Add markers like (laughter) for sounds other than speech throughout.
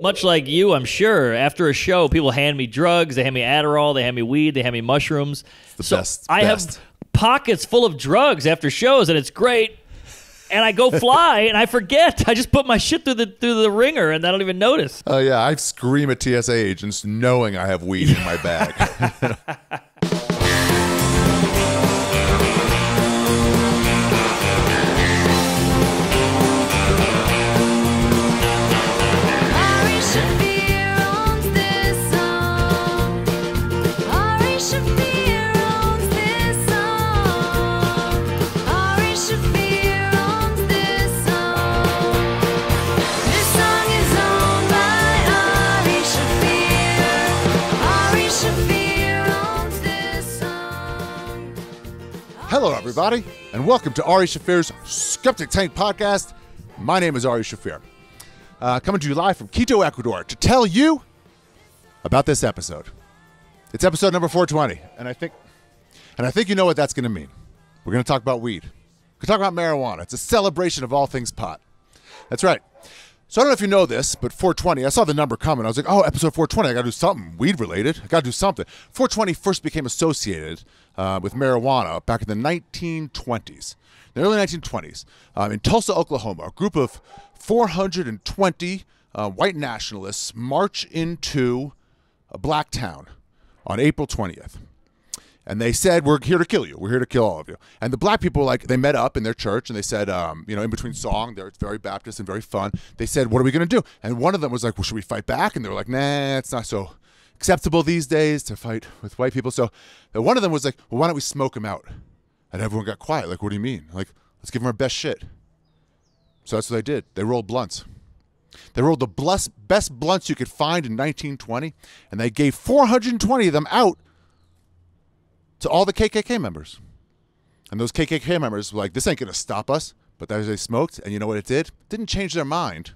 much like you, I'm sure, after a show, people hand me drugs, they hand me Adderall, they hand me weed, they hand me mushrooms. the so best- I best. have pockets full of drugs after shows, and it's great. And I go (laughs) fly, and I forget. I just put my shit through the through the ringer, and I don't even notice. Oh yeah, I scream at TSA agents knowing I have weed in my bag. (laughs) (laughs) Hello, everybody, and welcome to Ari Shaffir's Skeptic Tank podcast. My name is Ari Shaffir, uh, coming to you live from Quito, Ecuador, to tell you about this episode. It's episode number 420, and I think, and I think you know what that's going to mean. We're going to talk about weed. We're going to talk about marijuana. It's a celebration of all things pot. That's right. So I don't know if you know this, but 420, I saw the number coming. I was like, oh, episode 420, I got to do something weed related. I got to do something. 420 first became associated uh, with marijuana back in the 1920s, the early 1920s, um, in Tulsa, Oklahoma. A group of 420 uh, white nationalists march into a black town on April 20th and they said, "We're here to kill you. We're here to kill all of you." And the black people, like, they met up in their church, and they said, um, you know, in between song, they're very Baptist and very fun. They said, "What are we going to do?" And one of them was like, "Well, should we fight back?" And they were like, "Nah, it's not so acceptable these days to fight with white people." So uh, one of them was like, "Well, why don't we smoke them out?" And everyone got quiet. Like, "What do you mean?" Like, let's give them our best shit. So that's what they did. They rolled blunts. They rolled the bless, best blunts you could find in 1920, and they gave 420 of them out to all the KKK members. And those KKK members were like, this ain't going to stop us. But as they smoked, and you know what it did? It didn't change their mind.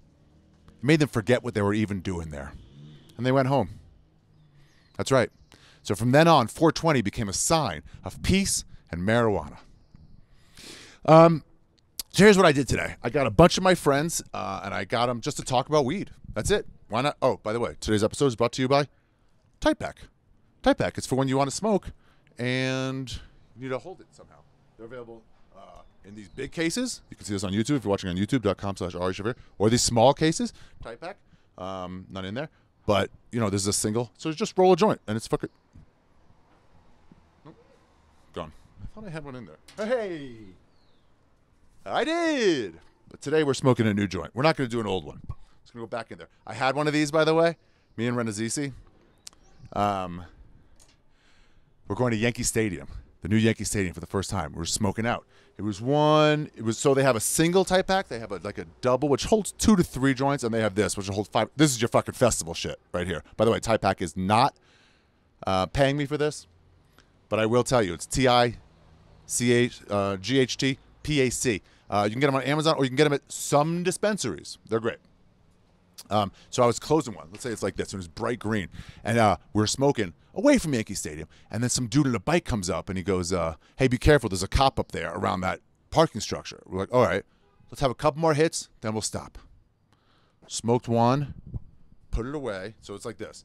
It made them forget what they were even doing there. And they went home. That's right. So from then on, 420 became a sign of peace and marijuana. Um, so here's what I did today. I got a bunch of my friends, uh, and I got them just to talk about weed. That's it. Why not? Oh, by the way, today's episode is brought to you by Tightpac. Type Pack. It's for when you want to smoke and you need to hold it somehow. They're available uh, in these big cases. You can see this on YouTube if you're watching on youtube.com slash Ari Shaffir. Or these small cases, Tightpac. Um, not in there. But, you know, this is a single. So just roll a joint and it's fucking. Nope. Gone. I thought I had one in there. Hey! I did. But today we're smoking a new joint. We're not going to do an old one. Just going to go back in there. I had one of these, by the way. Me and Rannazzisi. Um, we're going to Yankee Stadium, the new Yankee Stadium for the first time. We're smoking out. It was one. It was so they have a single tightpac. They have a, like a double, which holds two to three joints, and they have this, which holds five. This is your fucking festival shit right here. By the way, tightpac is not uh, paying me for this, but I will tell you, it's T I C H uh, G H T P A C. Uh, you can get them on Amazon, or you can get them at some dispensaries. They're great. Um, so I was closing one. Let's say it's like this. It was bright green, and uh, we are smoking away from Yankee Stadium. And then some dude on a bike comes up, and he goes, uh, "Hey, be careful! There's a cop up there around that parking structure." We're like, "All right, let's have a couple more hits, then we'll stop." Smoked one, put it away. So it's like this.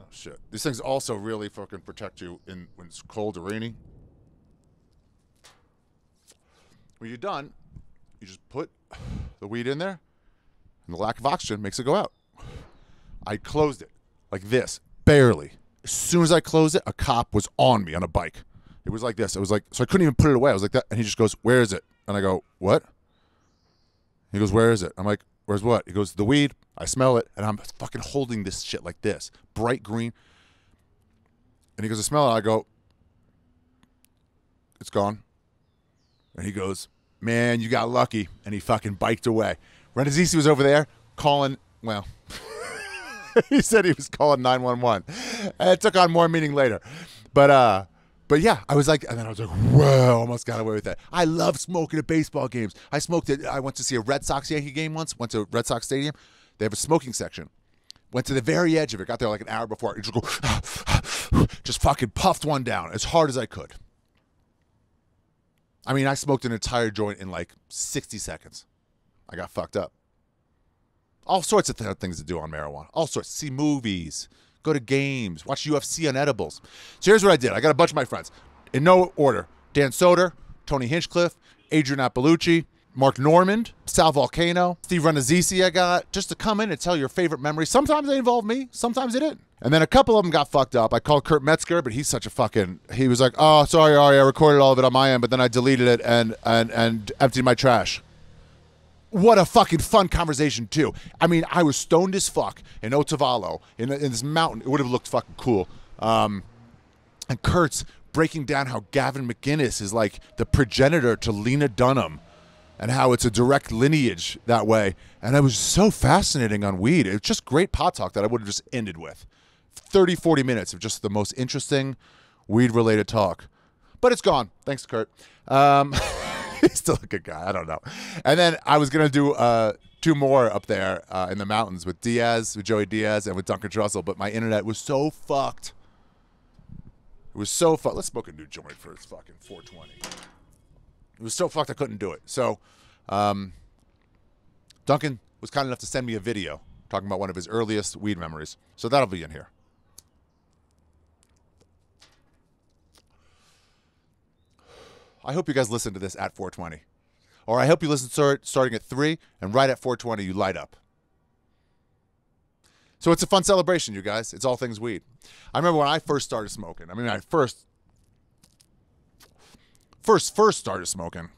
Oh shit! These things also really fucking protect you in when it's cold or rainy. When you're done, you just put the weed in there, and the lack of oxygen makes it go out. I closed it like this, barely. As soon as I closed it, a cop was on me on a bike. It was like this. It was like so I couldn't even put it away. I was like that, and he just goes, "Where is it?" And I go, "What?" He goes, "Where is it?" I'm like, "Where's what?" He goes, "The weed." I smell it, and I'm fucking holding this shit like this, bright green. And he goes, "I smell it." I go, "It's gone." And he goes, Man, you got lucky. And he fucking biked away. Rannazzisi was over there calling, well, (laughs) he said he was calling 911. And it took on more meaning later. But, uh, but yeah, I was like, and then I was like, whoa, almost got away with that. I love smoking at baseball games. I smoked it. I went to see a Red Sox Yankee game once, went to Red Sox Stadium. They have a smoking section. Went to the very edge of it, got there like an hour before. Just go, (sighs) just fucking puffed one down as hard as I could. I mean, I smoked an entire joint in like 60 seconds. I got fucked up. all sorts of th- things to do on marijuana. All sorts. See movies, go to games, watch UFC on edibles. So here's what I did. I got a bunch of my friends in no order: Dan Soder, Tony Hinchcliffe, Adrienne Iapalucci, Mark Normand, Sal Vulcano, Steve Rannazzisi. I got just to come in and tell your favorite memories. Sometimes they involve me, sometimes they didn't. And then a couple of them got fucked up. I called Kurt Metzger, but he's such a fucking. He was like, "Oh, sorry, Ari, I recorded all of it on my end, but then I deleted it and and and emptied my trash." What a fucking fun conversation too. I mean, I was stoned as fuck in Otavalo in, in this mountain. It would have looked fucking cool. Um, and Kurt's breaking down how Gavin McInnes is like the progenitor to Lena Dunham and how it's a direct lineage that way. And it was so fascinating on weed. It's just great pot talk that I would have just ended with 30, 40 minutes of just the most interesting weed related talk. But it's gone. Thanks, Kurt. Um, (laughs) (laughs) he's still a good guy. I don't know. And then I was gonna do uh, two more up there uh, in the mountains with Diaz, with Joey Diaz, and with Duncan Trussell. But my internet was so fucked. It was so fucked. Let's smoke a new joint for its fucking 420. It was so fucked I couldn't do it. So, um, Duncan was kind enough to send me a video talking about one of his earliest weed memories. So that'll be in here. I hope you guys listen to this at 420. Or I hope you listen to it starting at 3 and right at 420 you light up. So it's a fun celebration, you guys. It's all things weed. I remember when I first started smoking. I mean, I first first first started smoking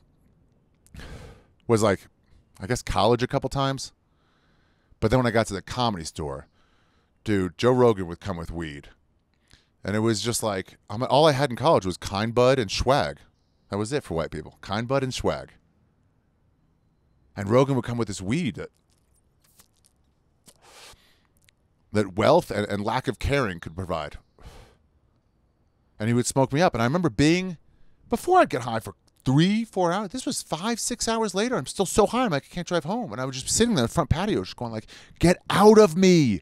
was like I guess college a couple times. But then when I got to the comedy store, dude, Joe Rogan would come with weed. And it was just like all I had in college was Kind Bud and Swag. That was it for white people. Kind Bud and Swag. And Rogan would come with this weed that that wealth and, and lack of caring could provide. And he would smoke me up. And I remember being before I'd get high for three, four hours. This was five, six hours later. I'm still so high, I'm like, I can't drive home. And I was just sitting there in the front patio, just going like, get out of me.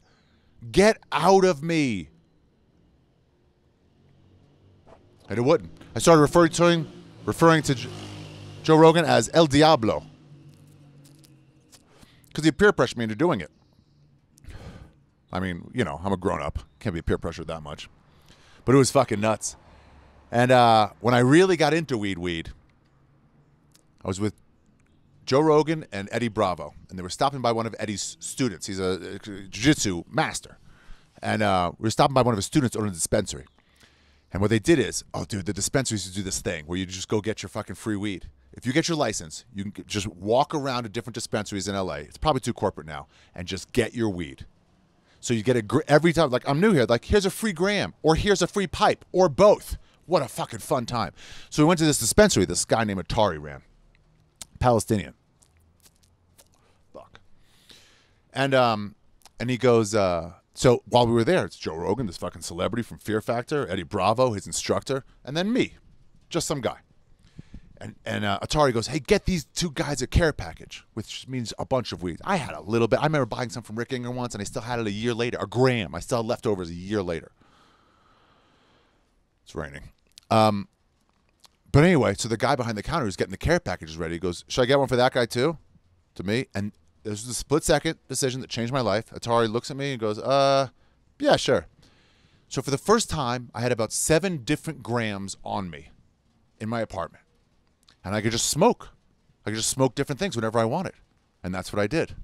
Get out of me. And it wouldn't. I started referring to him, referring to Joe Rogan as El Diablo. Because he peer pressured me into doing it. I mean, you know, I'm a grown up. Can't be peer pressured that much. But it was fucking nuts. And uh, when I really got into weed, weed, I was with Joe Rogan and Eddie Bravo, and they were stopping by one of Eddie's students. He's a, a jiu-jitsu master, and uh, we were stopping by one of his students owning a dispensary. And what they did is, oh, dude, the dispensaries do this thing where you just go get your fucking free weed. If you get your license, you can just walk around to different dispensaries in LA. It's probably too corporate now, and just get your weed. So you get a gr- every time. Like I'm new here. Like here's a free gram, or here's a free pipe, or both. What a fucking fun time. So we went to this dispensary. This guy named Atari ran, Palestinian. Fuck. And um, and he goes. Uh, so while we were there, it's Joe Rogan, this fucking celebrity from Fear Factor, Eddie Bravo, his instructor, and then me, just some guy. And and uh, Atari goes, hey, get these two guys a care package, which means a bunch of weed. I had a little bit. I remember buying some from Rick Inger once, and I still had it a year later, a gram. I still had leftovers a year later. It's raining. Um, but anyway, so the guy behind the counter who's getting the care packages ready he goes, should I get one for that guy too? To me, and this was a split second decision that changed my life. Atari looks at me and goes, uh, yeah, sure. So for the first time, I had about seven different grams on me in my apartment and I could just smoke. I could just smoke different things whenever I wanted, and that's what I did.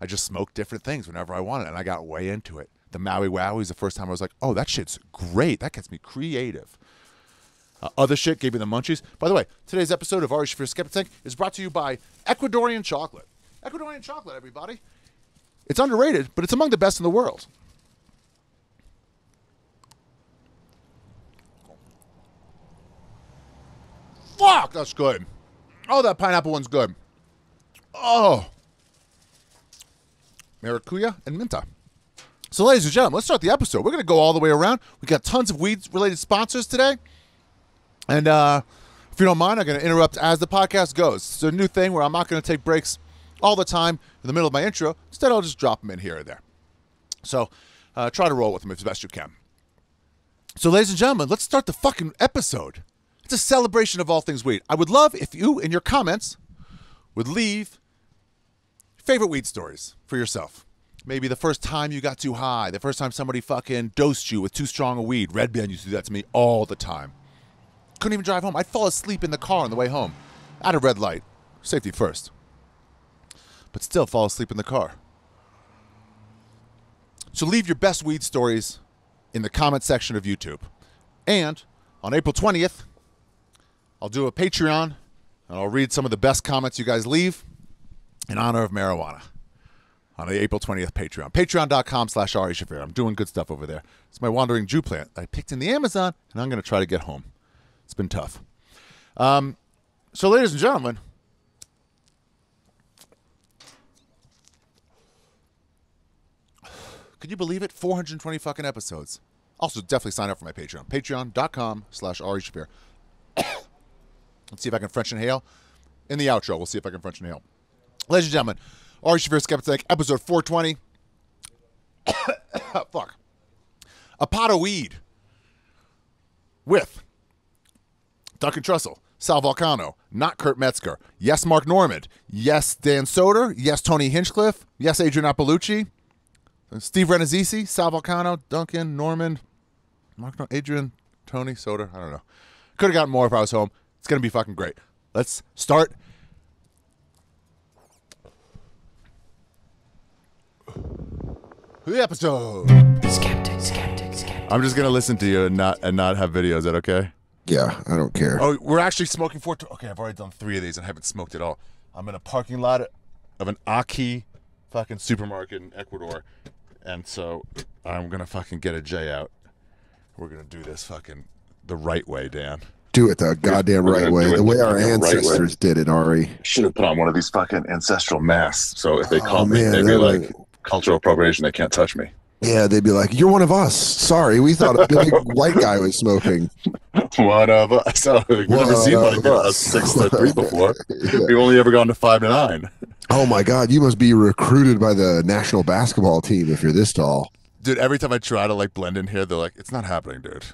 I just smoked different things whenever I wanted, and I got way into it. The Maui Wowie is the first time I was like, "Oh, that shit's great. That gets me creative." Uh, other shit gave me the munchies. By the way, today's episode of Ari Shaffir Skeptic is brought to you by Ecuadorian chocolate. Ecuadorian chocolate, everybody. It's underrated, but it's among the best in the world. Fuck, that's good. Oh, that pineapple one's good. Oh. Maracuya and Minta. So, ladies and gentlemen, let's start the episode. We're going to go all the way around. We got tons of weed related sponsors today. And uh, if you don't mind, I'm going to interrupt as the podcast goes. It's a new thing where I'm not going to take breaks all the time in the middle of my intro. Instead, I'll just drop them in here or there. So, uh, try to roll with them as best you can. So, ladies and gentlemen, let's start the fucking episode. It's a celebration of all things weed. I would love if you, in your comments, would leave favorite weed stories for yourself. Maybe the first time you got too high, the first time somebody fucking dosed you with too strong a weed. Redban used to do that to me all the time. Couldn't even drive home. I'd fall asleep in the car on the way home at a red light. Safety first. But still fall asleep in the car. So leave your best weed stories in the comment section of YouTube. And on April 20th, I'll do a Patreon and I'll read some of the best comments you guys leave in honor of marijuana on the April 20th Patreon. Patreon.com slash Ari Shaffir. I'm doing good stuff over there. It's my wandering Jew plant I picked in the Amazon, and I'm going to try to get home. It's been tough. Um, so, ladies and gentlemen, could you believe it? 420 fucking episodes. Also, definitely sign up for my Patreon. Patreon.com slash Ari Shaffir. (coughs) Let's see if I can French inhale. In the outro, we'll see if I can French inhale. Ladies and gentlemen, Ari Shaffir Skeptic, episode 420. (coughs) Fuck. A pot of weed with Duncan Trussell, Sal Vulcano, not Kurt Metzger. Yes, Mark Normand. Yes, Dan Soder. Yes, Tony Hinchcliffe. Yes, Adrienne Iapalucci. Steve Rannazzisi, Sal Vulcano, Duncan, Normand, Mark, Nor- Adrienne, Tony, Soder. I don't know. Could have gotten more if I was home. It's going to be fucking great. Let's start. The episode. Skeptic, skeptic, skeptic. I'm just gonna listen to you and not and not have videos. Is that okay? Yeah, I don't care. Oh, we're actually smoking four. okay, I've already done three of these and haven't smoked at all. I'm in a parking lot of an Aki fucking supermarket in Ecuador, and so I'm gonna fucking get a J out. We're gonna do this fucking the right way, Dan. Do it the goddamn we're right way. The way our fucking right ancestors did it, Ari. Should have put on one of these fucking ancestral masks. So if they Oh, call me, man, they'd be that like cultural appropriation. They can't touch me. Yeah, they'd be like, "You're one of us." Sorry, we thought a big (laughs) white guy was smoking. One of us. (laughs) So we've never One seen like a us. six to three before. Yeah. (laughs) We've only ever gone to five to nine. Oh my God, you must be recruited by the national basketball team if you're this tall. Dude, every time I try to like blend in here, they're like, "It's not happening, dude.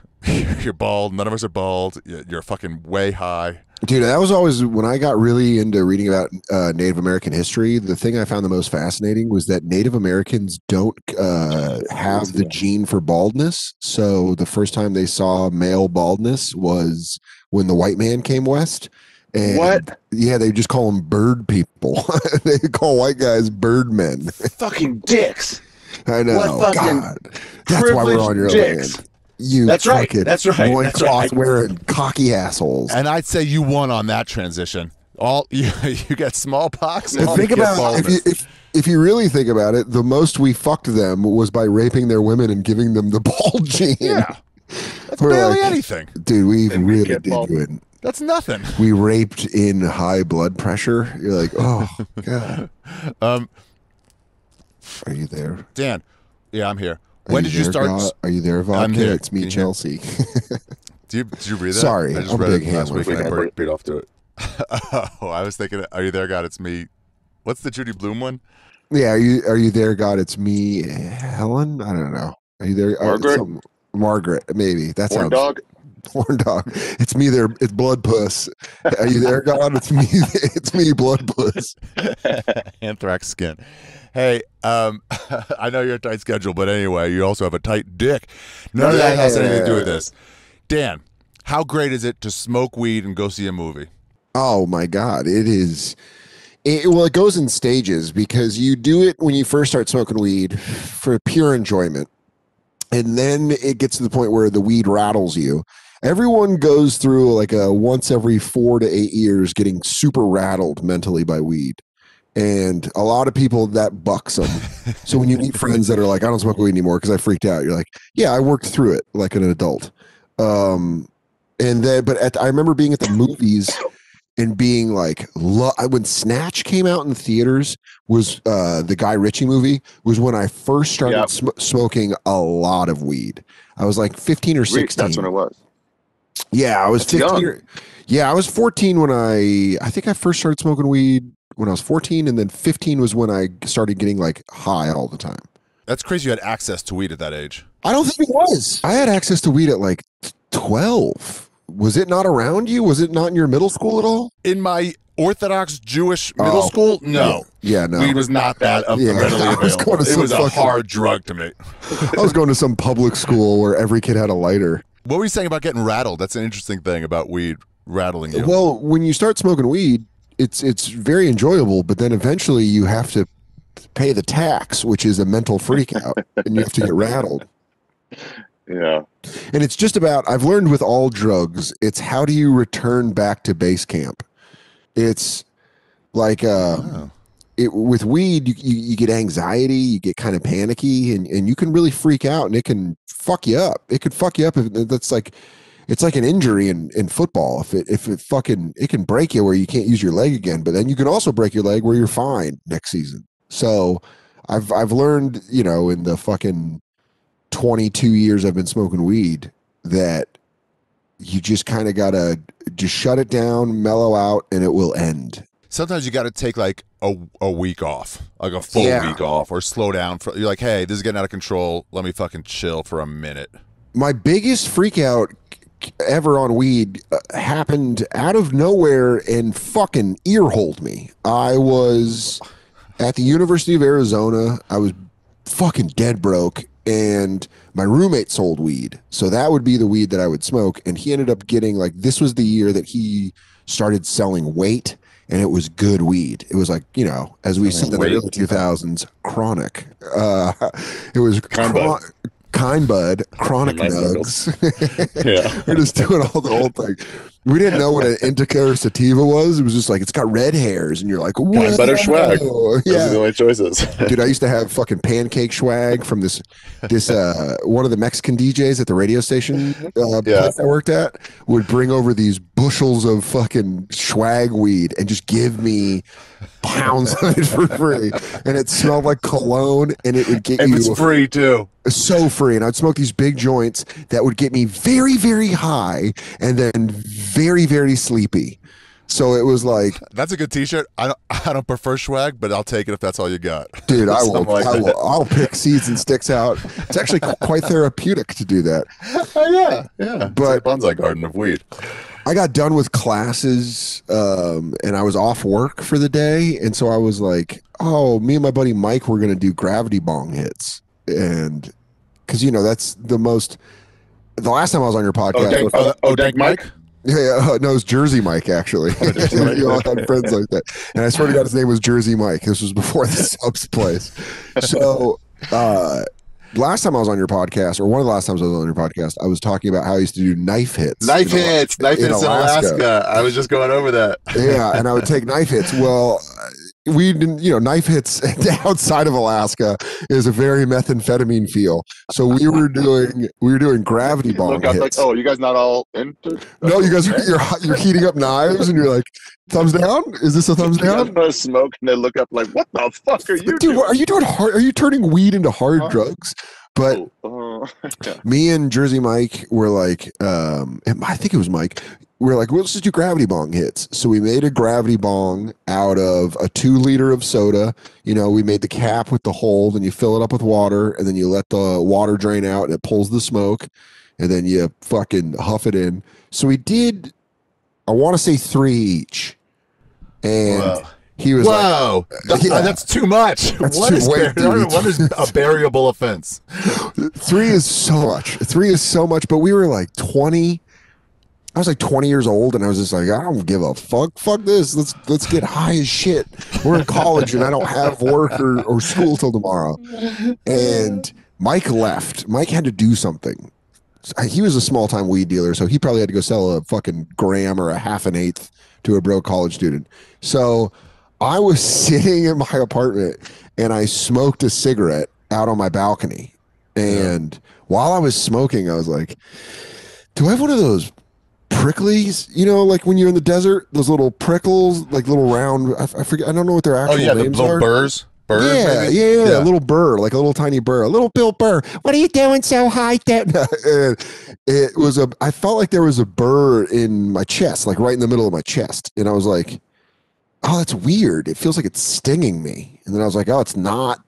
You're bald. None of us are bald. You're fucking way high." Dude, that was always when I got really into reading about uh, Native American history. The thing I found the most fascinating was that Native Americans don't uh, have the gene for baldness. So the first time they saw male baldness was when the white man came west. And What? Yeah, they just call them bird people. (laughs) they call white guys bird men. Fucking dicks. (laughs) I know. What fucking God, that's why we're on your dicks. land. You That's right. fucking That's right. That's loincloth right. wearing cocky assholes. And I'd say you won on that transition. All (laughs) you, you get smallpox. And think about if you, if if you really think about it, the most we fucked them was by raping their women and giving them the (laughs) bald gene. yeah, that's We're barely like- anything. dude, we And really get did bald. good. That's nothing. We raped in high blood pressure. You're like, oh (laughs) god, Um, are you there? Dan, yeah, I'm here. Are When did you there, start? God? Are you there, Vodka? here. It's me, Can? Chelsea. (laughs) Do you, did you read that? Sorry, I just I'm read big it last week I fan. beat- beat off to it. (laughs) oh, I was thinking, are you there, God? It's me. What's the Judy Blume one? yeah, are you are you there, God? It's me, Helen. I don't know. Are you there, uh, Margaret? some- Margaret, maybe. That Horn sounds dog. Horn dog. It's me there. It's blood puss. Are you there, God? It's me. (laughs) It's me, blood puss. (laughs) Anthrax skin. Hey, um, (laughs) I know you're a tight schedule, but anyway, you also have a tight dick. None of that has anything to do with this. Dan, how great is it to smoke weed and go see a movie? Oh my God. It is. It, well, it goes in stages because you do it when you first start smoking weed for pure enjoyment. And then it gets to the point where the weed rattles you. Everyone goes through like a once every four to eight years getting super rattled mentally by weed. And a lot of people that bucks them. (laughs) so when you meet friends that are like, I don't smoke weed anymore because I freaked out, you're like, yeah, I worked through it like an adult. Um, and then, but at, I remember being at the movies and being like, lo- when Snatch came out in theaters was uh, the Guy Ritchie movie was when I first started Yep. sm- smoking a lot of weed. I was like 15 or Re- 16. That's when it was. Yeah, I was That's 15. young. Yeah, I was 14 when I I think I first started smoking weed when I was 14 and then 15 was when I started getting like high all the time. That's crazy you had access to weed at that age. I don't think it was. I had access to weed at like 12. Was it not around you? Was it not in your middle school at all? In my Orthodox Jewish oh. middle Oh, school, no. Yeah, no. Weed was not that up Yeah, readily available. It was a fucking- hard drug to me. (laughs) I was going to some public school where every kid had a lighter. What were you saying about getting rattled? That's an interesting thing about weed rattling you. Well, when you start smoking weed, it's it's very enjoyable, but then eventually you have to pay the tax, which is a mental freak out, and you have to get rattled. Yeah. And it's just about I've learned with all drugs, it's how do you return back to base camp? It's like uh Oh. it with weed you, you, you get anxiety, you get kind of panicky and, and you can really freak out and it can fuck you up. It could fuck you up if that's like it's like an injury in, in football. If it if it fucking it can break you where you can't use your leg again, but then you can also break your leg where you're fine next season. So I've I've learned, you know, in the fucking 22 years I've been smoking weed that you just kind of got to just shut it down, mellow out and it will end. Sometimes you got to take like a, a week off, like a full Yeah. week off, or slow down. For, you're like, hey, this is getting out of control. Let me fucking chill for a minute. my biggest freak out ever on weed uh, happened out of nowhere and fucking earholed me. I was at the University of Arizona. I was fucking dead broke and my roommate sold weed. So that would be the weed that I would smoke and he ended up getting like this was the year that he started selling weight and it was good weed. It was like, you know, as we said in the early 2000s, chronic. Uh it was Kind kind bud, chronic nugs. (laughs) Yeah. We're just doing all the whole thing. We didn't know what an (laughs) indica or sativa was. It was just like it's got red hairs, and you're like, Kind butter swag. Those are the Yeah, only choices. (laughs) dude. I used to have fucking pancake swag from this this uh one of the Mexican DJs at the radio station uh, Yeah. place I worked at would bring over these bushels of fucking swag weed and just give me pounds of it for free, and it smelled like cologne, and it would get And you it's free too. so free and i'd smoke these big joints that would get me very very high and then very very sleepy so it was like (laughs) That's a good T-shirt. I don't, I don't prefer swag, but I'll take it if that's all you got. dude i (laughs) will, like I will i'll pick seeds and sticks out it's actually quite therapeutic to do that (laughs) oh, yeah. Yeah. But- It's like bonsai garden of weed. i got done with classes um, and i was off work for the day and so i was like oh me and my buddy mike were going to do gravity bong hits and because you know that's the most the last time i was on your Oh, podcast dank, oh, oh, dank Mike? Yeah, yeah, uh, no, it's Jersey Mike actually. (laughs) Mike. you all had friends like that, and I swear to God, his name was Jersey Mike. This was before the subs place. So, uh, last time I was on your podcast, or one of the last times I was on your podcast, I was talking about how I used to do knife hits. Knife in hits. Knife in hits in Alaska. Alaska. I was just going over that. Yeah, and I would take knife hits. Well, we didn't, you know, knife hits (laughs) outside of Alaska is a very methamphetamine feel. So we were (laughs) doing, we were doing gravity bong Look up like, oh, you guys not all into? (laughs) No, you guys, you're you're heating up knives, and you're like, thumbs down. Is this a thumbs down? to smoke and they look up like, what the fuck are you Dude, doing? are you doing hard? Are you turning weed into hard Huh? drugs? But Oh, uh, yeah. me and Jersey Mike were like, um, I think it was Mike. We were like, well, let's just do gravity bong hits. So we made a gravity bong out of a two liter of soda. You know, we made the cap with the hole, then you fill it up with water, and then you let the water drain out, and it pulls the smoke, and then you fucking huff it in. So we did, I want to say three each, and Whoa. he was like, Whoa, That's- (laughs) Yeah. that's too much. That's What too- is wait, bar- what is a buriable offense? (laughs) three is so much. Three is so much, but we were like 20. I was like 20 years old and I was just like, I don't give a fuck. Fuck this. Let's let's get high as shit. We're in college and I don't have work or, or school till tomorrow. And Mike left. Mike had to do something. He was a small time weed dealer, so he probably had to go sell a fucking gram or a half an eighth to a broke college student. So I was (laughs) sitting in my apartment and I smoked a cigarette out on my balcony. And while I was smoking, I was like, do I have one of those pricklies? You know, like when you're in the desert, those little prickles, like little round, I, I forget, I don't know what their Oh actual yeah, the names little are. burrs. Burrs. yeah, maybe? yeah, yeah, a little burr, like a little tiny burr, a little Bill Burr. What are you doing so high? (laughs) And it was a. I felt like there was a burr in my chest, like right in the middle of my chest, and I was like, "Oh, that's weird. It feels like it's stinging me." And then I was like, "Oh, it's not."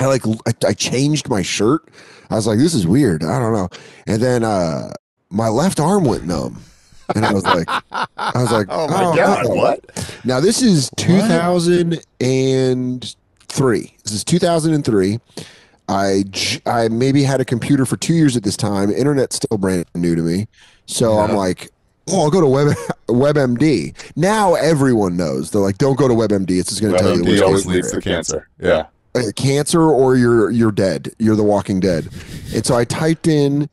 I like I, I changed my shirt. I was like, "This is weird. I don't know." And then uh my left arm went numb. And I was like, I was like, (laughs) Oh my god, no." what? Now this is 2003. This is 2003. I, I maybe had a computer for two years at this time. Internet's still brand new to me, so I'm like, oh, I'll go to Web (laughs) WebMD. Now everyone knows. They're like, don't go to WebMD. It's just going to tell you WebMD which always cancer leads to cancer. Yeah. uh, cancer or you're you're dead. You're the Walking Dead. And so I typed in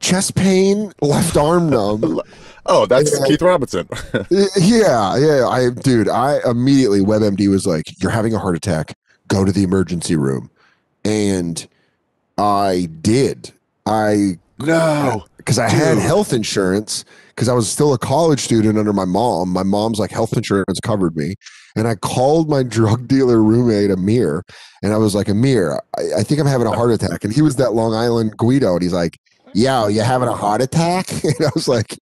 chest pain, left arm numb. (laughs) Oh, that's Yeah. Keith Robinson. (laughs) yeah, yeah. I dude, I immediately WebMD was like, "You're having a heart attack. Go to the emergency room." And I did. I no. because I had health insurance because I was still a college student under my mom. My mom's like health insurance covered me, and I called my (laughs) drug dealer roommate Amir, and I was like, Amir, I, I think I'm having a heart attack, and he was that Long Island Guido, and he's like, Yo, you're having a heart attack? (laughs) And I was like,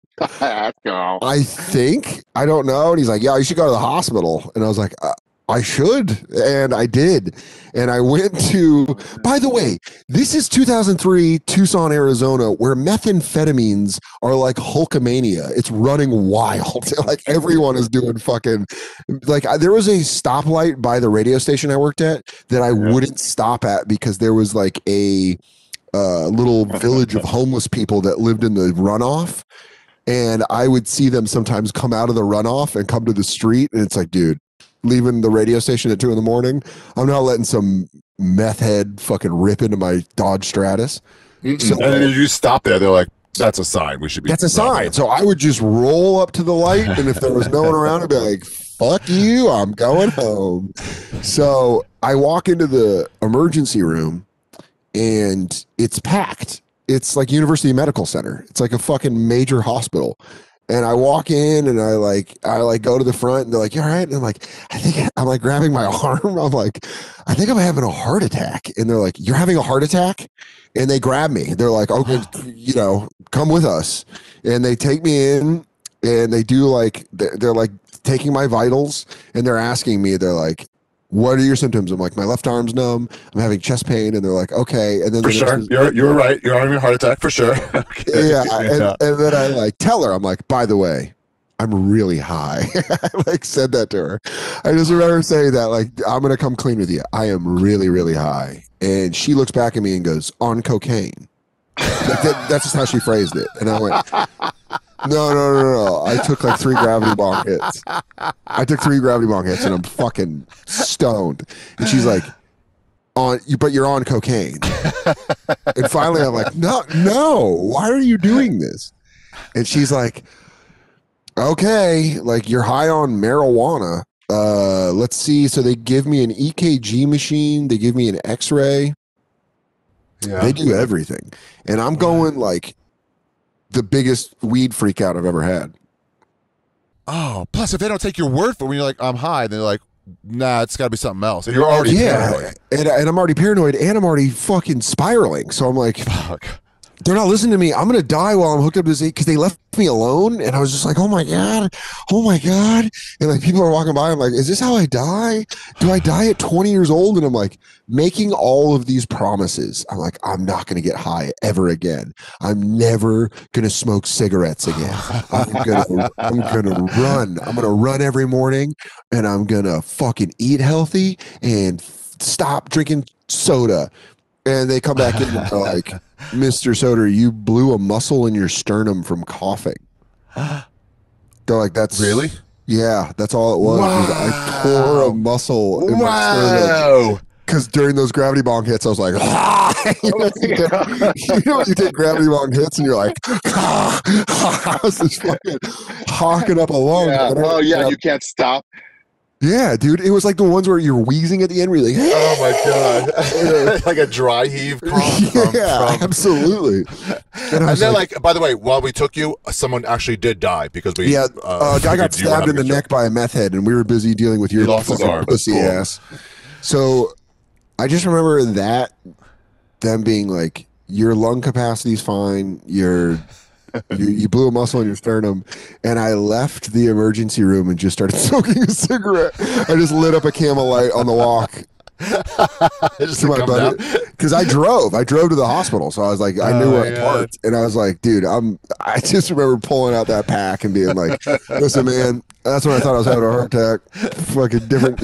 I think I don't know, and he's like, Yeah, you should go to the hospital, and I was like. Uh, I should, and I did, and I went to. By the way, this is 2003 Tucson, Arizona, where methamphetamines are like Hulkamania. It's running wild. (laughs) like everyone is doing fucking. Like I- there was a stoplight by the radio station I worked at that I wouldn't stop at because there was like a uh, little (laughs) village of homeless people that lived in the runoff. And I would see them sometimes come out of the runoff and come to the street. And it's like, dude, leaving the radio station at two in the morning, I'm not letting some meth head fucking rip into my Dodge Stratus. So- and then you stop there. They're like, "That's a sign. We should be." That's a stopping." sign. So I would just roll up to the light, and if there was no one around, I'd be like, "Fuck you, I'm going home." So I walk into the emergency room, and it's packed. It's like University Medical Center. It's like a fucking major hospital. And I walk in and I like I like go to the front and they're like, You all right? And I'm like, I think (laughs) I'm like grabbing my (laughs) arm. I'm like, I think I'm having a heart attack. And they're like, You're having a heart attack? And they grab me. They're like, Okay, you know, come with us. And they take me in and they do like they're, they're like taking my vitals and they're asking me, they're like, what are your symptoms? I'm like, my left arm's numb. I'm having chest pain, and they're like, okay. And then For the sure, is- you're you're right. You're having a heart attack for sure. (laughs) Okay. yeah, (laughs) and, and then I like tell her, I'm like, by the way, I'm really high. (laughs) I like said that to her. I just remember saying that, like, I'm gonna come clean with you. I am really, really high. And she looks back at me and goes, on cocaine. Like, that- that's just how she phrased it. And I went, no, no, no, no. I took like three gravity bong hits. I took three gravity bong hits and I'm fucking stoned. And she's like, on you, but you're on cocaine. and finally, I'm like, no, no. Why are you doing this? And she's like, okay, like you're high on marijuana. Uh, let's see. So they give me an EKG machine. They give me an X-ray. yeah. They do everything, and I'm going like the biggest weed freak out I've ever had. Oh, plus if they don't take your word for it when you're like, I'm high, then they're like, nah, it's got to be something else. And you're already Yeah, paranoid. and, and I'm already paranoid, and I'm already fucking spiraling. So I'm like, Fuck. They're not listening to me. I'm gonna die while I'm hooked up to this because they left me alone, and I was just like, oh my god, oh my god, and like people are walking by. I'm like, is this how I die? Do I die at 20 years old? And I'm like making all of these promises. I'm like, I'm not gonna get high ever again. I'm never gonna smoke cigarettes again. I'm gonna, run. I'm gonna run every morning, and I'm gonna fucking eat healthy and stop drinking soda. And they come back in and they're like, Mr. Soder, you blew a muscle in your sternum from coughing. (gasps) They're like, that's Really? Yeah, that's all it was. was I tore a muscle in my sternum. Wow. Because during those gravity bong hits, I was like, ah! (laughs) you, know, you, take, you know you take gravity bong hits and you're like, ah, (laughs) (laughs) I was just fucking hawking up a lung. Yeah. Oh yeah, you can't stop. Yeah, dude. It was like the ones where you're wheezing at the end, where you're like, Oh my god. (laughs) like a dry heave (laughs) yeah, absolutely. (laughs) And I and then, like, like, by the way, while we took you, someone actually did die because we. Yeah, uh, a guy got figured you were stabbed in the neck by a meth head, and we were busy dealing with your He lost his fucking pussy Cool. ass. So, I just remember that them being like, "Your lung capacity's fine. You're." (laughs) you, you blew a muscle in your sternum, and I left the emergency room and just started (laughs) smoking a cigarette. I just lit up a Camel Light on the walk (laughs) Just to to my buddy because I drove. I drove to the hospital, so I was like, I oh, knew Oh, where I my parked, and I was like, dude, I'm. I just remember pulling out that pack and being like, listen, man, that's when I thought I was having a heart attack. Fucking different.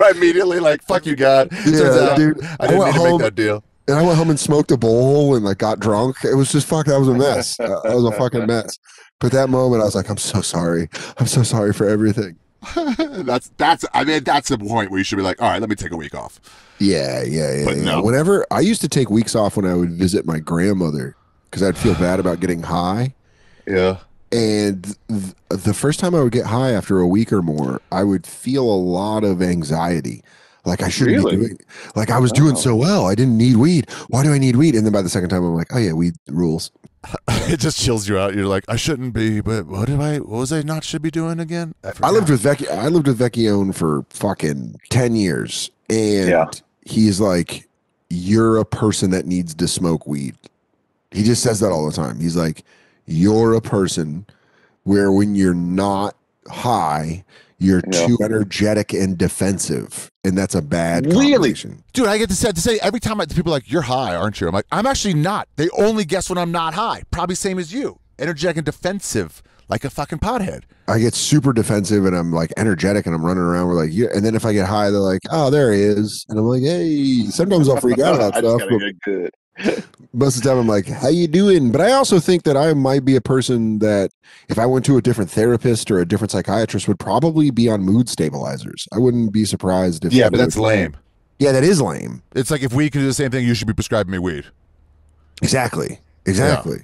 right immediately, like fuck you, God. Yeah, dude. I didn't I need to home- make that deal. And I went home and smoked a bowl and like got drunk. It was just fuck. That was a mess. (laughs) That was a fucking mess. But that moment, I was like, I'm so sorry. I'm so sorry for everything. (laughs) that's that's. I mean, that's the point where you should be like, all right, let me take a week off. Yeah, yeah, yeah. But yeah. no. Whenever I used to take weeks off when I would visit my grandmother because I'd feel bad about getting high. Yeah. And th- the first time I would get high after a week or more, I would feel a lot of anxiety. Like I shouldn't Really? be doing like I was doing so well. I didn't need weed. Why do I need weed? And then by the second time I'm like, oh yeah, weed rules. (laughs) it just chills you out. You're like, I shouldn't be, but what did I? What was I not should be doing again? I lived with Vecchi I lived with Vecchione for fucking ten years. And Yeah. he's like, You're a person that needs to smoke weed. He just says that all the time. He's like, You're a person where when you're not high, you're Yeah. too energetic and defensive. And that's a bad Really? combination. Dude, I get to say, to say every time I, people are like, "You're high, aren't you?" I'm like, "I'm actually not." They only guess when I'm not high. Probably same as you, energetic and defensive, like a fucking pothead. I get super defensive and I'm like energetic and I'm running around. We're like, yeah. And then if I get high, they're like, oh, there he is. And I'm like, hey, sometimes I'll freak out about (laughs) stuff. gotta But good. Most of the time I'm like, how you doing? But I also think that I might be a person that if I went to a different therapist or a different psychiatrist would probably be on mood stabilizers. I wouldn't be surprised if Yeah, but that's lame. Yeah, that is lame. It's like if we can do the same thing, you should be prescribing me weed. Exactly. Exactly.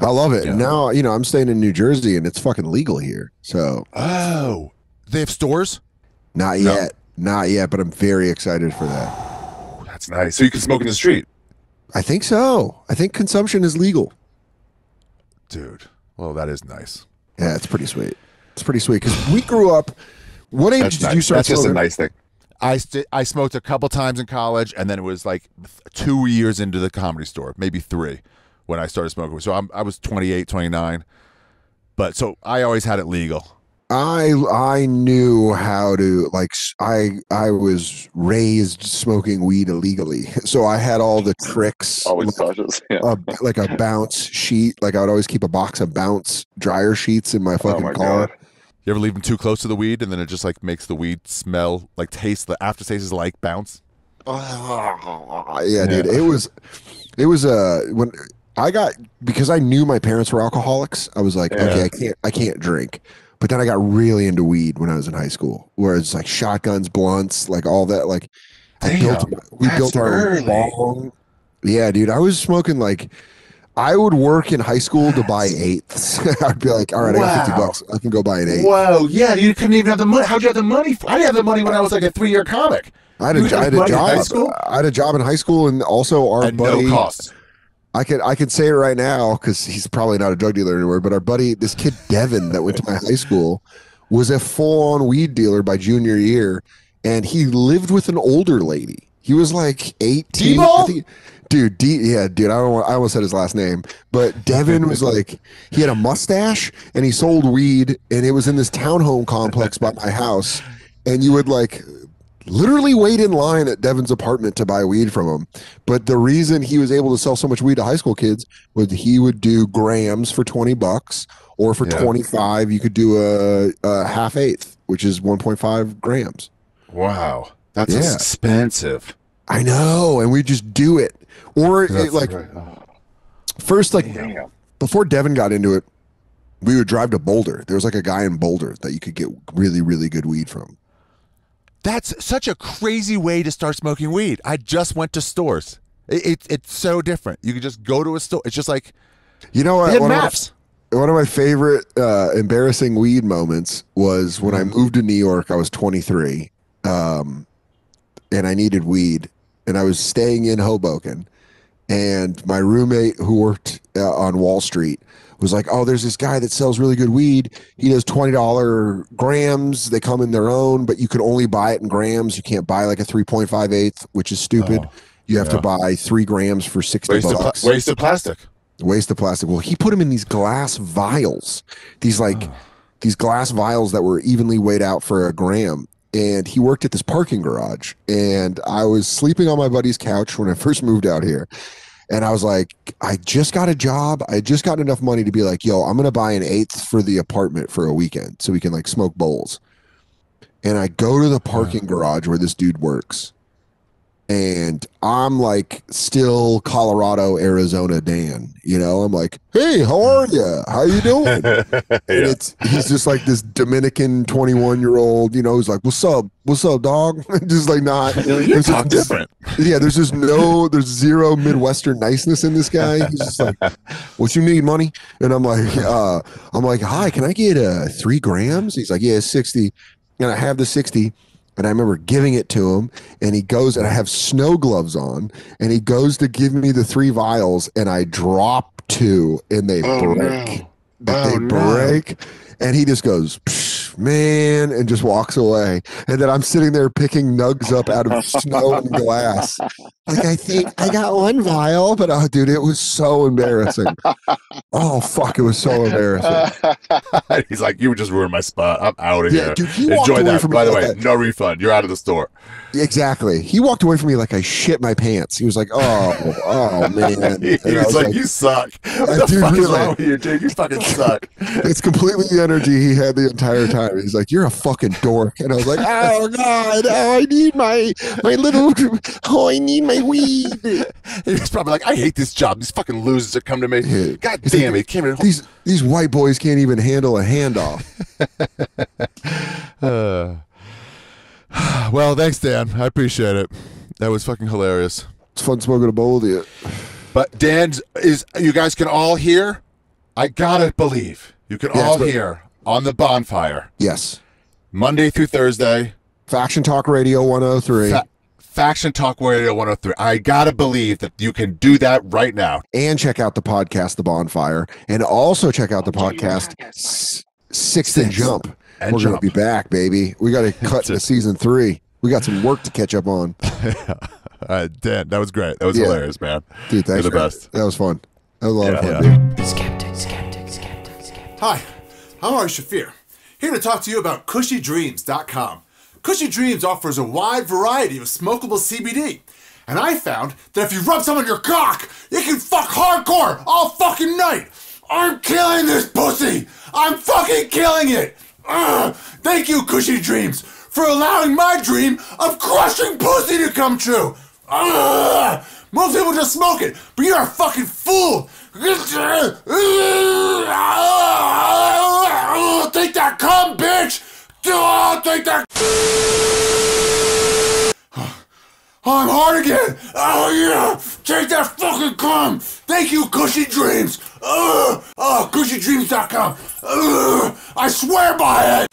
I love it. Yeah. Now, you know, I'm staying in New Jersey and it's fucking legal here. So Oh, they have stores. not No. yet. Not yet, but I'm very excited for that. That's nice. So you can smoke in the street, I think so. I think consumption is legal. dude. Well, that is nice. Yeah, it's pretty sweet. It's pretty sweet because we grew up. What age That's, did nice. you start That's just a nice thing. I st- I smoked a couple times in college, and then it was like two years into the comedy store, maybe three, when I started smoking. So I'm, I was 28, 29. But so I always had it legal. I I knew how to like I I was raised smoking weed illegally, (laughs) so I had all the tricks. (laughs) Always like, cautious. Yeah. a, like a bounce sheet. Like I would always keep a box of bounce dryer sheets in my oh fucking my car. god. You ever leave them too close to the weed, and then it just like makes the weed smell like taste. The aftertaste is like bounce. (laughs) yeah, dude. It was, it was uh when I got because I knew my parents were alcoholics. I was like, Yeah. okay, I can't, I can't drink. But then I got really into weed when I was in high school, where it's like shotguns, blunts, like all that. Like I built, we built our long. Yeah, dude. I was smoking like. I would work in high school to buy eighths. (laughs) I'd be like, all right, I got 50 bucks. I can go buy an eighth. Whoa, yeah, you couldn't even have the money. How'd you have the money? For? I didn't have the money when I was like a three-year comic. I had a, I had a money in high job. school? I had a job in high school, and also our At buddy. no cost. I could I could say it right now because he's probably not a drug dealer anymore. But our buddy, this kid Devin, that went to my high school, was a full on weed dealer by junior year, and he lived with an older lady. He was like eighteen. Think- Dude, D, yeah, dude. I don't. Want, I almost said his last name, but Devin was (laughs) like he had a mustache and he sold weed, and it was in this townhome complex by my house, and you would like literally wait in line at Devin's apartment to buy weed from him. But the reason he was able to sell so much weed to high school kids was he would do grams for 20 bucks or for Yeah. 25 you could do a, a half eighth, which is 1.5 grams. Wow, that's Yeah. expensive. I know, and we just do it. Or it, like right. Oh, first like Damn. before Devin got into it, we would drive to Boulder. There was like a guy in Boulder that you could get really really good weed from. That's such a crazy way to start smoking weed. I just went to stores. It, it, it's so different. You can just go to a store. It's just like You know what? One of my- one of my favorite uh, embarrassing weed moments was when I moved to New York. I was 23, um, and I needed weed, and I was staying in Hoboken, and my roommate who worked uh, on Wall Street was like, "Oh, there's this guy that sells really good weed. He does twenty dollar grams. They come in their own, but you can only buy it in grams. You can't buy like a three point five eighth, which is stupid. Oh, you have to buy three grams for sixty Waste of, pla- bucks." waste of plastic. waste of plastic. Well, he put them in these glass vials, these like ah. these glass vials that were evenly weighed out for a gram. and he worked at this parking garage. And I was sleeping on my buddy's couch when I first moved out here. And I was like, I just got a job. I just got enough money to be like, yo, I'm going to buy an eighth for the apartment for a weekend so we can like smoke bowls. And I go to the parking garage where this dude works. And I'm like still Colorado, Arizona Dan, you know, I'm like, Hey, how are you? How you doing? (laughs) And it's he's just like this Dominican 21 year old, you know, he's like, What's up? What's up, dog? (laughs) just like not You there's talk just- different. yeah, there's just no, there's zero Midwestern niceness in this guy. He's just like, (laughs) "What you need, money?" And I'm like, uh, I'm like, "Hi, can I get uh three grams?" He's like, "Yeah, 60." And I have the 60, and I remember giving it to him, and he goes, and I have snow gloves on, and he goes to give me the three vials, and I drop two, and they Oh, break. no. And Oh, they no. break, and he just goes, "Psh, "Man," and just walks away. And then I'm sitting there picking nugs up out of (laughs) snow and glass. Like I think I got one vial, but oh, dude, it was so embarrassing. Oh fuck, it was so embarrassing. (laughs) He's like, you just ruined my spot. I'm out of Yeah, here. dude, he Enjoy that. By the way, no refund. You're out of the store. Exactly. He walked away from me like I shit my pants. He was like, "Oh, oh man." (laughs) I He's was like, you suck. (laughs) What the fuck is wrong with you, dude? You fucking suck. (laughs) it's completely the energy he had the entire time. He's like, "You're a fucking dork," and I was like, "Oh God, oh, I need my my little, oh, I need my weed." He's probably like, I hate this job. These fucking losers that come to me. Yeah. God He's damn like, it. Came in. These these white boys can't even handle a handoff. Uh, (sighs) well, thanks, Dan. I appreciate it. That was fucking hilarious. It's fun smoking a bowl with you. But Dan is, you guys can all hear. I gotta believe you can Yeah, all it's right. hear on the bonfire Yes. Monday through Thursday. Faction Talk Radio 103 Fa- Faction Talk Radio 103. I gotta believe that you can do that right now. and check out the podcast The Bonfire and also check out the podcast S- Sixth and Sixth Jump. And We're Jump. gonna be back, baby. We got to (laughs) cut to season three. We got some work to catch up on, (laughs) Uh, Dan, that was great. That was Yeah. hilarious, man. dude. Thanks, You're the man. best. That was fun. That was a lot of fun, yeah. dude. Skeptic, skeptic, skeptic, skeptic. Hi, I'm Ari Shaffir, here to talk to you about CushyDreams.com. Cushy Dreams offers a wide variety of smokable CBD, and I found that if you rub some on your cock, you can fuck hardcore all fucking night. I'm killing this pussy. I'm fucking killing it. Ugh. Thank you, Cushy Dreams, for allowing my dream of crushing pussy to come true. Ugh. Most people just smoke it, but you're a fucking fool. Take that cum, bitch! Take that. I'm hard again. Oh yeah, take that fucking cum. Thank you, Cushy Dreams. Ugh. Oh, CushyDreams.com. Ugh. I swear by it.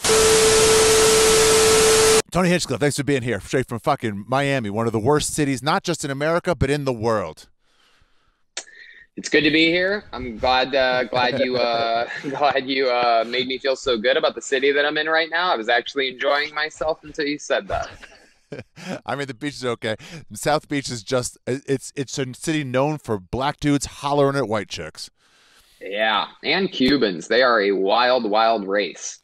Tony Hinchcliffe, thanks for being here. Straight from fucking Miami, one of the worst cities, not just in America, but in the world. It's good to be here. I'm glad uh, glad you uh, (laughs) glad you uh, made me feel so good about the city that I'm in right now. I was actually enjoying myself until you said that. (laughs) I mean, the beach is okay. South Beach is just, it's it's a city known for black dudes hollering at white chicks. Yeah, and Cubans. They are a wild, wild race.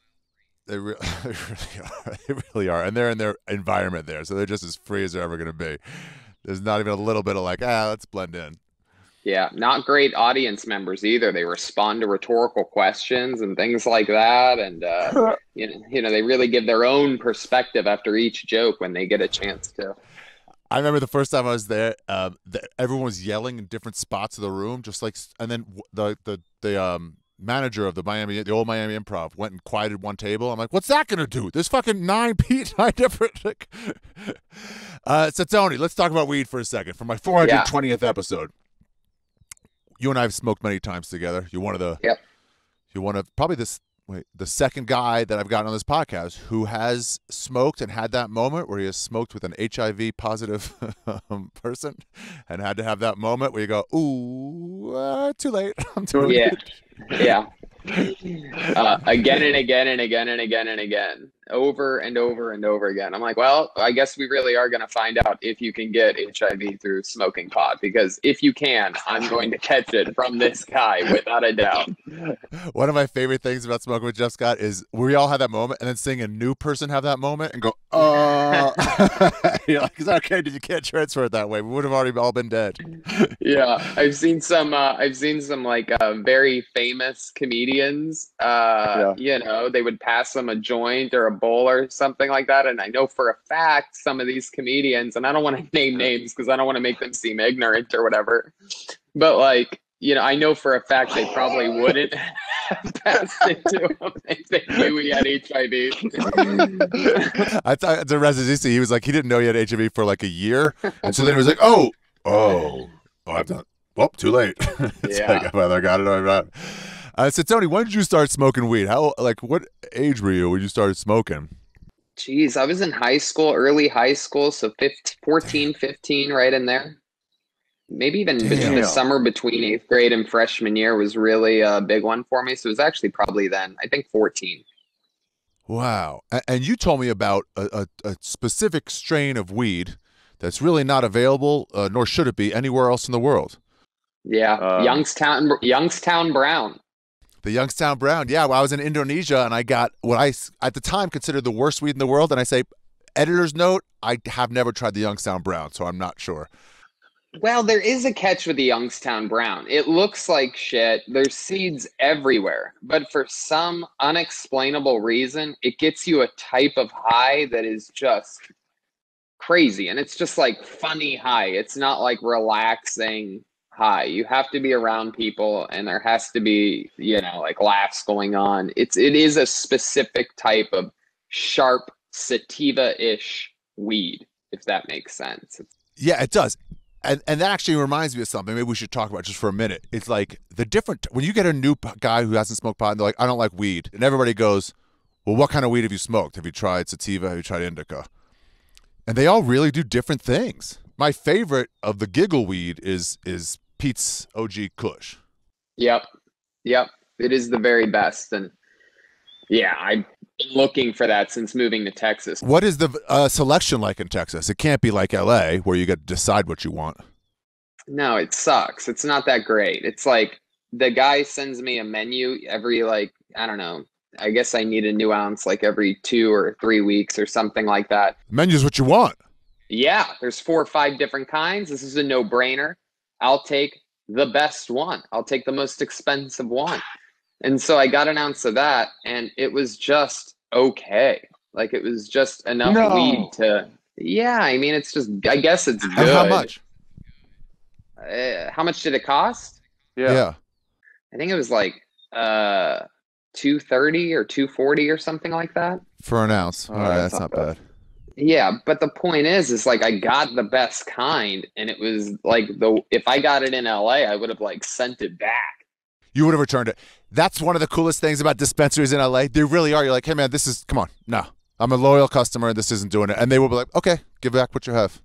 They, re- (laughs) they really are. They really are. And they're in their environment there. So they're just as free as they're ever going to be. There's not even a little bit of like, ah, let's blend in. Yeah, not great audience members either. They respond to rhetorical questions and things like that, and uh, (laughs) you know, you know, they really give their own perspective after each joke when they get a chance to. I remember the first time I was there, um, the, everyone was yelling in different spots of the room, just like, and then the the the um manager of the Miami, the old Miami Improv, went and quieted one table. I'm like, what's that gonna do? There's fucking nine (laughs) Pete, nine different. Like, (laughs) uh, so Tony, let's talk about weed for a second. For my 420th episode, you and I have smoked many times together. You're one of the. Yep. You're one of probably this. Wait, the second guy that I've gotten on this podcast who has smoked and had that moment where he has smoked with an HIV positive (laughs) um, person and had to have that moment where you go, ooh, uh, too late. (laughs) I'm doing Yeah. yeah uh, again and again and again and again and again over and over and over again. I'm like, well, I guess we really are going to find out if you can get HIV through smoking pot because if you can, I'm going to catch it from this guy without a doubt. (laughs) One of my favorite things about smoking with Jeff Scott is we all have that moment, and then seeing a new person have that moment and go, oh, "Uh," (laughs) you're like, "Is that okay? Did you can't transfer it that way? We would have already all been dead." (laughs) yeah, I've seen some. Uh, I've seen some like uh, very famous comedians. Uh, You know, they would pass them a joint or a bowl or something like that, and I know for a fact some of these comedians, and I don't want to name names because I don't want to make them seem ignorant or whatever, but like. You know, I know for a fact they probably wouldn't (laughs) have passed it to him if they knew he had HIV. I thought the residency, he was like, he didn't know he had HIV for like a year, and so then he was like, "Oh, oh, oh, I've done. Well, too late." (laughs) it's Yeah. like, well, I got it. I got it. Uh, I said, Tony, when did you start smoking weed? How, like, what age were you when you started smoking? Jeez, I was in high school, early high school, so 15, 14, 15, right in there. Maybe even between Damn. the summer between eighth grade and freshman year was really a big one for me. So it was actually probably then, I think 14. Wow. And you told me about a, a, a specific strain of weed that's really not available, uh, nor should it be, anywhere else in the world. Yeah, Um, Youngstown, Youngstown Brown. The Youngstown Brown. Yeah, well, I was in Indonesia and I got what I, at the time considered the worst weed in the world. And I say, editor's note, I have never tried the Youngstown Brown, so I'm not sure. Well, there is a catch with the Youngstown Brown. It looks like shit. There's seeds everywhere, but for some unexplainable reason, it gets you a type of high that is just crazy. And it's just like funny high. It's not like relaxing high. You have to be around people and there has to be, you know, like laughs going on. It's it is a specific type of sharp sativa-ish weed, if that makes sense. Yeah, it does. And and that actually reminds me of something. Maybe we should talk about just for a minute. It's like the different when you get a new guy who hasn't smoked pot and they're like, I don't like weed, and everybody goes, Well, what kind of weed have you smoked? Have you tried sativa? Have you tried indica? And they all really do different things. My favorite of the giggle weed is is Pete's OG Kush. Yep. Yep. It is the very best. And yeah, I've been looking for that since moving to Texas. What is the uh, selection like in Texas? It can't be like L.A. where you get to decide what you want. No, it sucks. It's not that great. It's like the guy sends me a menu every like, I don't know. I guess I need a new ounce like every two or three weeks or something like that. Menu's what you want. Yeah, there's four or five different kinds. This is a no brainer. I'll take the best one. I'll take the most expensive one. And so I got an ounce of that, and it was just okay. Like it was just enough No. weed to. Yeah, I mean, it's just. I guess it's good. How much? Uh, how much did it cost? Yeah. yeah. I think it was like uh, two thirty or two forty or something like that. for an ounce. Oh, All right, that's that's not not bad. Yeah, but the point is, is like I got the best kind, and it was like the if I got it in LA, I would have like sent it back. You would have returned it. That's one of the coolest things about dispensaries in LA. They really are. You're like, hey man, this is come on, no, I'm a loyal customer. And this isn't doing it, and they will be like, okay, give back what you have.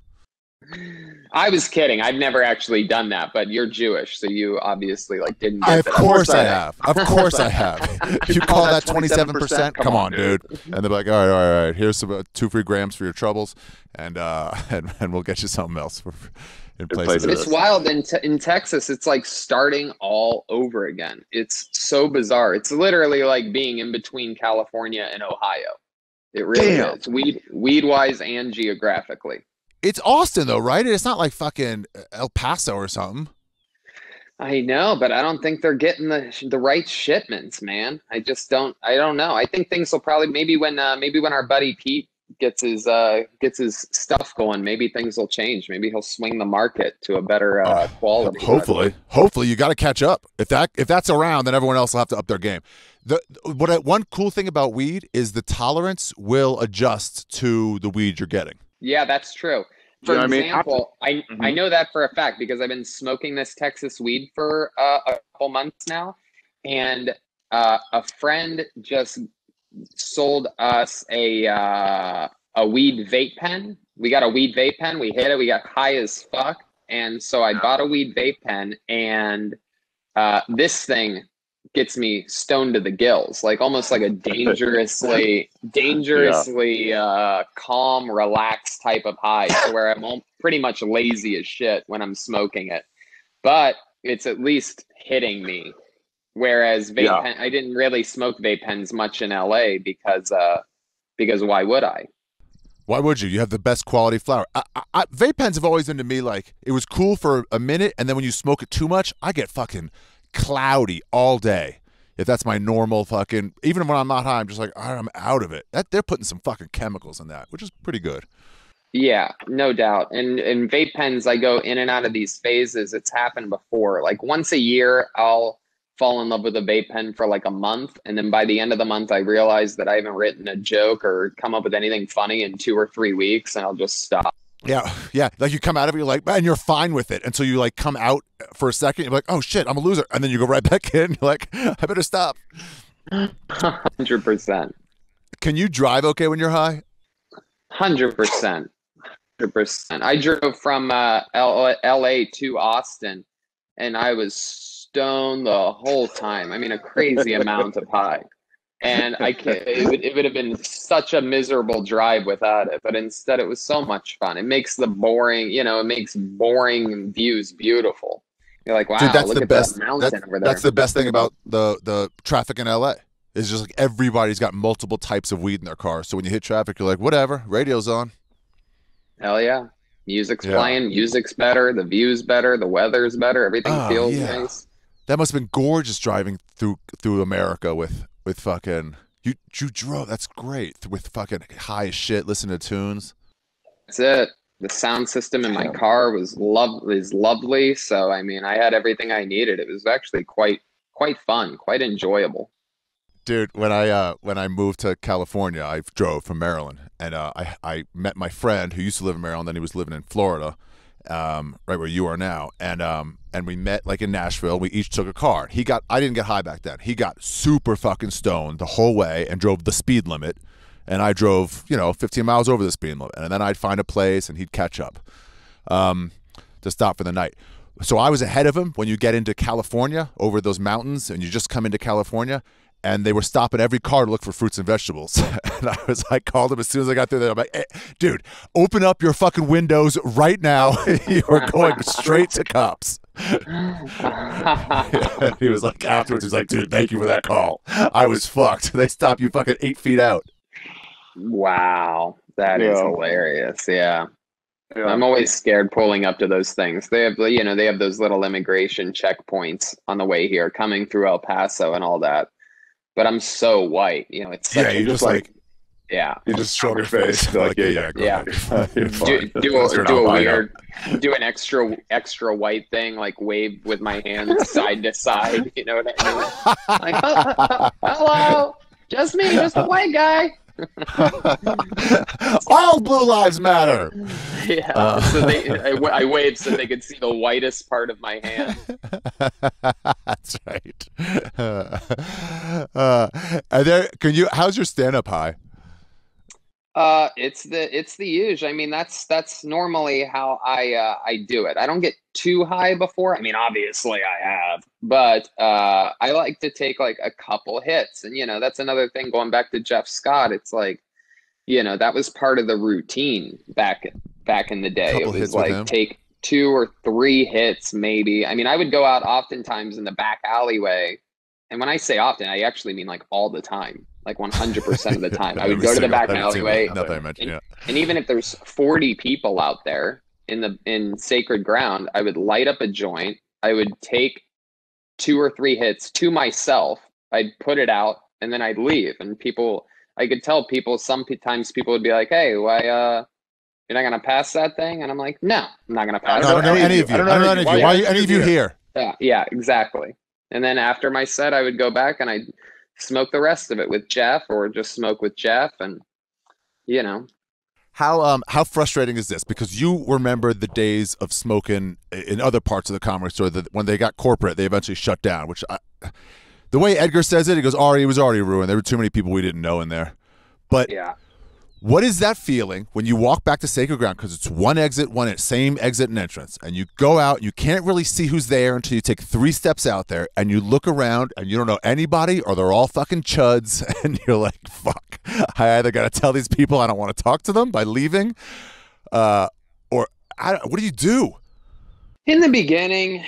I was kidding. I've never actually done that, but you're Jewish, so you obviously like didn't get I, of course I I have. Of course I have. (laughs) you call that 27%? Come on, dude. And they're like, all right, all right, all right. Here's some uh, two free grams for your troubles, and uh, (laughs) and, and we'll get you something else for, in place, place of of this. It's wild in te- in Texas. It's like starting all over again. It's so bizarre. It's literally like being in between California and Ohio. It really Damn. is. Weed weed wise and geographically. It's Austin though, right? It's not like fucking El Paso or something. I know, but I don't think they're getting the the right shipments, man. I just don't. I don't know. I think things will probably maybe when uh, maybe when our buddy Pete gets his uh, gets his stuff going, maybe things will change. Maybe he'll swing the market to a better uh, quality. Hopefully, hopefully you got to catch up. If that if that's around, then everyone else will have to up their game. The what I, one cool thing about weed is the tolerance will adjust to the weed you're getting. Yeah, that's true. For Yeah, I mean, example, I I Mhm. know that for a fact because I've been smoking this Texas weed for uh, a couple months now, and uh, a friend just sold us a uh, a weed vape pen. We got a weed vape pen. We hit it. We got high as fuck, and so I bought a weed vape pen, and uh, this thing gets me stoned to the gills, like almost like a (laughs) dangerously, dangerously uh, calm, relaxed type of high, to where I'm all, pretty much lazy as shit when I'm smoking it. But it's at least hitting me. Whereas vape Yeah. pen, I didn't really smoke vape pens much in LA because uh, because why would I? Why would you? You have the best quality flower. I, I, I, vape pens have always been to me like it was cool for a minute, and then when you smoke it too much, I get fucking cloudy all day. If that's my normal fucking, even when I'm not high, I'm just like, I'm out of it. That they're putting some fucking chemicals in that, which is pretty good. Yeah, no doubt. And in vape pens, I go in and out of these phases. It's happened before. Like once a year, I'll fall in love with a vape pen for like a month, and then by the end of the month, I realize that I haven't written a joke or come up with anything funny in two or three weeks, and I'll just stop. Yeah, yeah. Like you come out of it, you're like, and you're fine with it, and so you like come out for a second, you're like, oh shit, I'm a loser, and then you go right (laughs) back in. You're like, I better stop. Hundred percent. Can you drive okay when you're high? Hundred percent. Hundred percent. I drove from uh, L- L.A. to Austin, and I was stoned the whole time. I mean, a crazy (laughs) amount of high. And I can it would, it would have been such a miserable drive without it, but instead it was so much fun. It makes the boring, you know, it makes boring views beautiful. You're like, wow, Dude, that's look the at best. that mountain That's, over there. that's the best thing about the the traffic in LA. It's just like everybody's got multiple types of weed in their car. So when you hit traffic, you're like, whatever, radio's on. Hell yeah. Music's Yeah. playing, music's better, the view's better, the weather's better, everything Oh, feels yeah. nice. That must have been gorgeous driving through through America with with fucking you. You drove. That's great with fucking high as shit, listening to tunes. That's it. The sound system in my car was love is lovely. So I mean, I had everything I needed. It was actually quite quite fun, quite enjoyable. Dude, when I uh, when I moved to California, I drove from Maryland, and uh, I I met my friend who used to live in Maryland, then he was living in Florida, um, right where you are now, and um, and we met like in Nashville. We each took a car. He got I didn't get high back then. He got super fucking stoned the whole way and drove the speed limit, and I drove you know 15 miles over the speed limit, and then I'd find a place and he'd catch up, um, to stop for the night. So I was ahead of him when you get into California over those mountains, and you just come into California and they were stopping every car to look for fruits and vegetables. (laughs) and I was like, called them as soon as I got through there. I'm like, "Eh, dude, open up your fucking windows right now. (laughs) you are going straight to cops. (laughs) And he was like, afterwards, he's like, dude, thank you for that call. I was fucked. They stopped you fucking eight feet out. Wow, that is Yeah. hilarious. Yeah. Yeah. I'm always scared pulling up to those things. They have, you know, they have those little immigration checkpoints on the way here, coming through El Paso and all that. But I'm so white, you know. It's such Yeah, a- you just like, yeah. you just show your face. They're like, yeah, yeah, go Yeah. ahead. (laughs) You're fine. Do, do a, (laughs) do a weird, do an extra extra white thing, like wave with my hands (laughs) side to side. You know what I mean? Like, hello, just me, just a white guy. (laughs) All blue lives matter. Yeah. Uh. so they, (laughs) I, I waved so they could see the whitest part of my hand. (laughs) That's right. Uh, are there? Can you? How's your stand-up high? Uh, it's the it's the usual. I mean, that's that's normally how I uh, I do it. I don't get too high before. I mean, obviously I have, but uh, I like to take like a couple hits, and you know that's another thing. Going back to Jeff Scott, it's like, you know, that was part of the routine back back in the day. Couple it was like take two or three hits, maybe. I mean, I would go out oftentimes in the back alleyway, and when I say often, I actually mean like all the time, like one hundred percent of the (laughs) time. I would go to the back alleyway. Nothing I mentioned. Yeah. And even if there's 40 people out there in the in sacred ground, I would light up a joint. I would take two or three hits to myself. I'd put it out and then I'd leave. And people, I could tell people sometimes people would be like, "Hey, why uh you're not gonna pass that thing?" And I'm like, "No, I'm not gonna pass I it." don't know any of you. I don't know any of you. Why are any of you here? Yeah, yeah, exactly. And then after my set, I would go back and I'd smoke the rest of it with Jeff or just smoke with Jeff and you know, How um how frustrating is this? Because you remember the days of smoking in other parts of the comedy store that when they got corporate, they eventually shut down. Which I, the way Edgar says it, he goes, "Ari, it was already ruined. There were too many people we didn't know in there." But yeah. What is that feeling when you walk back to Sacred Ground? Because it's one exit, one same exit and entrance, and you go out. You can't really see who's there until you take three steps out there, and you look around, and you don't know anybody, or they're all fucking chuds, (laughs) and you're like, "Fuck! I either got to tell these people I don't want to talk to them by leaving, uh, or I, what do you do?" In the beginning,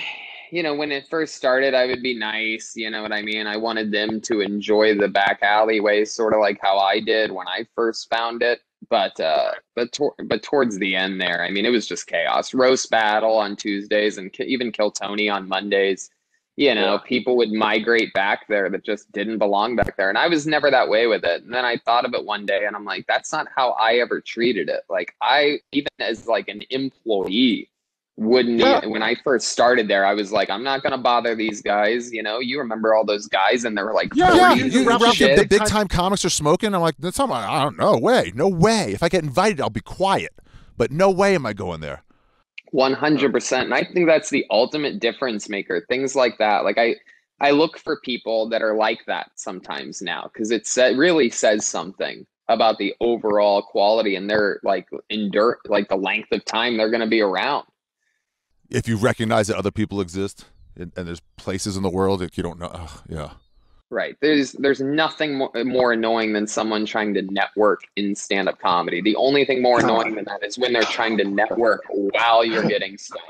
you know, when it first started, I would be nice. You know what I mean? I wanted them to enjoy the back alleyways, sort of like how I did when I first found it. But uh, but tor- but towards the end there, I mean, it was just chaos. Roast battle on Tuesdays and even Kill Tony on Mondays. You know, people would migrate back there that just didn't belong back there, and I was never that way with it. And then I thought of it one day, and I'm like, that's not how I ever treated it. Like I, even as like an employee, wouldn't Yeah. when I first started there, I was like, I'm not gonna bother these guys. You know, you remember all those guys, and they were like, Yeah, 40s you, around the big time comics are smoking. I'm like, that's not my, I don't know, way, no way. If I get invited, I'll be quiet, but no way am I going there. One hundred percent, and I think that's the ultimate difference maker. Things like that, like I, I look for people that are like that sometimes now because it sa- really says something about the overall quality and their like endure, like the length of time they're going to be around. If you recognize that other people exist and, and there's places in the world that you don't know, ugh, yeah. Right. There's there's nothing more, more annoying than someone trying to network in stand-up comedy. The only thing more (laughs) annoying than that is when they're trying to network while you're getting stoned.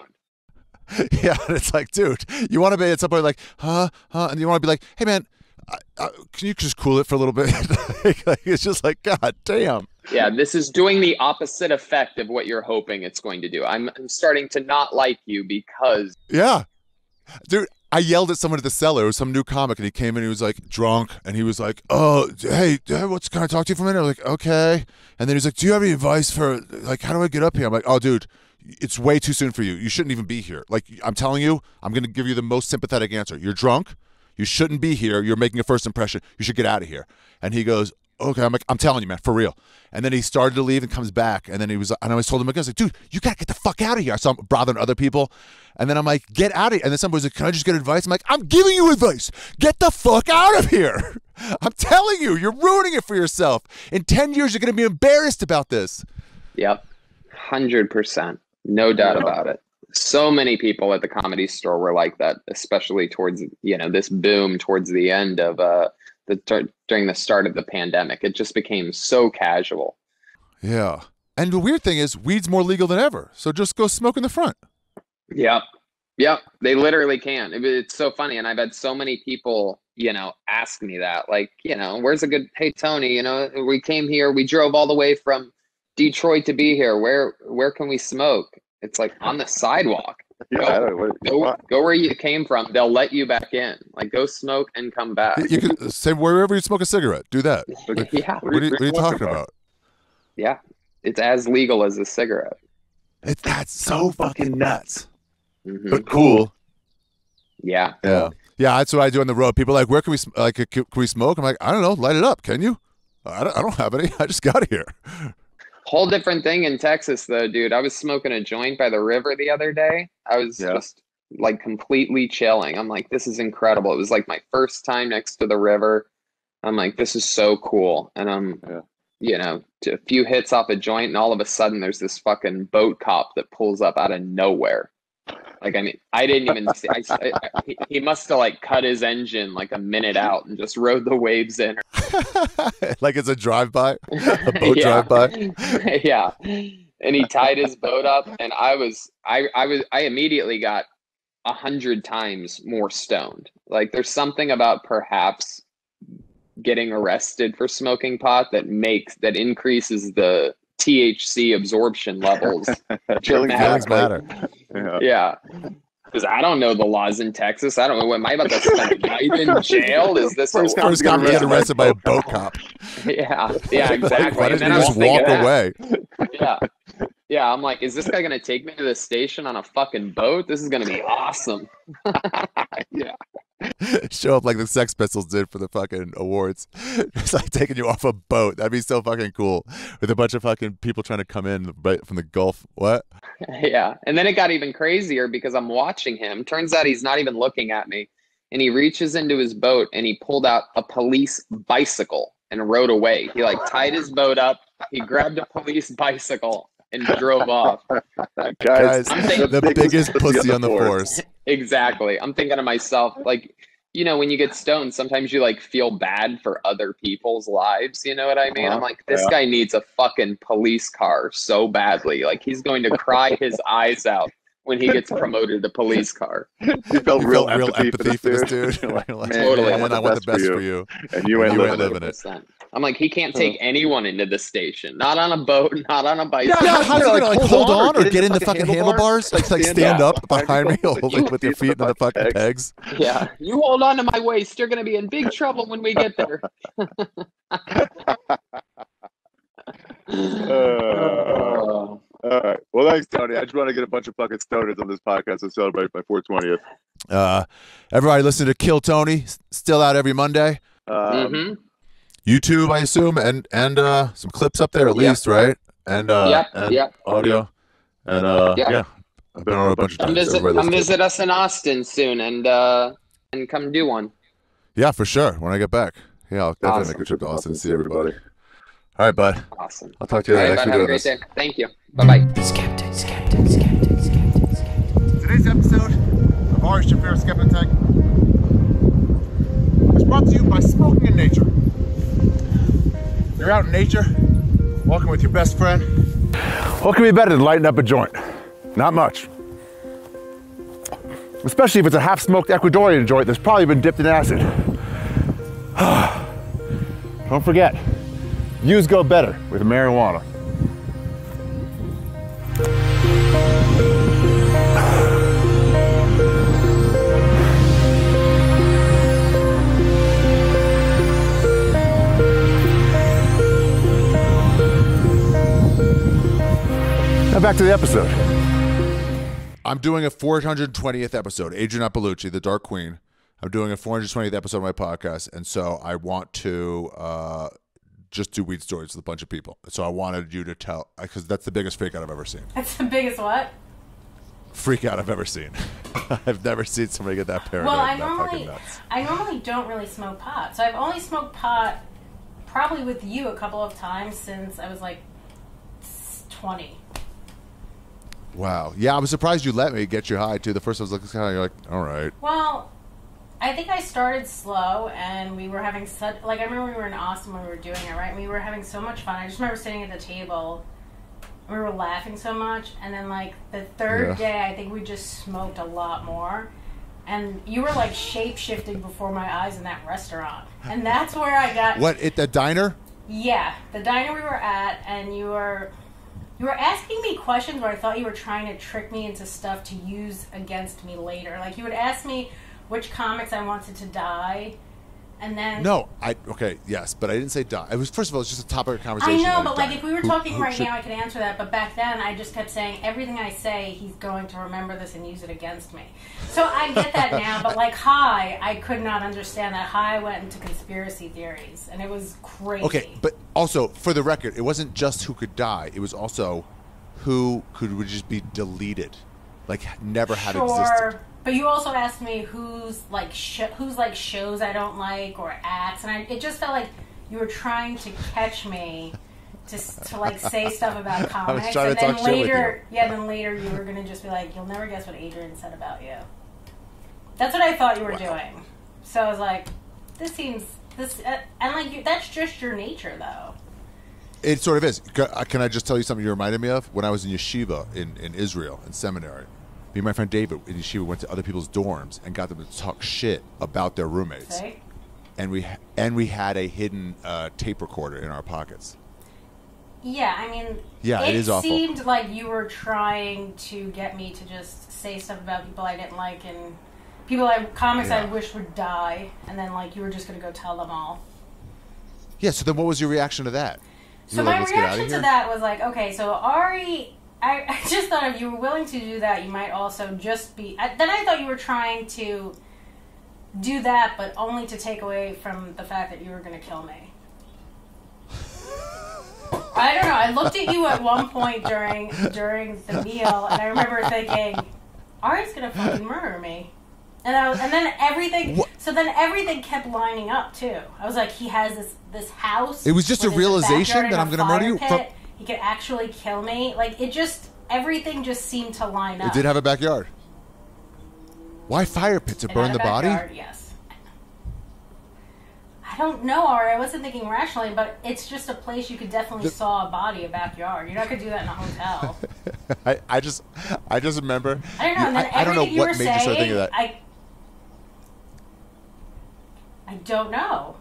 (laughs) Yeah, it's like, dude, you want to be at some point like, huh, huh, and you want to be like, hey, man, uh, uh, can you just cool it for a little bit? (laughs) like, like, it's just like, god damn. Yeah, this is doing the opposite effect of what you're hoping it's going to do. I'm, I'm starting to not like you because Yeah, dude. I yelled at someone at the cellar. It was some new comic, and he came in. He was like drunk, and he was like, "Oh, hey, what's can I talk to you for a minute?" I was like, "Okay." And then he's like, "Do you have any advice for like how do I get up here?" I'm like, "Oh, dude, it's way too soon for you. You shouldn't even be here. Like, I'm telling you, I'm gonna give you the most sympathetic answer. You're drunk. You shouldn't be here. You're making a first impression. You should get out of here." And he goes, "Okay." I'm like, "I'm telling you, man, for real." And then he started to leave and comes back, and then he was, and I always told him again, I was like, "Dude, you gotta get the fuck out of here." I saw him bothering other people, and then I'm like, "Get out of here!" And then somebody was like, "Can I just get advice?" I'm like, "I'm giving you advice. Get the fuck out of here." (laughs) I'm telling you, you're ruining it for yourself. In ten years, you're gonna be embarrassed about this. Yep. 100%. No doubt about it. So many people at the comedy store were like that, especially towards, you know, this boom towards the end of uh the tur- during the start of the pandemic. It just became so casual. Yeah. And the weird thing is, weed's more legal than ever. So just go smoke in the front. Yep. Yep. They literally can. It- It's so funny. And I've had so many people, you know, ask me that. Like, you know, where's a good hey Tony, you know, we came here, we drove all the way from Detroit to be here. Where where can we smoke? It's like on the sidewalk. Yeah, I don't, what, Go go where you came from. They'll let you back in. Like go smoke and come back. You can say wherever you smoke a cigarette, do that. (laughs) yeah. What are you, what are you talking about? Yeah. It's as legal as a cigarette. It's that's so fucking nuts. Mhm. But cool. Yeah. Yeah. Yeah, that's what I do on the road. People are like, where can we like can, can we smoke? I'm like, I don't know, light it up. Can you? I don't, I don't have any. (laughs) I just got here. Whole different thing in Texas though, dude. I was smoking a joint by the river the other day. I was Yeah. just like completely chilling. I'm like, this is incredible. It was like my first time next to the river. I'm like, this is so cool. And I'm, Yeah. you know, a few hits off a joint, and all of a sudden there's this fucking boat cop that pulls up out of nowhere. Like, I mean, I didn't even see. I, I, he, he must have like cut his engine like a minute out and just rode the waves in. (laughs) like it's a drive by, a (laughs) boat Yeah. drive by. (laughs) yeah and he tied his boat up and i was i i was i immediately got a hundred times more stoned like there's something about perhaps getting arrested for smoking pot that makes that increases the thc absorption levels (laughs) Feelings Feelings matter. matter. Yeah. yeah because i don't know the laws in texas i don't know what am i about to spend a night in jail is this a- First First cop to get arrested by a boat cop. (laughs) yeah yeah exactly Why And didn't then you I just thinking walk that. away? (laughs) yeah. Yeah, I'm like, is this guy gonna take me to the station on a fucking boat? This is gonna be awesome. yeah. (laughs) Show up like the Sex Pistols did for the fucking awards. (laughs) It's like taking you off a boat. That'd be so fucking cool. With a bunch of fucking people trying to come in from the Gulf. What? (laughs) yeah. And then it got even crazier because I'm watching him. Turns out he's not even looking at me. And he reaches into his boat and he pulled out a police bicycle and rode away. He like tied his boat up he grabbed a police bicycle and drove off. (laughs) Guys, I'm thinking- the biggest pussy on the force. (laughs) Exactly. I'm thinking to myself, like, you know, when you get stoned, sometimes you like feel bad for other people's lives. You know what I mean? I'm Uh-huh. like, this Yeah. guy needs a fucking police car so badly. Like, he's going to cry (laughs) his eyes out when he gets promoted to police car. You felt You real felt real empathy, empathy for this dude. You're like, You're like, man, Totally. I want I want the best for you. And you ain't You ain't living it. living it. 100%. I'm like, he can't take anyone into the station. Not on a boat, (laughs) not on a Yeah, how's he gonna like hold on or get get in in the the fucking fucking handlebars? Like, like Stand stand up up behind me, behind me, holding (laughs) with your feet into the (laughs) fucking pegs. Yeah, you hold on to my waist. You're going to be in big trouble when we get there. Uh, all right. Well, thanks, Tony. I just want to get a bunch of fucking stoners on this podcast to celebrate my 420th. Uh, everybody listen to Kill Tony, still out every Monday. Um, hmm YouTube, I assume, and and uh, some clips up there at Yep. least, right? And uh, Yep, and yep. audio, and uh, Yeah. yeah. I've been on a bunch of Come times. visit, come listen to it. visit us in Austin soon, and uh, and come do one. Yeah, for sure. When I get back, yeah, I'll definitely Awesome. make a trip to Austin and see everybody. All right, bud. Awesome. I'll talk to you later. right, Thanks bud, for have a great day. Thank you. Bye bye. Skeptic, skeptic, skeptic, skeptic, skeptic. Today's episode of Ari Shaffir Skeptic Tank is brought to you by Smoking in Nature. You're out in nature, walking with your best friend. What can be better than lighting up a joint? Not much. Especially if it's a half smoked Ecuadorian joint that's probably been dipped in acid. (sighs) Don't forget, views go better with marijuana. Back to the episode. I'm doing a 420th episode. Adrienne Iapalucci, the Dark Queen. I'm doing a 420th episode of my podcast, and so I want to uh, just do weed stories with a bunch of people. So I wanted you to tell because that's the biggest freak out I've ever seen. That's the biggest what? Freak out I've ever seen. (laughs) I've never seen somebody get that paranoid. Well, I normally nuts. I normally don't really smoke pot. So I've only smoked pot probably with you a couple of times since I was like 20. Wow. Yeah, I was surprised you let me get you high too. The first I was like, kind of, you're like, all right. Well, I think I started slow and we were having such like I remember we were in Austin when we were doing it, right? And we were having so much fun. I just remember sitting at the table we were laughing so much and then like the third Yeah. day I think we just smoked a lot more. And you were like shape shifting before my eyes in that restaurant. And that's where I got What at the diner? Yeah, the diner we were at, and you were you were asking me questions where I thought you were trying to trick me into stuff to use against me later. Like you would ask me which comics I wanted to die, and then No, I okay, yes, but I didn't say die. It was first of all, it's just a topic of conversation. I know, but like if we were Who- talking who right should- now, I could answer that. But back then, I just kept saying everything I say, he's going to remember this and use it against me. So I get that (laughs) now, but like high, I could not understand that. High went into conspiracy theories, and it was crazy. Okay, but also for the record, it wasn't just who could die. It was also who could would just be deleted, like never had existed. But you also asked me who's like sh- who's like shows I don't like or acts, and I, it just felt like you were trying to catch me to, to like say stuff about (laughs) comics, trying and to then talk shit with later, yeah, then later you were gonna just be like, you'll never guess what Adrienne said about you. That's what I thought you were doing. So I was like, this seems this, uh, and like you, that's just your nature, though. It sort of is. Uh, Can I just tell you something you reminded me of? When I was in yeshiva in, in Israel, in seminary, me and my friend David and she went to other people's dorms and got them to talk shit about their roommates. And we and we had a hidden uh, tape recorder in our pockets. Yeah, I mean, Yeah, it is awful. seemed like you were trying to get me to just say stuff about people I didn't like and people I comics I wish would die, and then like you were just gonna go tell them all. Yeah. So then, what was your reaction to that? You So like, my "Let's get outta reaction to that was like, okay, so Ari, I, (laughs) I just thought if you were willing to do that, you might also just be. I, then I thought you were trying to do that, but only to take away from the fact that you were going to kill me. I don't know. I looked at you at one point during during the meal, and I remember thinking, Ari's going to fucking murder me. And, I was, and then everything. What- So then everything kept lining up too. I was like, he has this this house. It was just a realization that I'm gonna murder you? pit. He could actually kill me. Like it just everything just seemed to line up. It did have a backyard. Why fire pit to It burn the a body? backyard, Yes. I don't know, or I wasn't thinking rationally, but it's just a place you could definitely The- saw a body, a backyard. You're not gonna do that in a hotel. (laughs) I, I just I just remember. I don't know. Then I, I don't know you what made you start thinking of that. I, I don't know.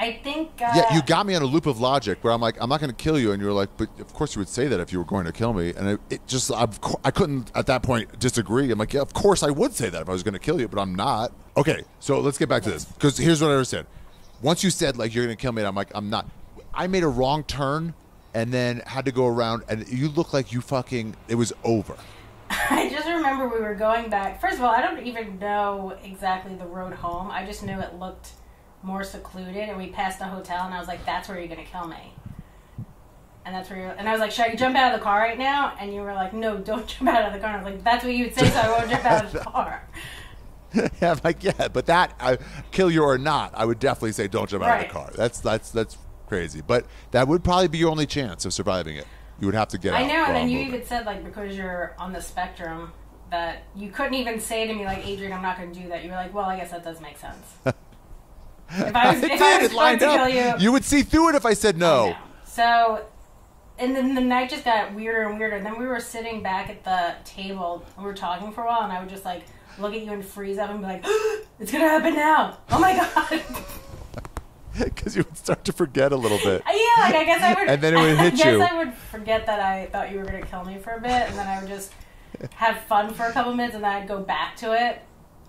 I think. Uh, yeah, you got me on a loop of logic where I'm like, I'm not going to kill you, and you're like, but of course you would say that if you were going to kill me, and it, it just, I've, I couldn't at that point disagree. I'm like, yeah, of course I would say that if I was going to kill you, but I'm not. Okay, so let's get back to this because here's what I understand. Once you said like you're going to kill me, and I'm like, I'm not. I made a wrong turn and then had to go around, and you look like you fucking. It was over. (laughs) I just remember we were going back. First of all, I don't even know exactly the road home. I just knew it looked more secluded, and we passed a hotel, and I was like, "That's where you're gonna kill me." And that's where you're. And I was like, "Should I jump out of the car right now?" And you were like, "No, don't (laughs) jump out of the car." And I was like, "That's what you would say, so I won't jump out of the (laughs) car." (laughs) yeah, I'm like, yeah, but that I, kill you or not, I would definitely say don't jump out of the car. That's that's that's crazy, but that would probably be your only chance of surviving it. You would have to get I know, and then you even said like because you're on the spectrum that you couldn't even say to me like, "Adrienne, I'm not going to do that." You were like, "Well, I guess that does make sense." If I was, (laughs) It if I was it lined to up. kill you, You would see through it if I said no. So, and then the night just got weirder and weirder. And then we were sitting back at the table and we were talking for a while, and I would just like look at you and freeze up and be like, (gasps) "It's gonna happen now! Oh my god!" (laughs) Because you would start to forget a little bit. Uh, yeah, like I guess I (laughs) would. And then it would I hit guess you. I would forget that I thought you were gonna kill me for a bit, and then I would just have fun for a couple minutes, and then I'd go back to it,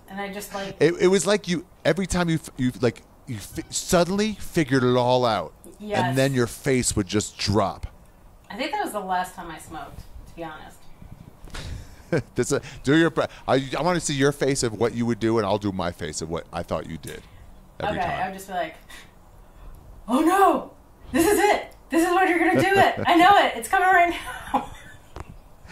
and I just like It, it was like you every time you you like you fi- suddenly figured it all out, Yes. and then your face would just drop. I think that was the last time I smoked, to be honest. (laughs) this, uh, do your. I, I want to see your face of what you would do, and I'll do my face of what I thought you did. Every okay, I time. would just be like, "Oh no, this is it. This is what you're gonna do it. I know it. It's coming right now." (laughs)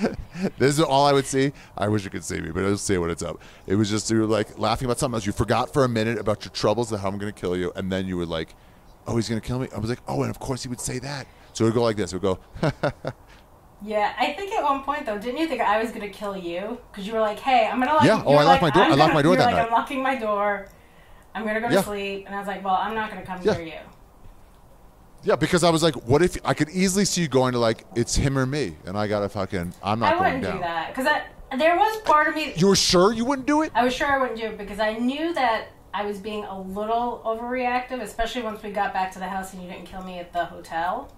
(laughs) This is all I would see. I wish you could see me, but I'll see what it's up. It was just you were like laughing about something else. You forgot for a minute about your troubles and how I'm going to kill you, and then you were like, "Oh, he's going to kill me." I was like, "Oh, and of course he would say that." So it would go like this. It would go, (laughs) yeah, I think at one point though, didn't you think I was gonna kill you? Because you were like, "Hey, I'm gonna lock." Yeah, oh, I locked like, my door- I'm I locked gonna- my door (laughs) that like, night. I'm locking my door. I'm gonna go to Yeah. sleep, and I was like, "Well, I'm not gonna come Yeah. near you." "Yeah," because I was like, "What if I could easily see you going to like it's him or me?" And I got to fucking. I'm not I going wouldn't down. do that because there was part of me. You were sure you wouldn't do it? I was sure I wouldn't do it because I knew that I was being a little overreactive, especially once we got back to the house and you didn't kill me at the hotel.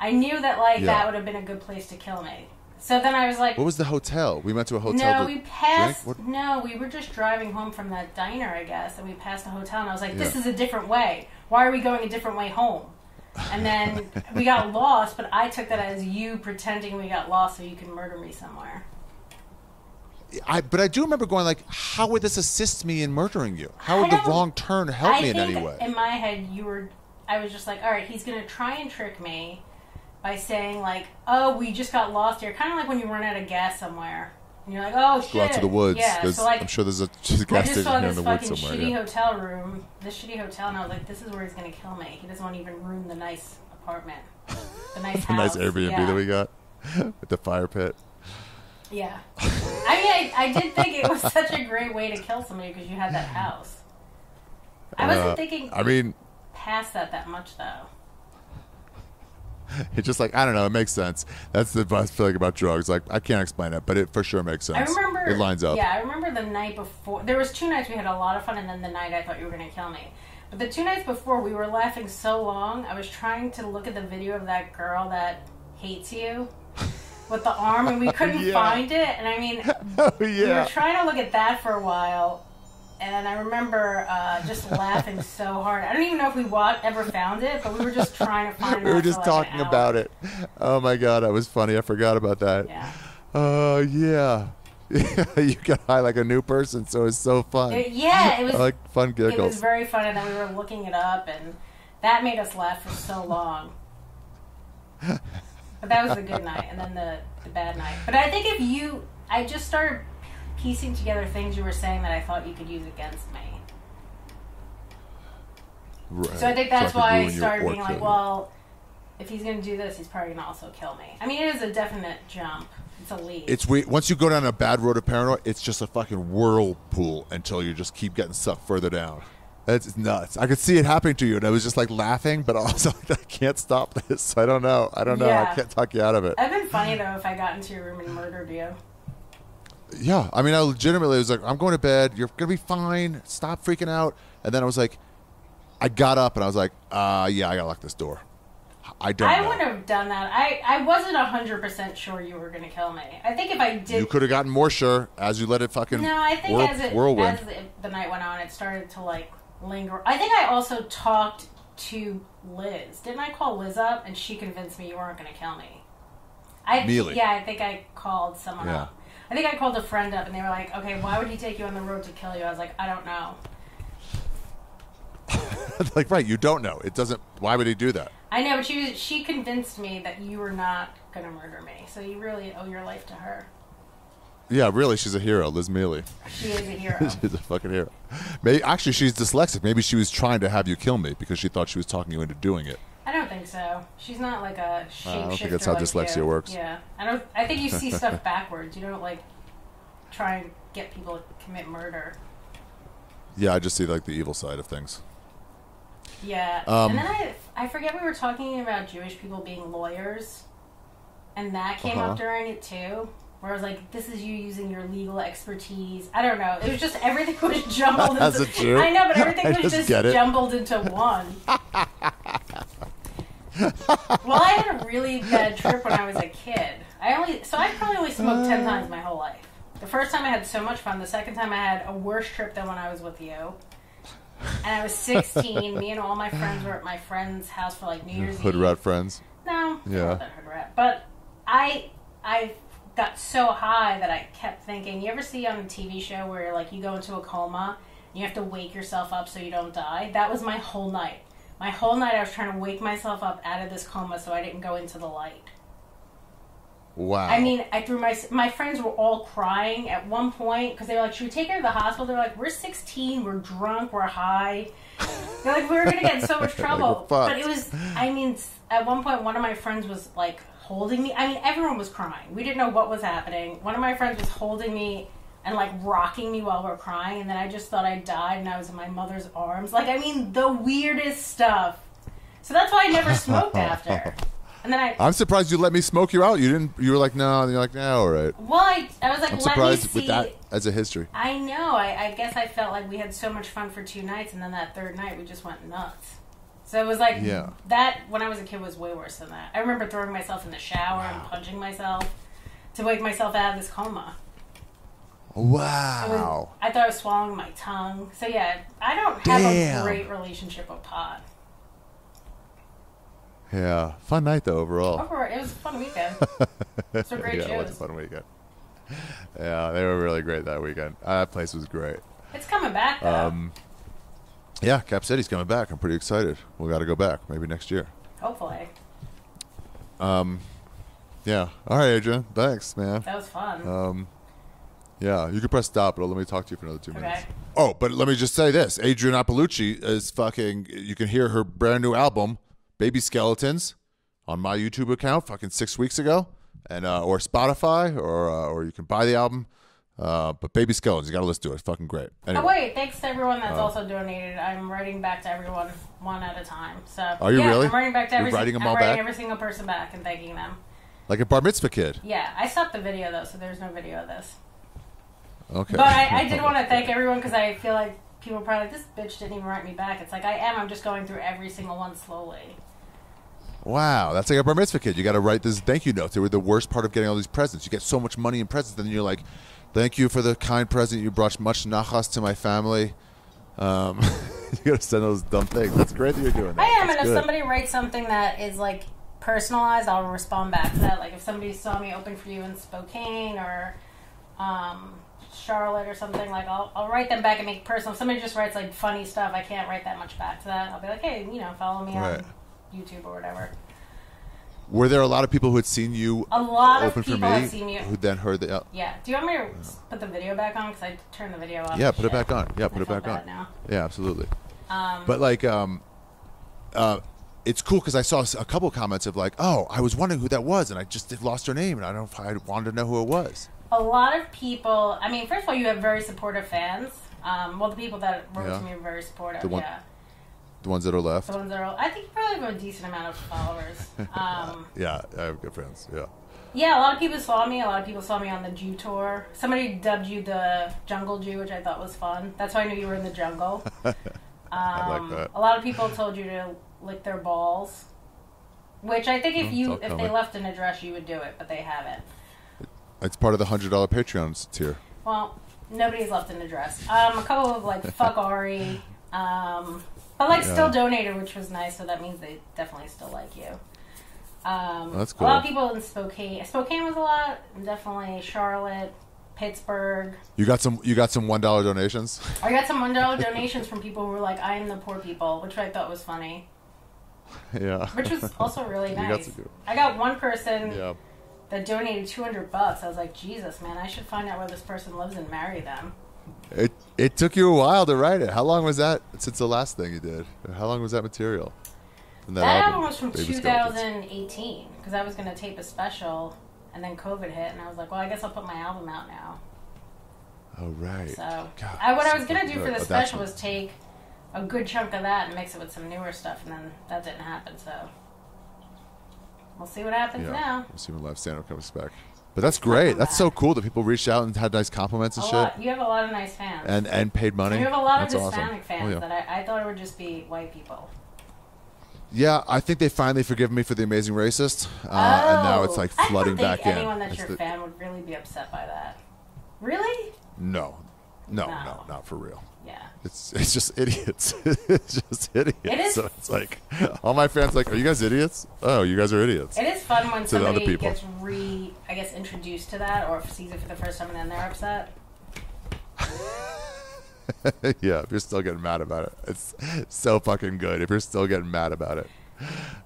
I knew that like Yeah. that would have been a good place to kill me. So then I was like, What was the hotel? We went to a hotel. no, we passed. No, we were just driving home from that diner, I guess, and we passed a hotel, and I was like, "This Yeah. is a different way. Why are we going a different way home?" And then we got lost, but I took that as you pretending we got lost so you can murder me somewhere. I, but I do remember going like, "How would this assist me in murdering you? How would the wrong turn help I me in any way?" In my head, you were. I was just like, all right, he's gonna try and trick me by saying like, oh, we just got lost here, kind of like when you run out of gas somewhere, and you're like, oh shit, Go out to the woods. Yeah, so like, I'm sure there's a gas station here in the woods somewhere. shitty yeah. hotel room, this shitty hotel, and I was like, this is where he's gonna kill me. He doesn't want to even ruin the nice apartment, the nice (laughs) The nice. Airbnb yeah. that we got with the fire pit. Yeah, (laughs) I mean, I, I did think it was (laughs) such a great way to kill somebody because you had that house. I wasn't Uh, thinking I mean, past that that much though. (laughs) it's just like I don't know. It makes sense. That's the best feeling about drugs. Like I can't explain it, but it for sure makes sense. I remember it lines up. Yeah, I remember the night before. There was two nights we had a lot of fun, and then the night I thought you were going to kill me. But the two nights before, we were laughing so long. I was trying to look at the video of that girl that hates you (laughs) with the arm, and we couldn't Yeah. find it. And I mean, (laughs) Oh we were trying to look at that for a while. And I remember uh, just laughing so hard. I don't even know if we ever found it, but we were just trying to (laughs) find it. We were just talking about it. Oh my god, that was funny. I forgot about that. Yeah. Oh yeah. (laughs) you got high like a new person, so it's so fun. It- yeah, it was. Like fun giggles. It was very fun, and then we were looking it up, and that made us laugh for so long. (laughs) But that was the good night, and then the, the bad night. But I think if you, I just started piecing together things you were saying that I thought you could use against me. Right. So I think So that's why I started being like, well, if he's going to do this, he's probably going to also kill me. I mean, it is a definite jump. It's a leap. It's weird. Once you go down a bad road of paranoia, it's just a fucking whirlpool until you just keep getting sucked further down. That's nuts. I could see it happening to you, and I was just like laughing, but (laughs) also I can't stop this. I don't know. I don't know. I can't talk you out of it. I've been funny though if I got into your room and murdered you. Yeah, I mean, I legitimately was like, I'm going to bed. You're gonna be fine. Stop freaking out. And then I was like, I got up and I was like, uh, yeah, I gotta lock this door. I don't I know. would have done that. I, I wasn't hundred percent sure you were going to kill me. I think if I did, you could have gotten more sure as you let it fucking no, I think whirl- as it whirlwind. as the, the night went on, it started to like linger. I think I also talked to Liz. Didn't I call Liz up and she convinced me you weren't going to kill me? I Miele. yeah, I think I called someone Yeah. up. I think I called a friend up and they were like, "Okay, why would he take you on the road to kill you?" I was like, "I don't know." (laughs) like, right? You don't know. It doesn't. Why would he do that? I know, but she was, she convinced me that you were not going to murder me. So you really owe your life to her. Yeah, really, she's a hero, Liz Miele. She is a (laughs) hero. she's a fucking hero. Maybe actually, she's dyslexic. Maybe she was trying to have you kill me because she thought she was talking you into doing it. I don't think so. She's not like a I don't think that's how like dyslexia you. works. Yeah, I don't. I think you see stuff (laughs) backwards. You don't like try and get people to commit murder. Yeah, I just see like the evil side of things. Yeah, Um, and then I I forget we were talking about Jewish people being lawyers, and that came Uh-huh. up during it too. Where I was like, "This is you using your legal expertise." I don't know. It was just everything was jumbled. (laughs) As into, a Jew? I know, but (laughs) everything I was just just, jumbled into one. (laughs) well, I had a really bad trip when I was a kid. I only so I probably only smoked ten uh. times my whole life. The first time I had so much fun. The second time I had a worse trip than when I was with you. And I was 16. Me and all my friends were at my friend's house for like New Year's Hood Eve. rat friends. No, Yeah. hood rat. But I I got so high that I kept thinking. You ever see on a TV show where like you go into a coma, and you have to wake yourself up so you don't die? That was my whole night. My whole night I was trying to wake myself up out of this coma so I didn't go into the light. Wow. I mean, I threw my my friends were all crying at one point because they were like, "Should we take her to the hospital?" They're like, "We're 16, we're drunk, we're high." They're like, "We're gonna get in so much (laughs) trouble." fucked. but it was, I mean, at one point, one of my friends was like holding me. I mean, everyone was crying. We didn't know what was happening. One of my friends was holding me and like rocking me while we are crying, and then I just thought I died, and I was in my mother's arms. Like, I mean, the weirdest stuff. So that's why I never (laughs) smoked after. And then I, I'm surprised you let me smoke you out. You didn't. You were like, no. And you're like, no all right. well, I, I was like, I'm let me surprised with that as a history. I know. I, I guess I felt like we had so much fun for two nights, and then that third night we just went nuts. So it was like Yeah. that. When I was a kid, was way worse than that. I remember throwing myself in the shower and punching myself to wake myself out of this coma. It was- Wow. I thought I was swallowing my tongue. So yeah, I don't have Damn. a great relationship with pot. Yeah. Fun night though overall. Overall, it was a fun weekend. (laughs) Some great yeah, it was a fun weekend. Yeah, they were really great that weekend. Uh, that place was great. It's coming back though. Um, yeah, Cap City's coming back. I'm pretty excited. We got to go back maybe next year. Hopefully, Um, Yeah. All right, Adrienne. Thanks, man. that was fun. Um, yeah, you can press stop, but let me talk to you for another two minutes. Okay. Oh, but let me just say this: Adrienne Iapalucci is fucking. You can hear her brand new album, "Baby Skeletons," on my YouTube account, fucking six weeks ago, and uh, or Spotify, or uh, or you can buy the album. Uh, but "Baby Skeletons," you got to listen to it. It's fucking great. Anyway, Oh wait, thanks to everyone Uh, that's also donated. I'm writing back to everyone one at a time. So Are you yeah, really? I'm writing back to You're every writing them I'm all writing back? every single person back and thanking them. like a bar mitzvah kid. Yeah, I stopped the video though, so there's no video of this. Okay. But I, I did want to thank everyone because I feel like people are probably like, this bitch didn't even write me back. It's like I am. I'm just going through every single one slowly. Wow, that's like a bar mitzvah kid. You got to write this thank you notes. They were the worst part of getting all these presents. You get so much money in presents, and then you're like, "Thank you for the kind present. You brought much nachas to my family." Um, (laughs) you got to send those dumb things. That's great that you're doing that. I am, That's and if somebody writes something that is like personalized, I'll respond back to that. Like if somebody saw me open for you in Spokane or um, Charlotte or something, like I'll, I'll write them back and make personal. If somebody just writes like funny stuff, I can't write that much back to that. I'll be like, hey, you know, follow me Right. on YouTube or whatever. Were there a lot of people who had seen you A lot of open for people me have seen you. who then heard the? Uh, Yeah. Do you want me to put the video back on? Because I turned the video off. yeah, put it back on. Yeah, put I it back on. Now. Yeah, absolutely. Um, But like, um, uh, it's cool because I saw a couple comments of like, "Oh, I was wondering who that was, and I just lost her name, and I don't know if I wanted to know who it was." A lot of people. I mean, first of all, you have very supportive fans. Um, well, the people that wrote Yeah. to me are very supportive. The one- yeah. The ones that are left. The ones that are. I think you probably have a decent amount of followers. (laughs) Um, Yeah, I have good friends. Yeah. yeah, a lot of people saw me. A lot of people saw me on the Jew tour. Somebody dubbed you the Jungle Jew, which I thought was fun. That's why I knew you were in the jungle. (laughs) I like Um, that. A lot of people told you to lick their balls, which I think if Mm, you if they left an address, you would do it, but they haven't. It's part of the hundred dollar Patreon tier. Well, nobody's left an address. Um, a couple of like (laughs) fuck Ari, um, but like still Yeah. donated, which was nice. So that means they definitely still like you. Um, That's A lot of people in Spokane. Spokane was a lot. Definitely Charlotte, Pittsburgh. You got some. You got some one dollar donations. I got some one dollar (laughs) donations from people who were like, "I am the poor people," which I thought was funny. (laughs) yeah. Which was also really got nice. good- I got one person Yeah. That donated two hundred bucks. I was like, Jesus, man, I should find out where this person lives and marry them. It it took you a while to write it. How long was that since the last thing you did? How long was that material? From That album was from Baby 2018 because I was going to tape a special, and then COVID hit, and I was like, well, I guess I'll put my album out now. Oh right. So God, I, what I was going to do for the Oh, special was take a good chunk of that and mix it with some newer stuff, and then that didn't happen. So we'll see what happens Yeah. now. We'll see when live stand up comes back. But that's great. That's so cool that people reached out and had nice compliments A and shit, lot. You have a lot of nice fans. and and paid money. you have a lot that's of awesome. Hispanic fans Oh, yeah. that I, I thought it would just be white people. Yeah, I think they finally forgive me for the Amazing Racist, uh, and now it's Oh, like I flooding don't think back anyone in. that's It's your the- fan would really be upset by that. Really? no, no, No. no, not for real. Yeah. It's it's just idiots. (laughs) it's just idiots. It is- So it's like all my fans like, are you guys idiots? Oh, you guys are idiots. It is fun when To the other somebody people. gets re, I guess, introduced to that or sees it for the first time and then they're upset. (laughs) yeah, if you're still getting mad about it, it's so fucking good. If you're still getting mad about it,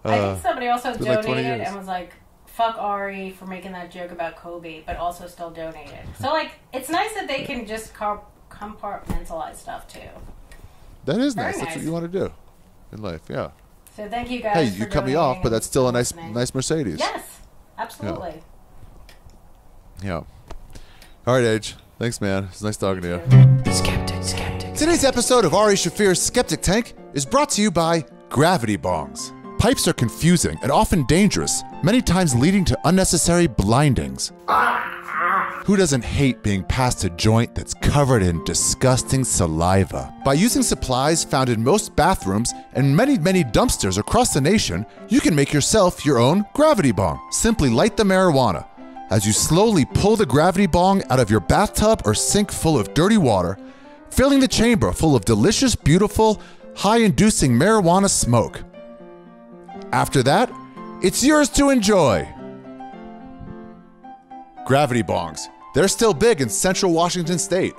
I Uh, think somebody also it's like 20 donated and was like, "Fuck Ari for making that joke about Kobe," but also still donated. So like, it's nice that they can just car- compartmentalize stuff too. that is Very nice. That's what you want to do in life. Yeah. So thank you guys. Hey, you cut me off, but that's still a nice, listening. nice Mercedes. Yes, absolutely. Yeah. All right, Age. Thanks, man. It's nice talking to you. Skeptic, skeptic. Today's episode of Ari Shaffir's Skeptic Tank is brought to you by Gravity Bongs. Pipes are confusing and often dangerous, many times leading to unnecessary blindings. Ah! Who doesn't hate being passed a joint that's covered in disgusting saliva? By using supplies found in most bathrooms and many, many dumpsters across the nation, you can make yourself your own gravity bong. Simply light the marijuana. As you slowly pull the gravity bong out of your bathtub or sink full of dirty water, filling the chamber full of delicious, beautiful, high inducing marijuana smoke. After that, it's yours to enjoy. Gravity bongs. They're still big in central Washington state.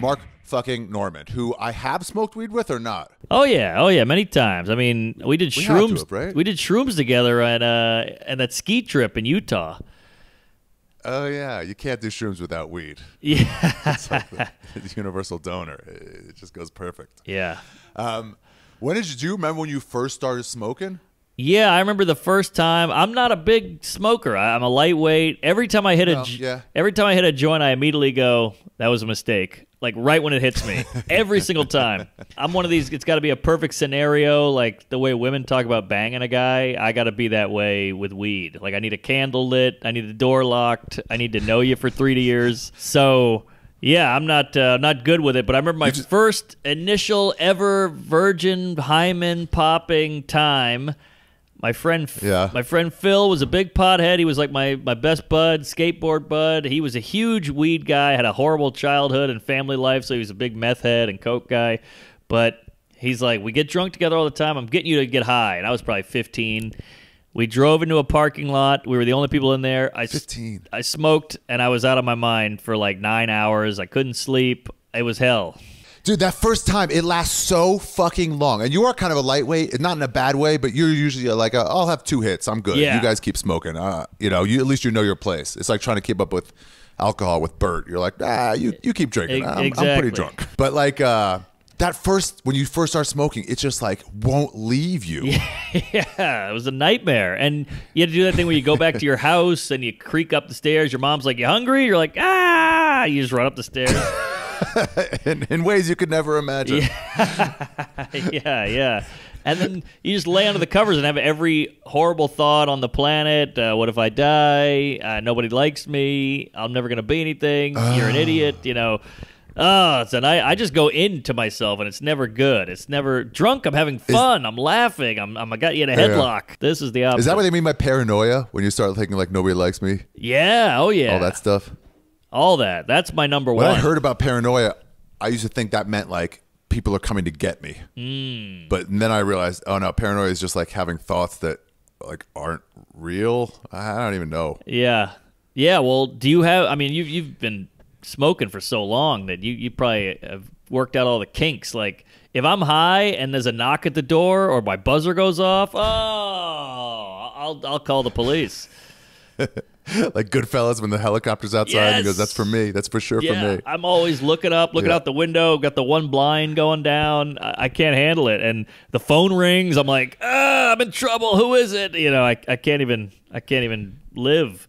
Mark fucking Normand, who I have smoked weed with or not. Oh yeah, oh yeah, many times. I mean, we did We shrooms. have, right? We did shrooms together at uh at that ski trip in Utah. Oh yeah, you can't do shrooms without weed. (laughs) Yeah, (laughs) It's like the, the universal donor. It just goes perfect. yeah, Um, when did you, do you remember when you first started smoking? Yeah. I remember the first time. I'm not a big smoker. I, I'm a lightweight. Every time I hit a yeah. every time I hit a joint, I immediately go, "That was a mistake." Like right when it hits me, (laughs) every single time. I'm one of these. It's got to be a perfect scenario, like the way women talk about banging a guy. I got to be that way with weed. Like I need a candle lit. I need the door locked. I need to know you for three (laughs) years. So. Yeah, I'm not uh, not good with it, but I remember my first initial ever virgin hymen popping time. My friend, Yeah. my friend Phil was a big pothead. He was like my my best bud, skateboard bud. He was a huge weed guy. Had a horrible childhood and family life, so he was a big meth head and coke guy. But he's like, we get drunk together all the time. I'm getting you to get high, and I was probably 15. We drove into a parking lot. We were the only people in there. I s- 15. I smoked, and I was out of my mind for like nine hours. I couldn't sleep. It was hell. Dude, that first time it lasts so fucking long, and you are kind of a lightweight, not in a bad way, but you're usually like, i I'll have two hits, I'm good. Yeah. You guys keep smoking, uh, you know. You at least you know your place. It's like trying to keep up with alcohol with Bert. You're like, ah, you you keep drinking. I'm, I'm pretty drunk, but like uh, that first when you first start smoking, it just like won't leave you. (laughs) Yeah, it was a nightmare. And you had to do that thing where you go back to your house and you creak up the stairs. Your mom's like, "You hungry?" You're like, "Ah!" You just run up the stairs. (laughs) (laughs) in, in ways you could never imagine. yeah, (laughs) yeah. yeah. And then you just lay under the covers and have every horrible thought on the planet. Uh, what if I die? Uh, nobody likes me. I'm never gonna be anything. You're an idiot. You know. Oh, it's and I, I just go into myself and it's never good. It's never drunk. I'm having fun. I'm laughing. I'm, I'm I got you in a Yeah. headlock. This is the opposite. Is that what they mean by paranoia? When you start thinking like nobody likes me, Yeah. Oh yeah. all that stuff. All that. That's my number one. When. I heard about paranoia, I used to think that meant like people are coming to get me. Hmm. But then I realized, oh no, paranoia is just like having thoughts that like aren't real. I don't even know. Yeah. Yeah. Well, do you have? I mean, you've you've been smoking for so long that you you probably have worked out all the kinks. Like, if I'm high and there's a knock at the door or my buzzer goes off, oh, I'll I'll call the police. (laughs) (laughs) like Goodfellas when the helicopter's outside and he goes, "That's for me. That's for sure yeah, for me." I'm always looking up, looking Yeah. out the window, got the one blind going down. I, I can't handle it, and the phone rings. I'm like, ah, I'm in trouble. Who is it? You know, I, I can't even I can't even live.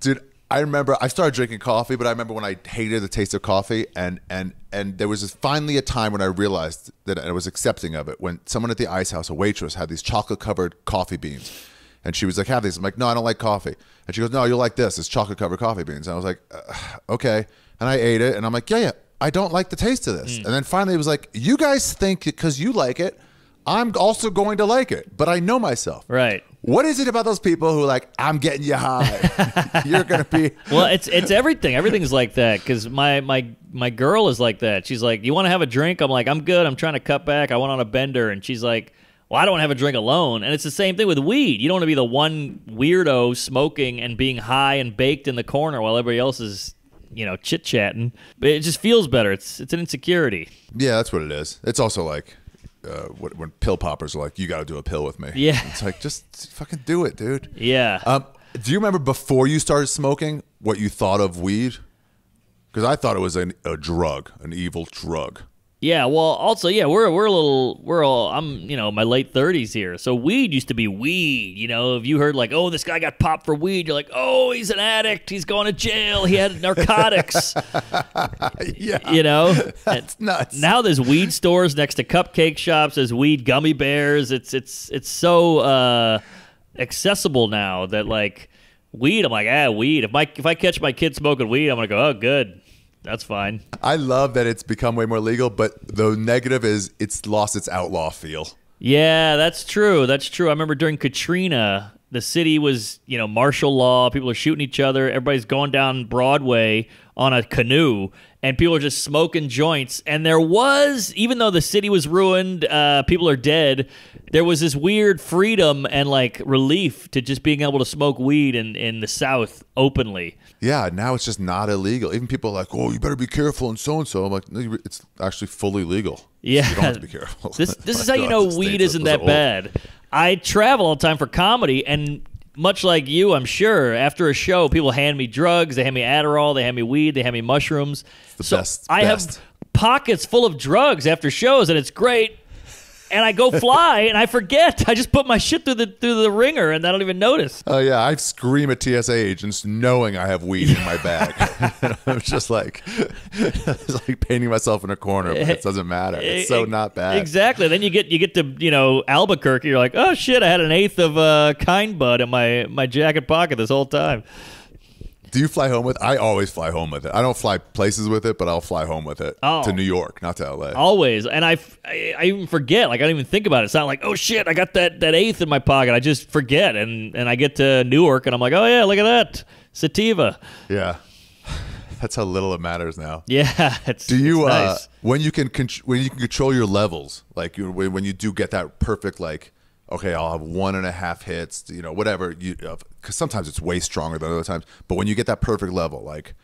Dude, I remember I started drinking coffee, but I remember when I hated the taste of coffee, and and and there was finally a time when I realized that I was accepting of it. When someone at the ice house, a waitress, had these chocolate covered coffee beans, and she was like, "Have these?" I'm like, "No, I don't like coffee." And she goes, "No, you'll like this. It's chocolate covered coffee beans." And I was like, uh, "Okay," and I ate it, and I'm like, "Yeah, yeah, I don't like the taste of this." And then finally, it was like, "You guys think because you like it." I'm also going to like it, but I know myself. Right. What is it about those people who are like, I'm getting you high? (laughs) You're gonna be (laughs) well, it's it's everything. Everything's like that because my my my girl is like that. She's like, "You want to have a drink?" I'm like, "I'm good. I'm trying to cut back. I went on a bender," and she's like, "Well, I don't want to have a drink alone." And it's the same thing with weed. You don't want to be the one weirdo smoking and being high and baked in the corner while everybody else is, you know, chit chatting. But It just feels better. It's it's an insecurity. Yeah, that's what it is. It's also like uh, when when pill poppers are like, "You got to do a pill with me." Yeah. it's like just fucking do it, dude. Yeah. Um, do you remember before you started smoking what you thought of weed? Because I thought it was an, a drug, an evil drug. Yeah, well, also, yeah, we're we're a little we're all I'm you know my late thirties here, so weed used to be weed. You know, if you heard like, oh, this guy got popped for weed, you're like, oh, he's an addict, he's going to jail, he had narcotics. (laughs) yeah, you know, that's nuts. Now there's weed stores next to cupcake shops. There's weed gummy bears. It's it's it's so uh, accessible now that like weed. I'm like, ah, weed. If my if I catch my kid smoking weed, I'm gonna go, oh, good, that's fine. I love that it's become way more legal, but the negative is it's lost its outlaw feel. Yeah, that's true. That's true. I remember during Katrina, the city was, you know, martial law. People are shooting each other. Everybody's going down Broadway on a canoe, and people are just smoking joints. And there was, even though the city was ruined, uh, people are dead. There was this weird freedom and like relief to just being able to smoke weed in in the South openly. Yeah, now it's just not illegal. Even people are like, "Oh, you better be careful," and so and so. I'm like, no, it's actually fully legal. Yeah, you don't have to be careful. (laughs) This this is (laughs) how you know weed isn't that bad. I travel all the time for comedy, and much like you, I'm sure after a show, people hand me drugs. They hand me Adderall. They hand me weed. They hand me mushrooms. the so best- I best. have pockets full of drugs after shows, and it's great. And I go fly, and I forget. (laughs) I just put my shit through the through the ringer, and I don't even notice. Oh yeah, I scream at TSA agents knowing I have weed in my (laughs) bag. (laughs) I'm just like, it's like painting myself in a corner, but it doesn't matter. It's so E- not bad. Exactly. Then you get you get to you know Albuquerque. You're like, oh shit, I had an eighth of uh, kind bud in my my jacket pocket this whole time. Do you fly home with? I always fly home with it. I don't fly places with it, but I'll fly home with it Oh. to New York, not to LA. Always, and I, I, I even forget. Like I don't even think about it. It's not like, oh shit, I got that that eighth in my pocket. I just forget, and and I get to Newark, and I'm like, oh yeah, look at that sativa. Yeah, (sighs) that's how little it matters now. (laughs) Yeah, it's. Do you it's uh, when you can when you can control your levels, like you, when you do get that perfect like. Okay, I'll have one and a half hits, you know, whatever. You, uh, because sometimes it's way stronger than other times. But when you get that perfect level, like,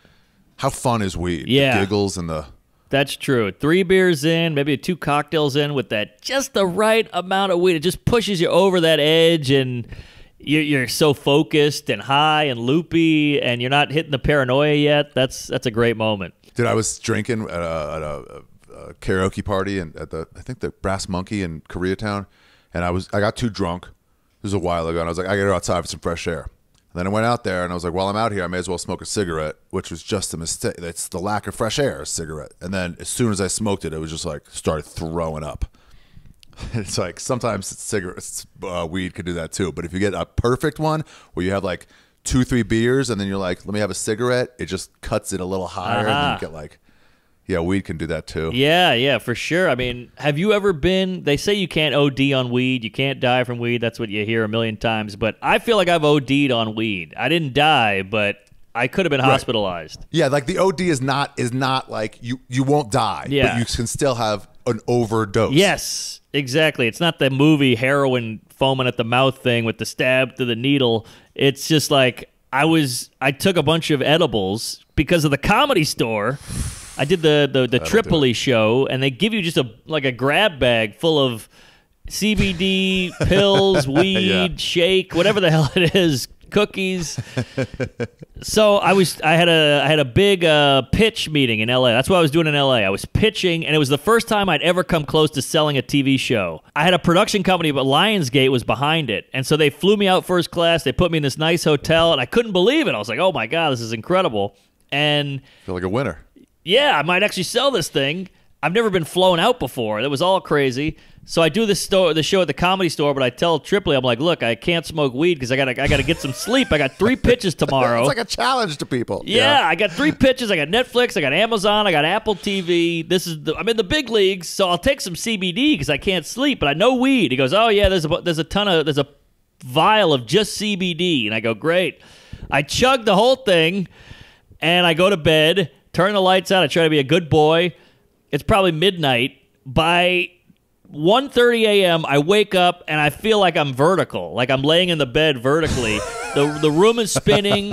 how fun is weed? Yeah. the giggles and the That's true. Three beers in, maybe two cocktails in with that just the right amount of weed. It just pushes you over that edge and you're, you're so focused and high and loopy and you're not hitting the paranoia yet. That's that's a great moment. Dude, I was drinking at a, at a, a karaoke party and at the I think the Brass Monkey in Koreatown, and I was I got too drunk. This was a while ago, and I was like, I gotta go outside for some fresh air. And then I went out there, and I was like, while I'm out here, I may as well smoke a cigarette, which was just a mistake. It's the lack of fresh air, a cigarette. And then as soon as I smoked it, it was just like started throwing up. (laughs) It's like sometimes cigarettes, uh, weed could do that too. But if you get a perfect one where you have like two, three beers, and then you're like, let me have a cigarette, it just cuts it a little higher, and then you get like, yeah, weed can do that too. Yeah, yeah, for sure. I mean, have you ever been? They say you can't OD on weed. You can't die from weed. That's what you hear a million times. But I feel like I've OD'd on weed. I didn't die, but I could have been hospitalized. Yeah, like the OD is not is not like you you won't die, Yeah. but you can still have an overdose. Yes, exactly. It's not the movie heroin foaming at the mouth thing with the stab to the needle. It's just like I was. I took a bunch of edibles because of the comedy store. I did the the, the Tripoli show, and they give you just a like a grab bag full of CBD (laughs) pills, weed, Yeah. shake, whatever the hell it is, cookies. (laughs) So I was I had a I had a big uh, pitch meeting in LA. That's what I was doing in LA. I was pitching, and it was the first time I'd ever come close to selling a TV show. I had a production company, but Lionsgate was behind it, and so they flew me out first class. They put me in this nice hotel, and I couldn't believe it. I was like, "Oh my god, this is incredible!" And I feel like a winner. Yeah, I might actually sell this thing. I've never been flown out before. That was all crazy. So I do this store, the show at the comedy store, but I tell Tripoli, I'm like, look, I can't smoke weed because I gotta, I gotta get some sleep. I got three pitches (laughs) tomorrow. It's like a challenge to people. yeah, I got three pitches. I got Netflix. I got Amazon. I got Apple TV. This is, the, I'm in the big leagues, so I'll take some CBD because I can't sleep, but I know weed. He goes, oh yeah, there's a, there's a ton of, there's a vial of just CBD, and I go, great. I chug the whole thing, and I go to bed, turn the lights out. I try to be a good boy. It's probably midnight. By 1:30 a.m. I wake up and I feel like I'm vertical, like I'm laying in the bed vertically. (laughs) the The room is spinning.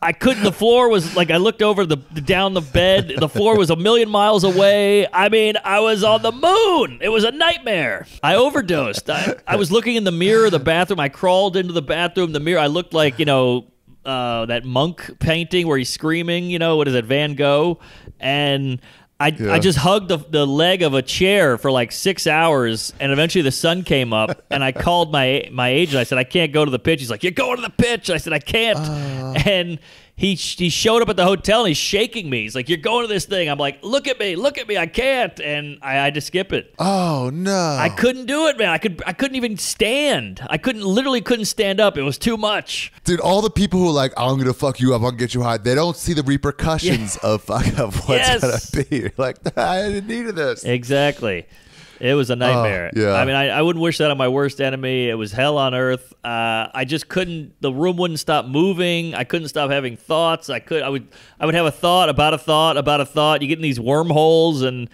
I couldn't. The floor was like I looked over the down the bed. The floor was a million miles away. I mean, I was on the moon. It was a nightmare. I overdosed. I, I was looking in the mirror of the bathroom. I crawled into the bathroom. The mirror. I looked like you know uh, that monk painting where he's screaming. You know what is it, Van Gogh? And I, Yeah. I just hugged the, the leg of a chair for like six hours, and eventually the sun came up, (laughs) and I called my my agent. I said I can't go to the pitch. He's like, "You're going to the pitch." I said I can't, and he he showed up at the hotel and he's shaking me. He's like, "You're going to this thing." I'm like, "Look at me, look at me, I can't," and I had to skip it. Oh no. I couldn't do it, man. I could I couldn't even stand. I couldn't literally couldn't stand up. It was too much. Dude, all the people who are like, I'm gonna fuck you up, I'm gonna get you high, they don't see the repercussions of fuck of what's Yes. gonna be. You're (laughs) like, (laughs) I didn't need this. Exactly. It was a nightmare. Oh, yeah. I mean, I, I wouldn't wish that on my worst enemy. It was hell on earth. Uh, I just couldn't. The room wouldn't stop moving. I couldn't stop having thoughts. I could. I would. I would have a thought about a thought about a thought. You get in these wormholes and.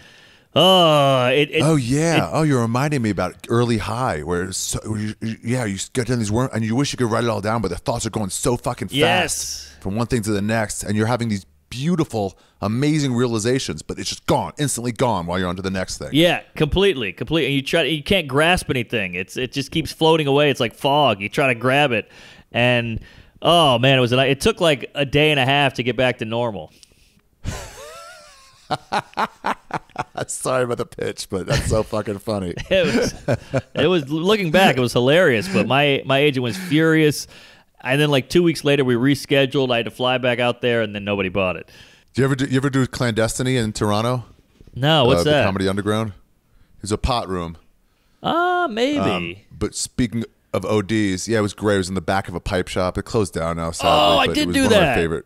Oh, it, it, Oh yeah. it- oh, you're reminding me about early high, where so, yeah, you get down these worm, and you wish you could write it all down, but the thoughts are going so fucking fast Yes. from one thing to the next, and you're having these beautiful, amazing realizations, but it's just gone, instantly gone, while you're on to the next thing. Yeah, completely, completely. And you try, you can't grasp anything. It's it just keeps floating away. It's like fog. You try to grab it, and oh man, it was. It took like a day and a half to get back to normal. (laughs) Sorry about the pitch, but that's so fucking funny. (laughs) It was, it was looking back, it was hilarious. But my my agent was furious. And then like two weeks later, we rescheduled. I had to fly back out there, and then nobody bought it. Do you ever do you ever do clandestiny in Toronto? No, what's Uh, that? Comedy Underground. There's a pot room. Ah, maybe. Um, but speaking of ODs, yeah, it was great. It was in the back of a pipe shop. It closed down now. Sadly, Oh, I did do that. my favorite.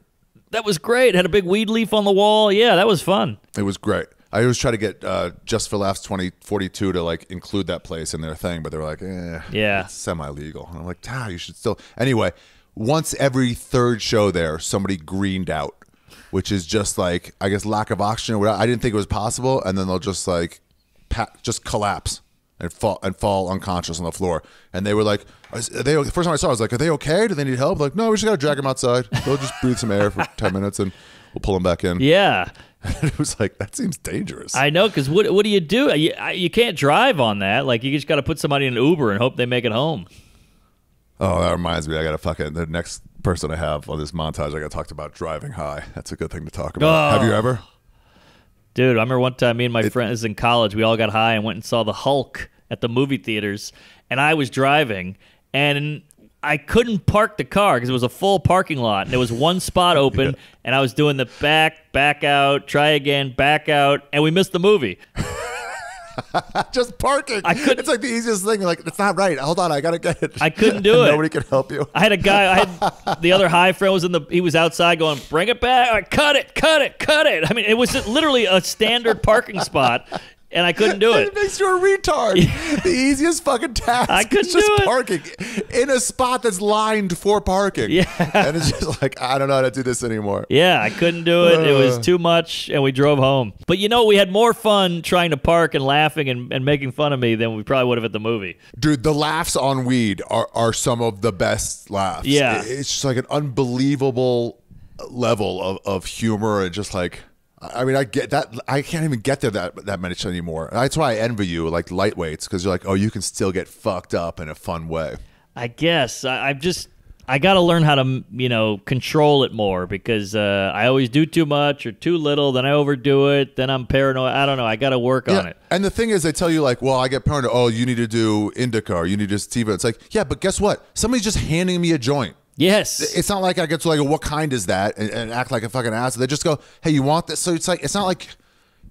that was great. Had a big weed leaf on the wall. Yeah, that was fun. It was great. I always try to get uh, Just for Laughs 2042 to like include that place in their thing, but they were like, eh, Yeah. it's semi legal. And I'm like, ah, you should still. Anyway, once every third show there, somebody greened out, which is just like, I guess, lack of oxygen or. I didn't think it was possible. And then they'll just like, pa- just collapse. And fall and fall unconscious on the floor, and they were like, "Are they?" The first time I saw, it, I was like, "Are they okay? Do they need help?" Like, no, we just gotta drag them outside. They'll just breathe some air for (laughs) ten minutes, and we'll pull them back in. Yeah. (laughs) it was like that seems dangerous. I know, because what what do you do? You, you can't drive on that. Like you just got to put somebody in an Uber and hope they make it home. oh, that reminds me. I got to fucking the next person I have on this montage. I got to talk about driving high. That's a good thing to talk about. Oh. Have you ever? Dude, I remember one time me and my friends in college, we all got high and went and saw the Hulk at the movie theaters, and I was driving, and I couldn't park the car because it was a full parking lot, and there was one spot (laughs) open, and I was doing the back, back out, try again, back out, and we missed the movie. (laughs) Just parking. I couldn't- It's like the easiest thing. Like it's not right. Hold on, I gotta get it. I couldn't do (laughs) it. Nobody can help you. I had a guy. I had the other high friend was in the. He was outside going, "Bring it back! Right, cut it! Cut it! Cut it!" I mean, it was literally a standard parking spot, and I couldn't do (laughs) It it. makes you a retard. (laughs) the easiest fucking task. I couldn't is just do it. parking in a spot that's lined for parking. Yeah. and it's just like I don't know how to do this anymore. Yeah, I couldn't do it. It was too much, and we drove home. But you know, we had more fun trying to park and laughing and, and making fun of me than we probably would have at the movie. Dude, the laughs on weed are, are some of the best laughs. Yeah. It's just like an unbelievable level of, of humor and just like I mean, I get that. I can't even get there that that much anymore. That's why I envy you, like lightweights, because you're like, oh, you can still get fucked up in a fun way. I guess I, I've just I got to learn how to you know control it more because uh, I always do too much or too little. Then I overdo it. Then I'm paranoid. I don't know. I got to work on it. And the thing is, they tell you like, well, I get paranoid. Oh, you need to do indica or you need to do sativa. It's like, yeah, but guess what? Somebody's just handing me a joint. Yes. It's not like I get to like, what kind is that, and, and act like a fucking ass. They just go, hey, you want this? So it's like, it's not like,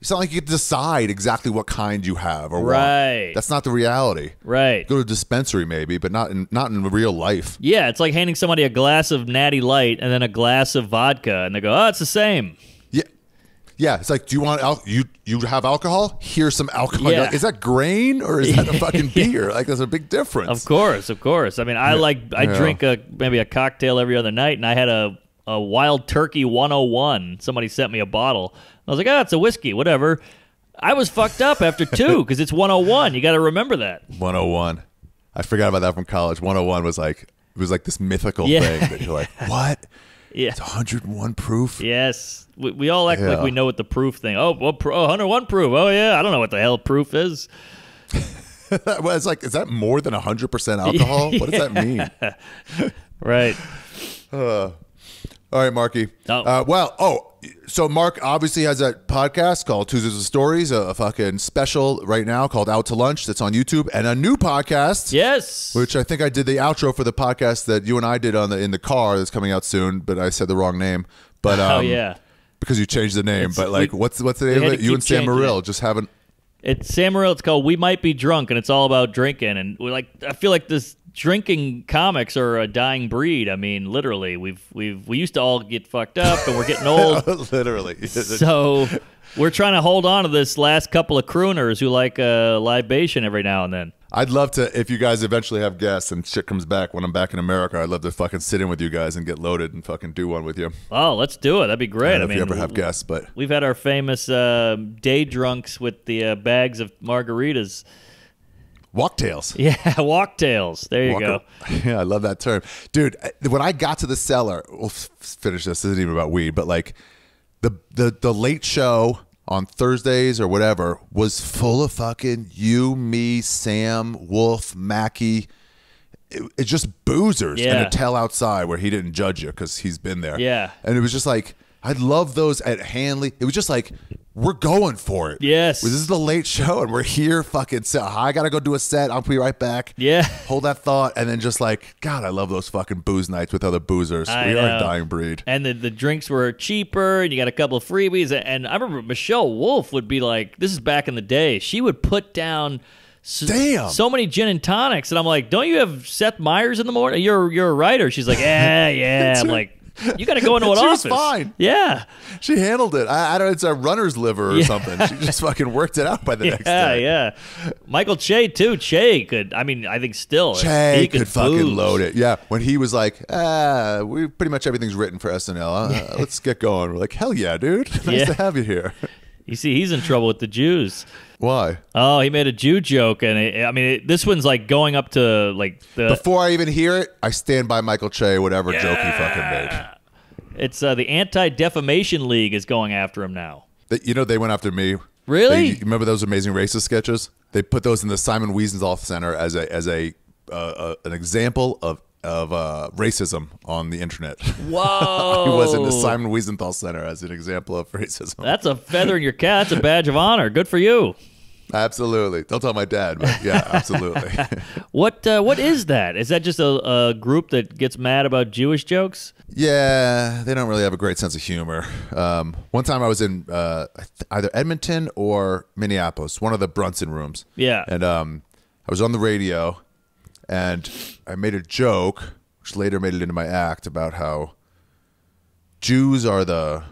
it's not like you get to decide exactly what kind you have or Right. want. That's not the reality. Right. Go to a dispensary maybe, but not in not in real life. Yeah, it's like handing somebody a glass of Natty Light and then a glass of vodka, and they go, "Oh, it's the same." Yeah, yeah. It's like, do you want al- you you have alcohol? Here's some alcohol. Yeah. like, is that grain or is that a fucking (laughs) beer? Like, there's a big difference. Of course, of course. I mean, I like I Yeah. drink a maybe a cocktail every other night, and I had a a Wild Turkey 101. Somebody sent me a bottle. I was like, "Ah, it's a whiskey, whatever." I was fucked up after two (laughs) because it's 101. You got to remember that. 101. I forgot about that from college. 101 was like it was like this mythical Yeah. thing that you're like, (laughs) what? Yeah. It's 101 proof. Yes. We, we all act like we know what the proof thing. Oh, what pro- oh, 101 proof. Oh yeah, I don't know what the hell proof is. (laughs) well, it's like, is that more than 100% (laughs) alcohol? What does that mean? (laughs) Right. All right, Marky. Oh. Uh, well, oh, so Mark obviously has a podcast called Tuesdays of Stories, a, a fucking special right now called Out to Lunch that's on YouTube, and a new podcast. Yes. Which I think I did the outro for the podcast that you and I did on the in the car that's coming out soon, but I said the wrong name. But um, oh yeah. because you changed the name. It's- but like, we- what's what's the name of it? You and Sam Morrill just haven't. It's Samuel. It's called "We Might Be Drunk," and it's all about drinking. And we like, I feel like this drinking comics are a dying breed. I mean, literally, we've we've we used to all get fucked up, and we're getting old. (laughs) Literally. (laughs) so we're trying to hold on to this last couple of crooners who like a libation every now and then. I'd love to if you guys eventually have guests and shit comes back when I'm back in America. I'd love to fucking sit in with you guys and get loaded and fucking do one with you. Oh, let's do it. That'd be I great. don't I, know if you ever have guests, but we've had our famous uh, day drunks with the uh, bags of margaritas. Walktails. (laughs) Yeah, walktails. There you Walker- go. (laughs) Yeah, I love that term, dude. Eh, when I got to the cellar, we'll f- finish this. This isn't even about weed, but like the the the late show on Thursdays or whatever was full of fucking you, me, Sam, Wolf, Mackie. It, it's just boozers Yeah. and a tell outside where he didn't judge you because he's been there. Yeah. and it was just like I love those at Hanley. It was just like we're going for it. Yes. this is the late show and we're here. Fucking, so I gotta go do a set. I'll be right back Yeah. hold that thought, and then just like, God, I love those fucking booze nights with other boozers. I we are a dying breed. and the, the drinks were cheaper and you got a couple of freebies and i remember michelle wolf would be like this is back in the day she would put down so, Damn. so many gin and tonics and i'm like don't you have seth meyers in the morning you're you're a writer she's like (laughs) yeah yeah i'm like you got to go into (laughs) an She office fine. yeah She handled it. I, I don't. It's a runner's liver or Yeah. something. She just fucking worked it out by the (laughs) next day. yeah yeah. michael che too che could i mean i think still Che he could, fucking load it. Yeah, when he was like, ah, we pretty much everything's written for SNL. Uh, (laughs) let's get going. We're like, hell yeah, dude. nice Yeah. to have you here. you see he's in trouble with the jews Why? oh he made a jew joke and it, i mean it, this one's like going up to like the Before I even hear it, I stand by Michael Che, whatever joke he fucking made. It's uh, the Anti Defamation League is going after him now. You know they went after me. Really? They- remember those amazing racist sketches? They put those in the Simon Wiesenthal Center as a as a uh, uh, an example of of uh, racism on the internet. Whoa. (laughs) he was in the Simon Wiesenthal Center as an example of (laughs) racism. That's a feather in your cap. That's a badge of honor. Good for you. absolutely. Don't tell my dad, but yeah, (laughs) absolutely. What uh, what is that? Is that just a, a group that gets mad about Jewish jokes? yeah, they don't really have a great sense of humor. Um, one time I was in uh, either Edmonton or Minneapolis, one of the Bronson rooms. Yeah. and um, I was on the radio, and I made a joke, which later made it into my act about how Jews are the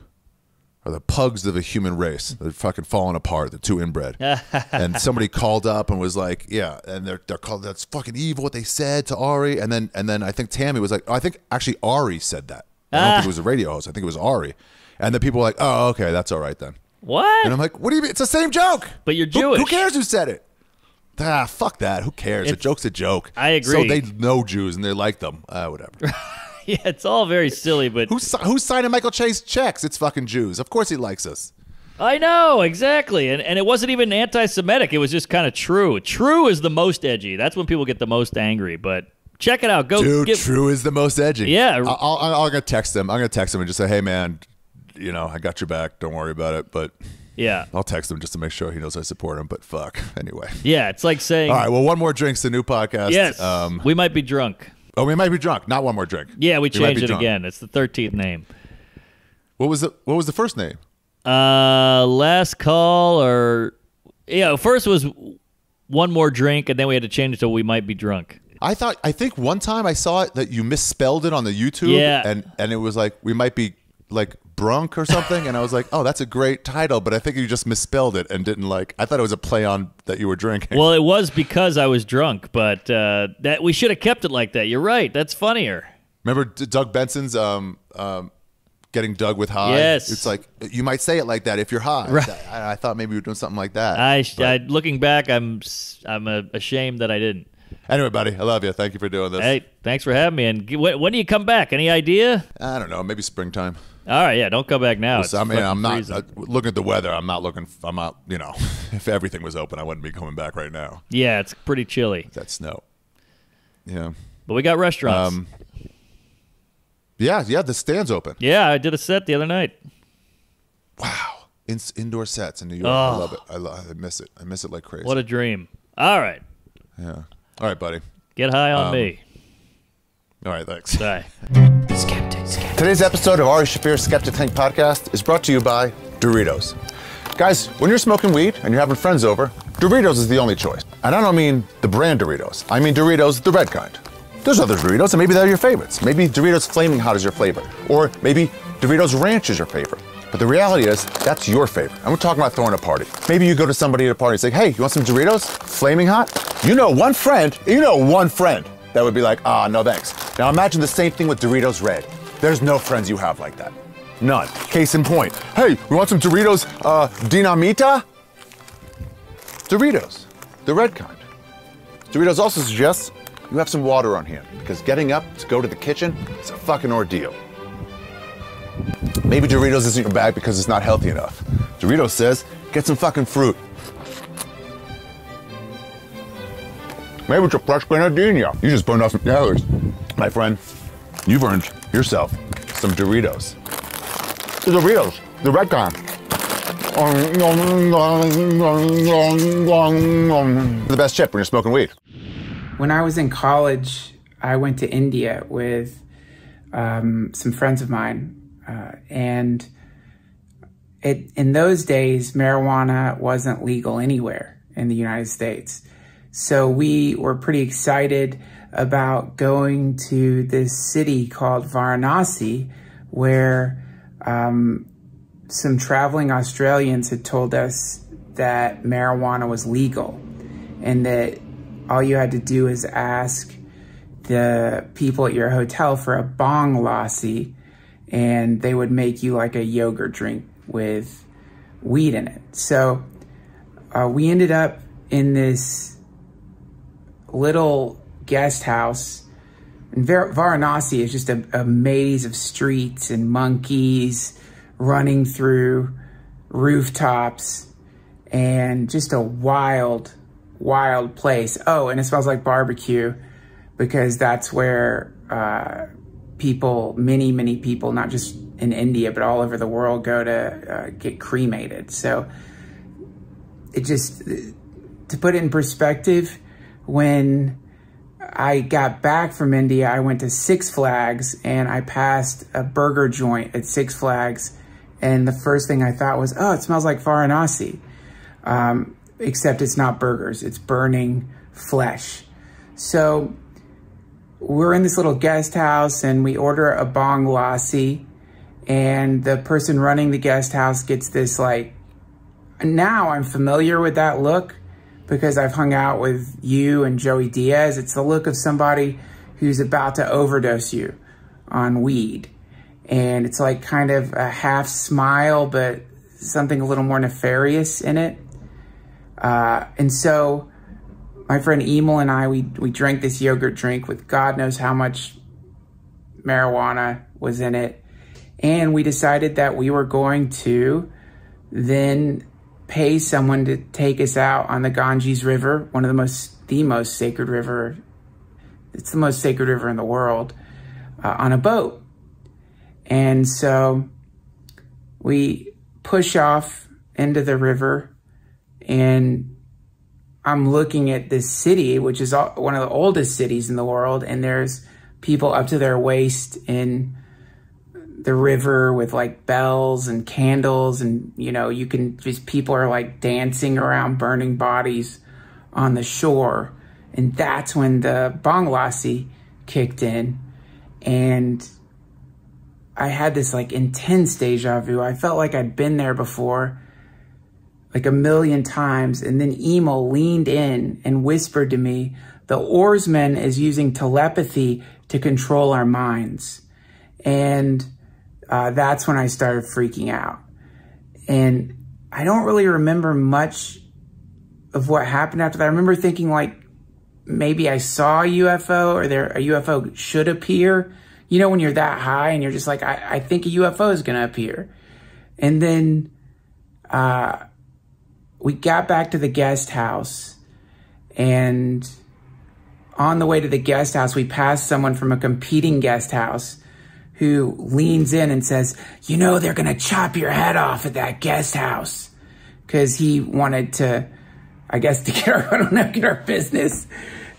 are the pugs of the human race. They're fucking falling apart. They're too inbred. (laughs) and somebody called up and was like, "Yeah," and they're they're called that's fucking evil what they said to Ari. And then and then I think Tammy was like, oh, "I think actually Ari said that. I don't think it ah. was a radio host. I think it was Ari." And the people were like, "Oh, okay, that's all right then." What? And I'm like, "What do you mean? It's the same joke." But you're Who- Jewish. Who, cares who said it? Ah, fuck that. Who cares? a joke's a joke. I agree. So they know Jews and they like them. Uh, whatever. (laughs) yeah, it's all very silly, but who's who's signing Michael Che's checks? It's fucking Jews. Of course he likes us. I know exactly, and and it wasn't even anti-Semitic. It was just kind of true. True is the most edgy. That's when people get the most angry. But check it out. Go Dude, give- True is the most edgy. Yeah. I'll, I'll, I'm gonna text him. I'm gonna text him and just say, "Hey, man, you know, I got your back. Don't worry about it." But Yeah, I'll text him just to make sure he knows I support him. But fuck, (laughs) anyway. yeah. It's like saying, All right. Well, one more drink's the new podcast. yes, Um, we might be drunk. oh, we might be drunk. Not one more drink. Yeah, we changed it drunk. again. It's the thirteenth name. What was the What was the first name? Uh, last call or yeah. First was one more drink, and then we had to change it to we might be drunk. I thought I think one time I saw it that you misspelled it on the YouTube. Yeah. And and it was like we might be like brunk or something. and I was like, oh, that's a great title, but I think you just misspelled it and didn't like. I thought it was a play on that you were drinking. Well, it was because I was drunk, but uh, that we should have kept it like that. You're right. That's funnier. Remember Doug Benson's um um. Getting Doug with high. Yes. It's like you might say it like that if you're high. Right. I, I thought maybe you were doing something like that. I, I looking back, I'm I'm ashamed that I didn't. anyway, buddy, I love you. Thank you for doing this. Hey, thanks for having me. And when, when do you come back? Any idea? I don't know. Maybe springtime. All right, yeah, don't come back now. So, I mean, I'm not uh, looking at the weather. I'm not looking. I'm not. You know, (laughs) if everything was open, I wouldn't be coming back right now. yeah, it's pretty chilly, That snow. Yeah. but we got restaurants. Um, yeah, yeah. The stand's open. yeah, I did a set the other night. Wow. In, indoor sets in New York. I Oh. love it. I, I miss it. I miss it like crazy. What a dream. All right, yeah. All right, buddy. get high on Um, me. All right, thanks. Bye. (laughs) Skeptic. Today's episode of Ari Shaffir's Skeptic Tank podcast is brought to you by Doritos. Guys, when you're smoking weed and you're having friends over, Doritos is the only choice. And I don't mean the brand Doritos. I mean Doritos, the red kind. There's other Doritos, and maybe they're your favorites. Maybe Doritos Flaming Hot is your favorite. Or maybe Doritos Ranch is your favorite. But the reality is, that's your favorite. And we're talking about throwing a party. Maybe you go to somebody at a party and say, hey, you want some Doritos? Flaming Hot? You know one friend, you know one friend that would be like, ah, no thanks. Now imagine the same thing with Doritos Red. There's no friends you have like that. None. Case in point. Hey, we want some Doritos uh, Dinamita? Doritos, the red kind. Doritos also suggests you have some water on hand because getting up to go to the kitchen is a fucking ordeal. Maybe Doritos isn't your bag because it's not healthy enough. Doritos says get some fucking fruit. Maybe it's a fresh grenadina. You just burned off some calories. My friend, you've earned yourself some Doritos. The Doritos, the red kind. The best chip when you're smoking weed. When I was in college, I went to India with um, some friends of mine, uh, and it, in those days, marijuana wasn't legal anywhere in the United States. So we were pretty excited about going to this city called Varanasi, where um, some traveling Australians had told us that marijuana was legal and that all you had to do is ask the people at your hotel for a bhang lassi and they would make you like a yogurt drink with weed in it. So uh, we ended up in this little guest house. And Var- Varanasi is just a, a maze of streets and monkeys running through rooftops, and just a wild, wild place. Oh, and it smells like barbecue because that's where uh, people, many, many people, not just in India, but all over the world, go to uh, get cremated. So it just, to put it in perspective, when I got back from India, I went to Six Flags and I passed a burger joint at Six Flags. And the first thing I thought was, oh, it smells like Varanasi. Um, except it's not burgers, it's burning flesh. So we're in this little guest house and we order a bhang lassi. And the person running the guest house gets this like, now I'm familiar with that look because I've hung out with you and Joey Diaz. It's the look of somebody who's about to overdose you on weed. And it's like kind of a half smile, but something a little more nefarious in it. Uh, and so my friend Emil and I, we, we drank this yogurt drink with God knows how much marijuana was in it. And we decided that we were going to then pay someone to take us out on the Ganges River, one of the most, the most sacred river. It's the most sacred river in the world, uh, on a boat. And so we push off into the river and I'm looking at this city, which is one of the oldest cities in the world. And there's people up to their waist in the river with like bells and candles and you know you can just people are like dancing around burning bodies on the shore. And that's when the bhang lassi kicked in. And i had this like intense deja vu. I felt like i'd been there before like a million times. And then Emil leaned in and whispered to me the oarsman is using telepathy to control our minds. And uh, that's when I started freaking out. And I don't really remember much of what happened after that. I remember thinking like maybe I saw a UFO or there a UFO should appear. You know, when you're that high and you're just like, I, I think a UFO is going to appear. And then uh, we got back to the guest house and on the way to the guest house, we passed someone from a competing guest house who leans in and says, You know, they're going to chop your head off at that guest house. Because he wanted to, I guess, (laughs) to get our, I don't know, get our business.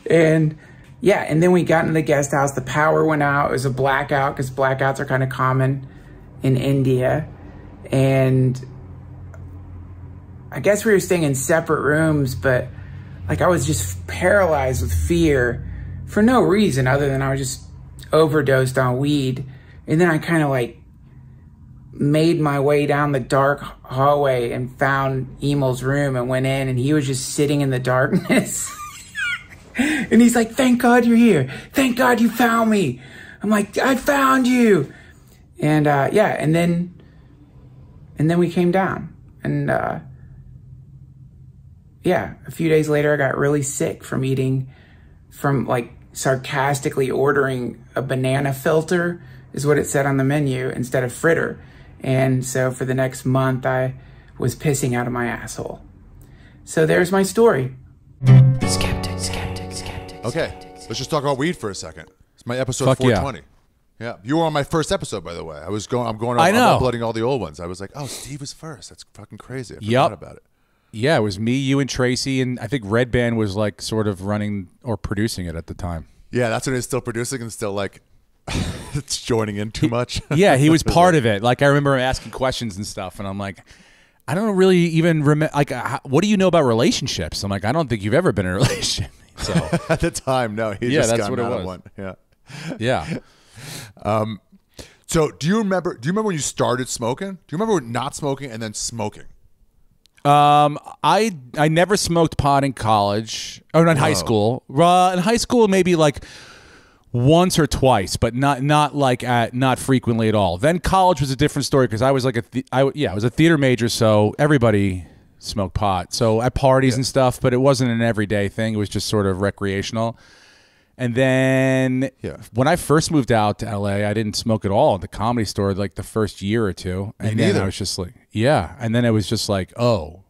And yeah, and then we got in the guest house. The power went out. It was a blackout because blackouts are kind of common in India. And I guess we were staying in separate rooms, but like I was just paralyzed with fear for no reason other than I was just overdosed on weed. And then I kind of like made my way down the dark hallway and found Emil's room and went in and he was just sitting in the darkness. (laughs) and he's like, thank God you're here. Thank God you found me. I'm like, I found you. And, uh, yeah. And then, and then we came down and, uh, yeah, a few days later, I got really sick from eating, from like sarcastically ordering a banana filter, is what it said on the menu, instead of fritter. And so for the next month, I was pissing out of my asshole. So there's my story. Skeptic, skeptic, skeptic. Okay, let's just talk about weed for a second. It's my episode Fuck 420. Yeah. you were on my first episode, by the way. I was going. I'm going. I I'm know. uploading all the old ones. I was like, oh, Steve was first. That's fucking crazy. I forgot Yep. about it. Yeah, it was me, you, and Tracy, and I think Redban was like sort of running or producing it at the time. Yeah, that's when it's still producing and still like (laughs) it's joining in too much. (laughs) Yeah, he was (laughs) part of it. Like I remember him asking questions and stuff, and I'm like, I don't really even remember. Like, uh, how- what do you know about relationships? I'm like, I don't think you've ever been in a relationship. So At the time, no. He Yeah, just that's what it was. One. Yeah. yeah, So, do you remember? Do you remember when you started smoking? Do you remember not smoking and then smoking? um, I I never smoked pot in college or in high school. Uh, in high school, maybe like once or twice, but not not like at not frequently at all. Then college was a different story because I was like a th- I yeah I was a theater major, so everybody smoked pot. So at parties and stuff, but it wasn't an everyday thing. It was just sort of recreational. And then Yeah. when I first moved out to LA, I didn't smoke at all at the comedy store like the first year or two. And then neither. I was just like, yeah. And then it was just like, oh,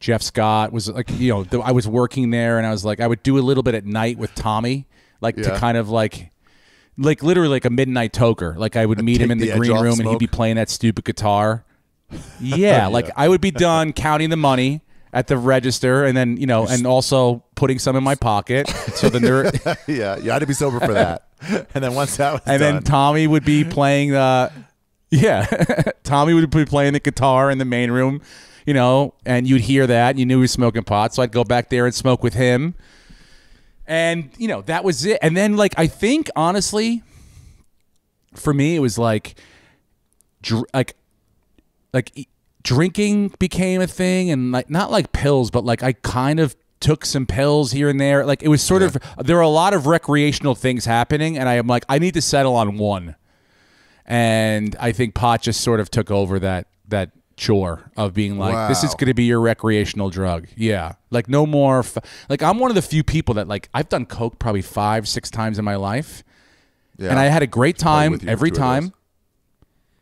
Jeff Scott was like, you know, I was working there and I was like, I would do a little bit at night with Tommy, like to kind of like, like literally like a midnight toker. Like I would (laughs) meet him in the, the green room and he'd be playing that stupid guitar. (laughs) Yeah, like I would be done (laughs) counting the money at the register and then, you know, and also putting some in my pocket. So then there yeah, you had to be sober for that. and then once that was and done, then Tommy would be playing the uh, yeah Tommy would be playing the guitar in the main room you know and you'd hear that and you knew he was smoking pot so I'd go back there and smoke with him and you know that was it. And then like I think honestly for me it was like dr- like like drinking became a thing and like not like pills but like I kind of took some pills here and there. Like it was sort of there were a lot of recreational things happening and I am like I need to settle on one. And I think pot just sort of took over that that chore of being like this is going to be your recreational drug yeah like no more like I'm one of the few people that like I've done coke probably 5 6 times in my life yeah. and I had a great time with you for every time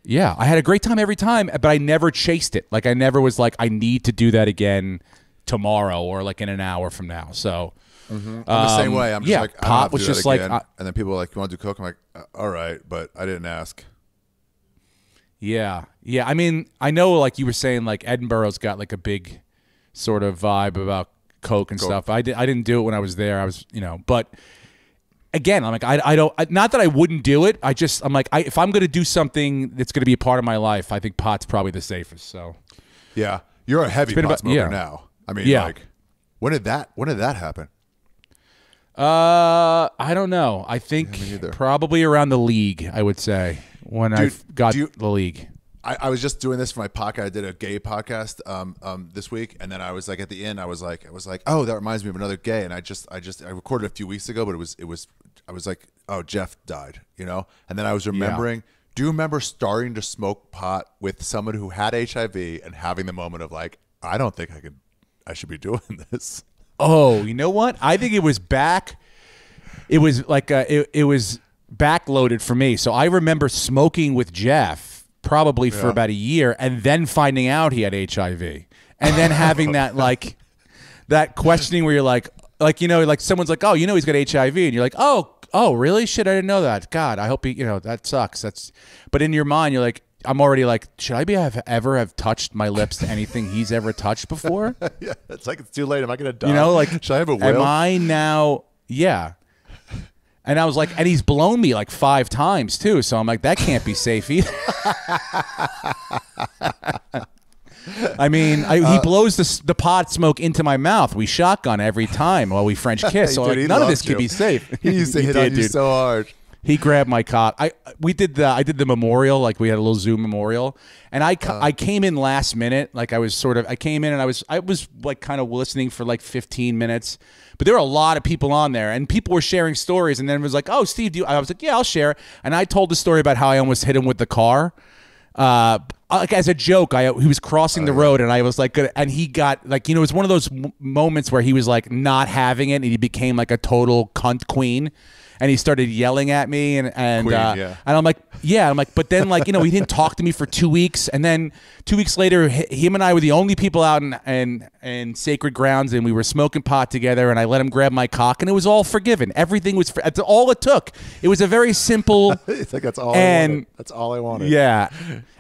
yeah, I had a great time every time, but I never chased it. Like I never was like, I need to do that again tomorrow or like in an hour from now. So I'm the same um, way. I'm just yeah, like, I don't pot have to was just like, again. uh, and then people are like, "You want to do coke?" I'm like, uh, "All right," but I didn't ask. yeah, yeah. I mean, I know like you were saying, like Edinburgh's got like a big sort of vibe about coke and Coke. stuff. I did, I didn't do it when I was there. I was, you know, but again, I'm like, I, I don't, I, not that I wouldn't do it. I just, I'm like, I, if I'm going to do something that's going to be a part of my life, I think pot's probably the safest. So. Yeah, you're a heavy pot about- smoker yeah. now. I mean, Yeah. like, when did that? When did that happen? Uh, I don't know. I think neither. probably around the league. I would say when I got you- the league. I, I was just doing this for my podcast. I did a gay podcast um, um, this week, and then I was like, at the end, I was like, I was like, oh, that reminds me of another gay, and I just, I just, I recorded a few weeks ago, but it was, it was, I was like, oh, Jeff died, you know, and then I was remembering. Do you remember starting to smoke pot with someone who had HIV and having the moment of like, I don't think I could, I should be doing (laughs) this. Oh, you know what? I think it was back. It was like uh, it, it was backloaded for me. So I remember smoking with Jeff probably for about a year, and then finding out he had HIV, and then having that (laughs) like that questioning where you're like, like you know, like someone's like, oh, you know, he's got HIV, and you're like, oh, oh, really? Shit, I didn't know that. God, I hope he, you know, that sucks. That's, but in your mind, you're like. I'm already like, should I be have ever have touched my lips to anything he's ever touched before? (laughs) yeah, it's like it's too late. Am I gonna die? You know, like, should I have a will? am? I now? Yeah. And I was like, and he's blown me like five times too. So I'm like, that can't be safe either. (laughs) I mean, I, Uh, he blows the, the pot smoke into my mouth. We shotgun every time while we French (laughs) kiss. So Dude, like, none of this could be safe. (laughs) He used to hit did, on you dude. so hard. He grabbed my cock. I we did the I did the memorial like we had a little Zoom memorial, and I ca- I came in last minute. Like I was sort of I came in and I was I was like kind of listening for like 15 minutes, but there were a lot of people on there, and people were sharing stories. And then it was like, oh Steve, do you? I was like, yeah, I'll share. And I told the story about how I almost hit him with the car. Uh, like as a joke, I he was crossing the road and I was like, good, and he got like you know it was one of those moments where he was like not having it and he became like a total cunt queen, and he started yelling at me and and Queen, uh, yeah. and I'm like yeah I'm like but then like you know he didn't (laughs) talk to me for two weeks and then two weeks later him and I were the only people out in in, in sacred grounds and we were smoking pot together and I let him grab my cock and it was all forgiven everything was for, that's all it took it was a very simple (laughs) It's like that's all I And- wanted. That's all I wanted. yeah.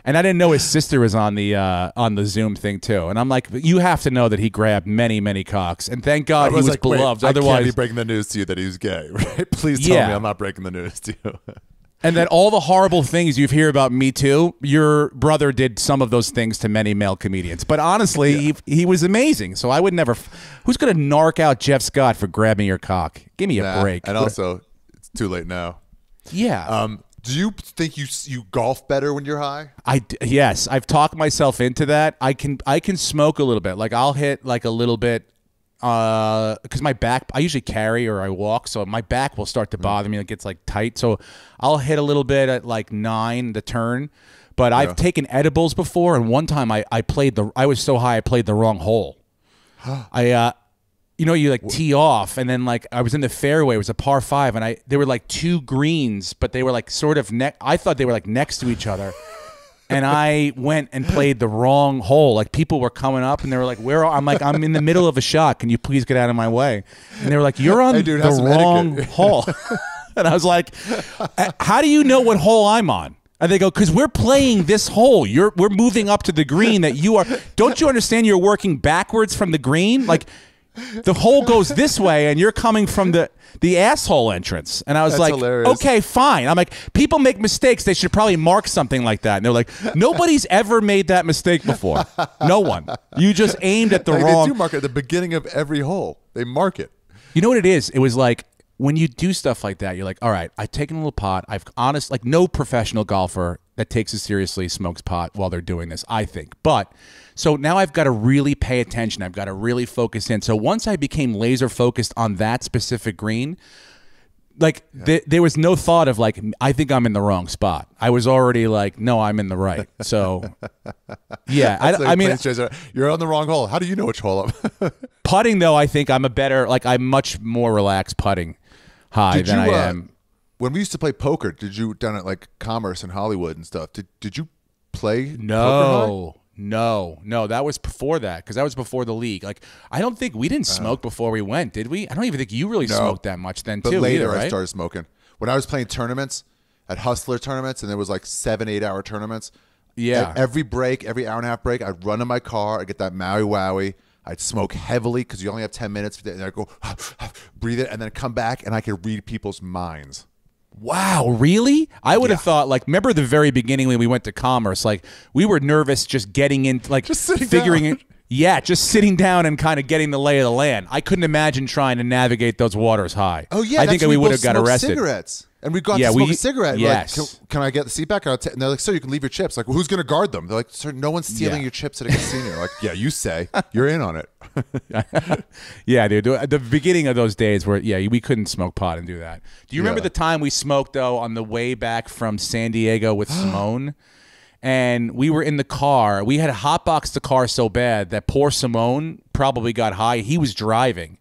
And I didn't know his sister was on the uh, on the Zoom thing too. And I'm like, you have to know that he grabbed many, many cocks. And thank God he was like, beloved. I can't be breaking the news to you that he was gay, (laughs) right? Please tell Yeah. me I'm not breaking the news to you. (laughs) and then all the horrible things you hear about Me Too, your brother did some of those things to many male comedians. But honestly, he, he was amazing. So I would never. Who's going to narc out Jeff Scott for grabbing your cock? Give me a Nah, break. And also, it's too late now. yeah. Um, do you think you you golf better when you're high? I d- yes, I've talked myself into that. I can I can smoke a little bit. Like I'll hit like a little bit uh because my back I usually carry or I walk, so my back will start to Mm. bother me. It gets like tight. So I'll hit a little bit at like nine the turn. But I've taken edibles before, and one time I I played the I was so high I played the wrong hole. I uh you know, you like tee off, and then like I was in the fairway. It was a par five, and I there were like two greens, but they were like sort of ne- I thought they were like next to each other. (laughs) And I went and played the wrong hole. Like people were coming up and they were like, "Where?" Are-? I'm like, "I'm in the middle of a shot. Can you please get out of my way?" And they were like, "You're on Hey, dude, the wrong hole." (laughs) and I was like, "Uh, "How do you know what hole I'm on?" And they go, "Cause we're playing this hole. You're we're moving up to the green that you are. Don't you understand? You're working backwards from the green. Like the hole goes this way, and you're coming from the the asshole entrance." And I was That's like, hilarious. "Okay, fine." I'm like, "People make mistakes. They should probably mark something like that." And they're like, "Nobody's ever made that mistake before. No one. You just aimed at the (laughs) Like, wrong." They do mark it at the beginning of every hole. They mark it. You know what it is? It was like when you do stuff like that, you're like, all right, I've taken a little pot. I've honest, like no professional golfer that takes it seriously smokes pot while they're doing this, I think. But so now I've got to really pay attention. I've got to really focus in. So once I became laser focused on that specific green, like th- there was no thought of like I think I'm in the wrong spot. I was already like, no, I'm in the right. So (laughs) yeah, I, like I mean, you're on the wrong hole. How do you know which hole I'm? (laughs) putting though, I think I'm a better like I'm much more relaxed putting high Did than you, I uh, am. when we used to play poker, did you down at like Commerce and Hollywood and stuff? Did did you play? No, no, no. That was before that because that was before the league. Like I don't think we didn't smoke before we went, did we? I don't even think you really Uh-huh. No. smoked that much then But too. later, either, right? I started smoking. When I was playing tournaments at Hustler tournaments, and there was like seven, eight hour tournaments. Yeah. Every break, every hour and a half break, I'd run in my car. I'd get that Maui Wowie. I'd smoke heavily because you only have ten minutes. And I'd go (sighs) (sighs) breathe it, and then come back, and I could read people's minds. Wow, really? I would have thought like remember the very beginning when we went to commerce, like we were nervous just getting in like Just sitting figuring down. it yeah, just sitting down and kind of getting the lay of the land. I couldn't imagine trying to navigate those waters high. Oh yeah, I think we would have got arrested. Cigarettes, and we got Yeah, to smoke we- a cigarette. Yes. Like, can, can I get the seat back? And they're like, "Sir, you can leave your chips." Like, well, who's going to guard them? They're like, "Sir, no one's stealing Yeah. your chips at a casino." like, yeah, you say (laughs) you're in on it. (laughs) yeah, dude. The beginning of those days where yeah, we couldn't smoke pot and do that. Do you remember the time we smoked though on the way back from San Diego with (gasps) Simone? And we were in the car. We had hotboxed the car so bad that poor Simone probably got high. He was driving.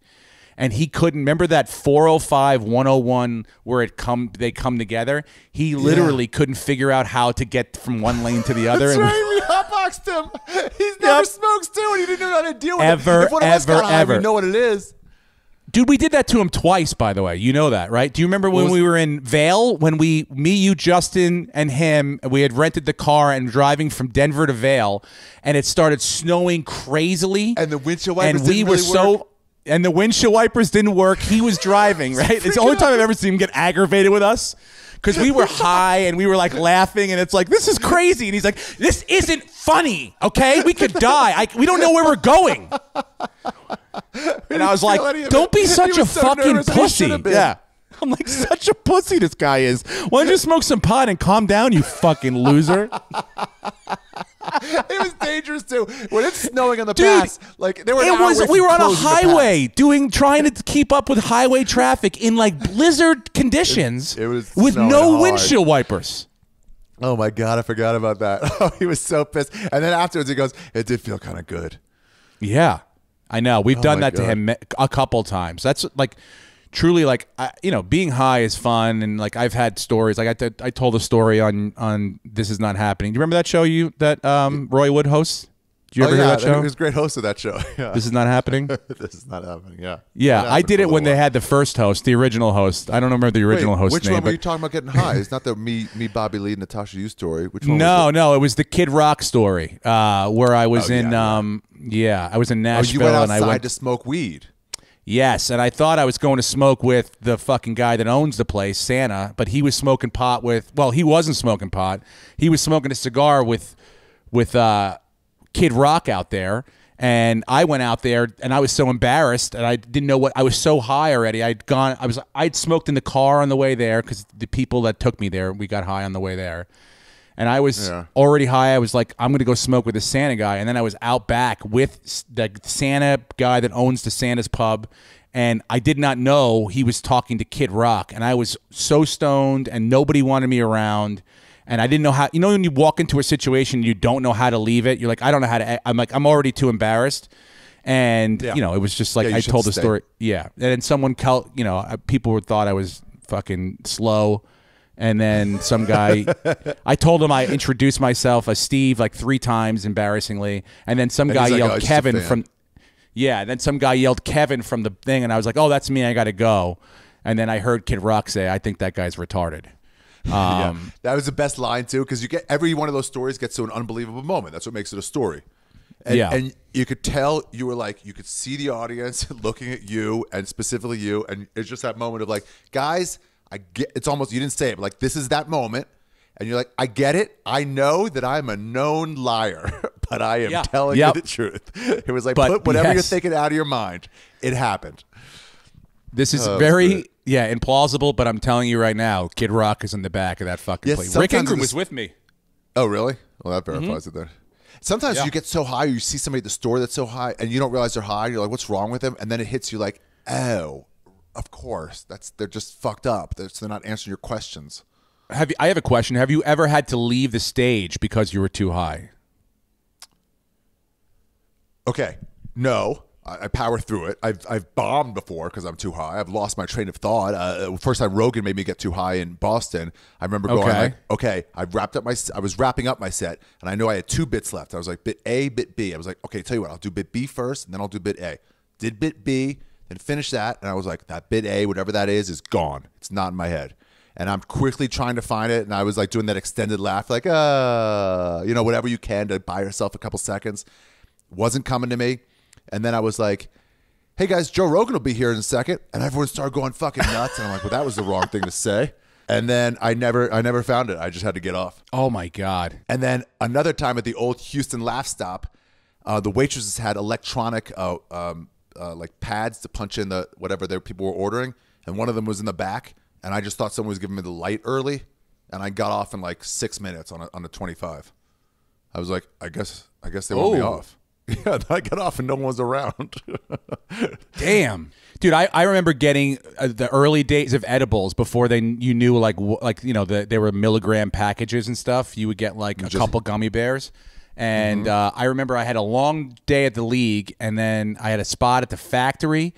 And he couldn't remember that 405 101 where it come they come together. He literally couldn't figure out how to get from one lane to the other. That's and right. We hotboxed him. (laughs) He's never Yep. smokes too, and he didn't know how to deal with Ever, it. If one of us ever, got high, we ever. know what it is. Dude, we did that to him twice, by the way. You know that, right? Do you remember when was- we were in Vail? When we, me, you, Justin, and him, we had rented the car and driving from Denver to Vail, and it started snowing crazily. And the windshield wipers and we were really so. And the windshield wipers didn't work. He was driving, (laughs) right? It's the only time I've ever seen him get aggravated with us. Because we were high and we were like laughing, and it's like, this is crazy. And he's like, this isn't funny, okay? We could die. I, we don't know where we're going. And I was like, don't be such a so fucking pussy. Yeah. I'm like, such a pussy this guy is. Why don't you smoke some pot and calm down, you fucking loser? (laughs) It was dangerous too. When it's snowing on the Dude, pass, like they were. It was we were on a closing the pass. highway doing trying to keep up with highway traffic in like blizzard conditions It- it was with no hard. windshield wipers. Oh my god, I forgot about that. (laughs) Oh, he was so pissed. And then afterwards, he goes, "It did feel kind of good." Yeah, I know. We've Oh done that to him a couple times. That's like truly like I, you know, being high is fun, and like I've had stories. Like I, t- I told a story on on this is not happening. Do you remember that show you that um, Roy Wood hosts? Did you oh ever yeah, hear that show? he was a great host of that show. (laughs) Yeah. This is not happening. (laughs) this is not happening. Yeah. Yeah, I did it when they had the first host, the original host. I don't remember the original Wait, host Which name. one were you talking about getting high? It's not the me, me, Bobby Lee, Natasha you story. Which one? no, no, it was the Kid Rock story, uh, where I was Oh, in. yeah. Um, yeah, I was in it? Oh, Nashville, you went and I went to smoke weed. Yes, and I thought I was going to smoke with the fucking guy that owns the place, Santa, but he was smoking pot with. Well, he wasn't smoking pot. He was smoking a cigar with, with uh, Kid Rock out there. And I went out there, and I was so embarrassed, and I didn't know what I was so high already. I'd gone, I was, I'd smoked in the car on the way there because the people that took me there, we got high on the way there and I was Yeah. already high. I was like, I'm gonna go smoke with the Santa guy, and then I was out back with the Santa guy that owns the Santa's pub, and I did not know he was talking to Kid Rock, and I was so stoned, and nobody wanted me around. And I didn't know how. You know, when you walk into a situation, you don't know how to leave it. You're like, I don't know how to. I'm like, I'm already too embarrassed. and Yeah. you know it was just like Yeah, I told the story. Yeah, and then someone, cal- you know, uh, people thought I was fucking slow. And then some guy, I told him I introduced myself as Steve like three times embarrassingly. And then some And guy like, yelled "Oh, it's just a Kevin from, yeah. Then some guy yelled Kevin from the thing, and I was like, "Oh, that's me. I got to go." And then I heard Kid Rock say, "I think that guy's retarded." (laughs) Yeah. Um, That was the best line too, because you get every one of those stories gets to an unbelievable moment. That's what makes it a story. And, Yeah. and you could tell you were like you could see the audience (laughs) looking at you and specifically you, and it's just that moment of like, guys, I get. It's almost you didn't say it, but like this is that moment, and you're like, I get it. I know that I'm a known liar, (laughs) but I am Yeah. telling Yep. you the truth. (laughs) It was like But put whatever you're thinking out of your mind. It happened. This is Oh, very yeah implausible, but I'm telling you right now, Kid Rock is in the back of that fucking Yes, place. Rick Ingram was with me. Oh, really? Well, that mm-hmm. verifies it then. Sometimes Yeah. you get so high, you see somebody at the store that's so high, and you don't realize they're high. You're like, "What's wrong with them?" And then it hits you like, "Oh, of course, that's they're just fucked up. They're, they're not answering your questions." Have you, I have a question? Have you ever had to leave the stage because you were too high? Okay, no, I, I power through it. I've I've bombed before because I'm too high. I've lost my train of thought. Uh, first time Rogan made me get too high in Boston. I remember going Okay. like, "Okay, I wrapped up my. I was wrapping up my set, and I know I had two bits left. I was like, bit A, bit B. I was like, okay, tell you what, I'll do bit B first, and then I'll do bit A. Did bit B, then finish that, and I was like, that bit A, whatever that is, is gone. It's not in my head. And I'm quickly trying to find it, and I was like doing that extended laugh, like, uh, you know, whatever you can to buy yourself a couple seconds. Wasn't coming to me. And then I was like, hey guys, Joe Rogan will be here in a second. And everyone started going fucking nuts. And I'm like, well, that was the wrong thing to say. And then I never, I never found it. I just had to get off. Oh my god! And then another time at the old Houston Laff Stop, uh, the waitresses had electronic, uh, um, uh, like pads to punch in the whatever their people were ordering, and one of them was in the back. And I just thought someone was giving me the light early, and I got off in like six minutes on a, on a 25. I was like, I guess, I guess they want me Oh. off. (laughs) Yeah, I got off and no one was around. (laughs) Damn, dude, I, I remember getting uh, the early days of edibles before they you knew like like you know the, they were milligram packages and stuff. You would get like a Just- couple gummy bears. And Mm-hmm. uh, I remember I had a long day at the league, and then I had a spot at the factory,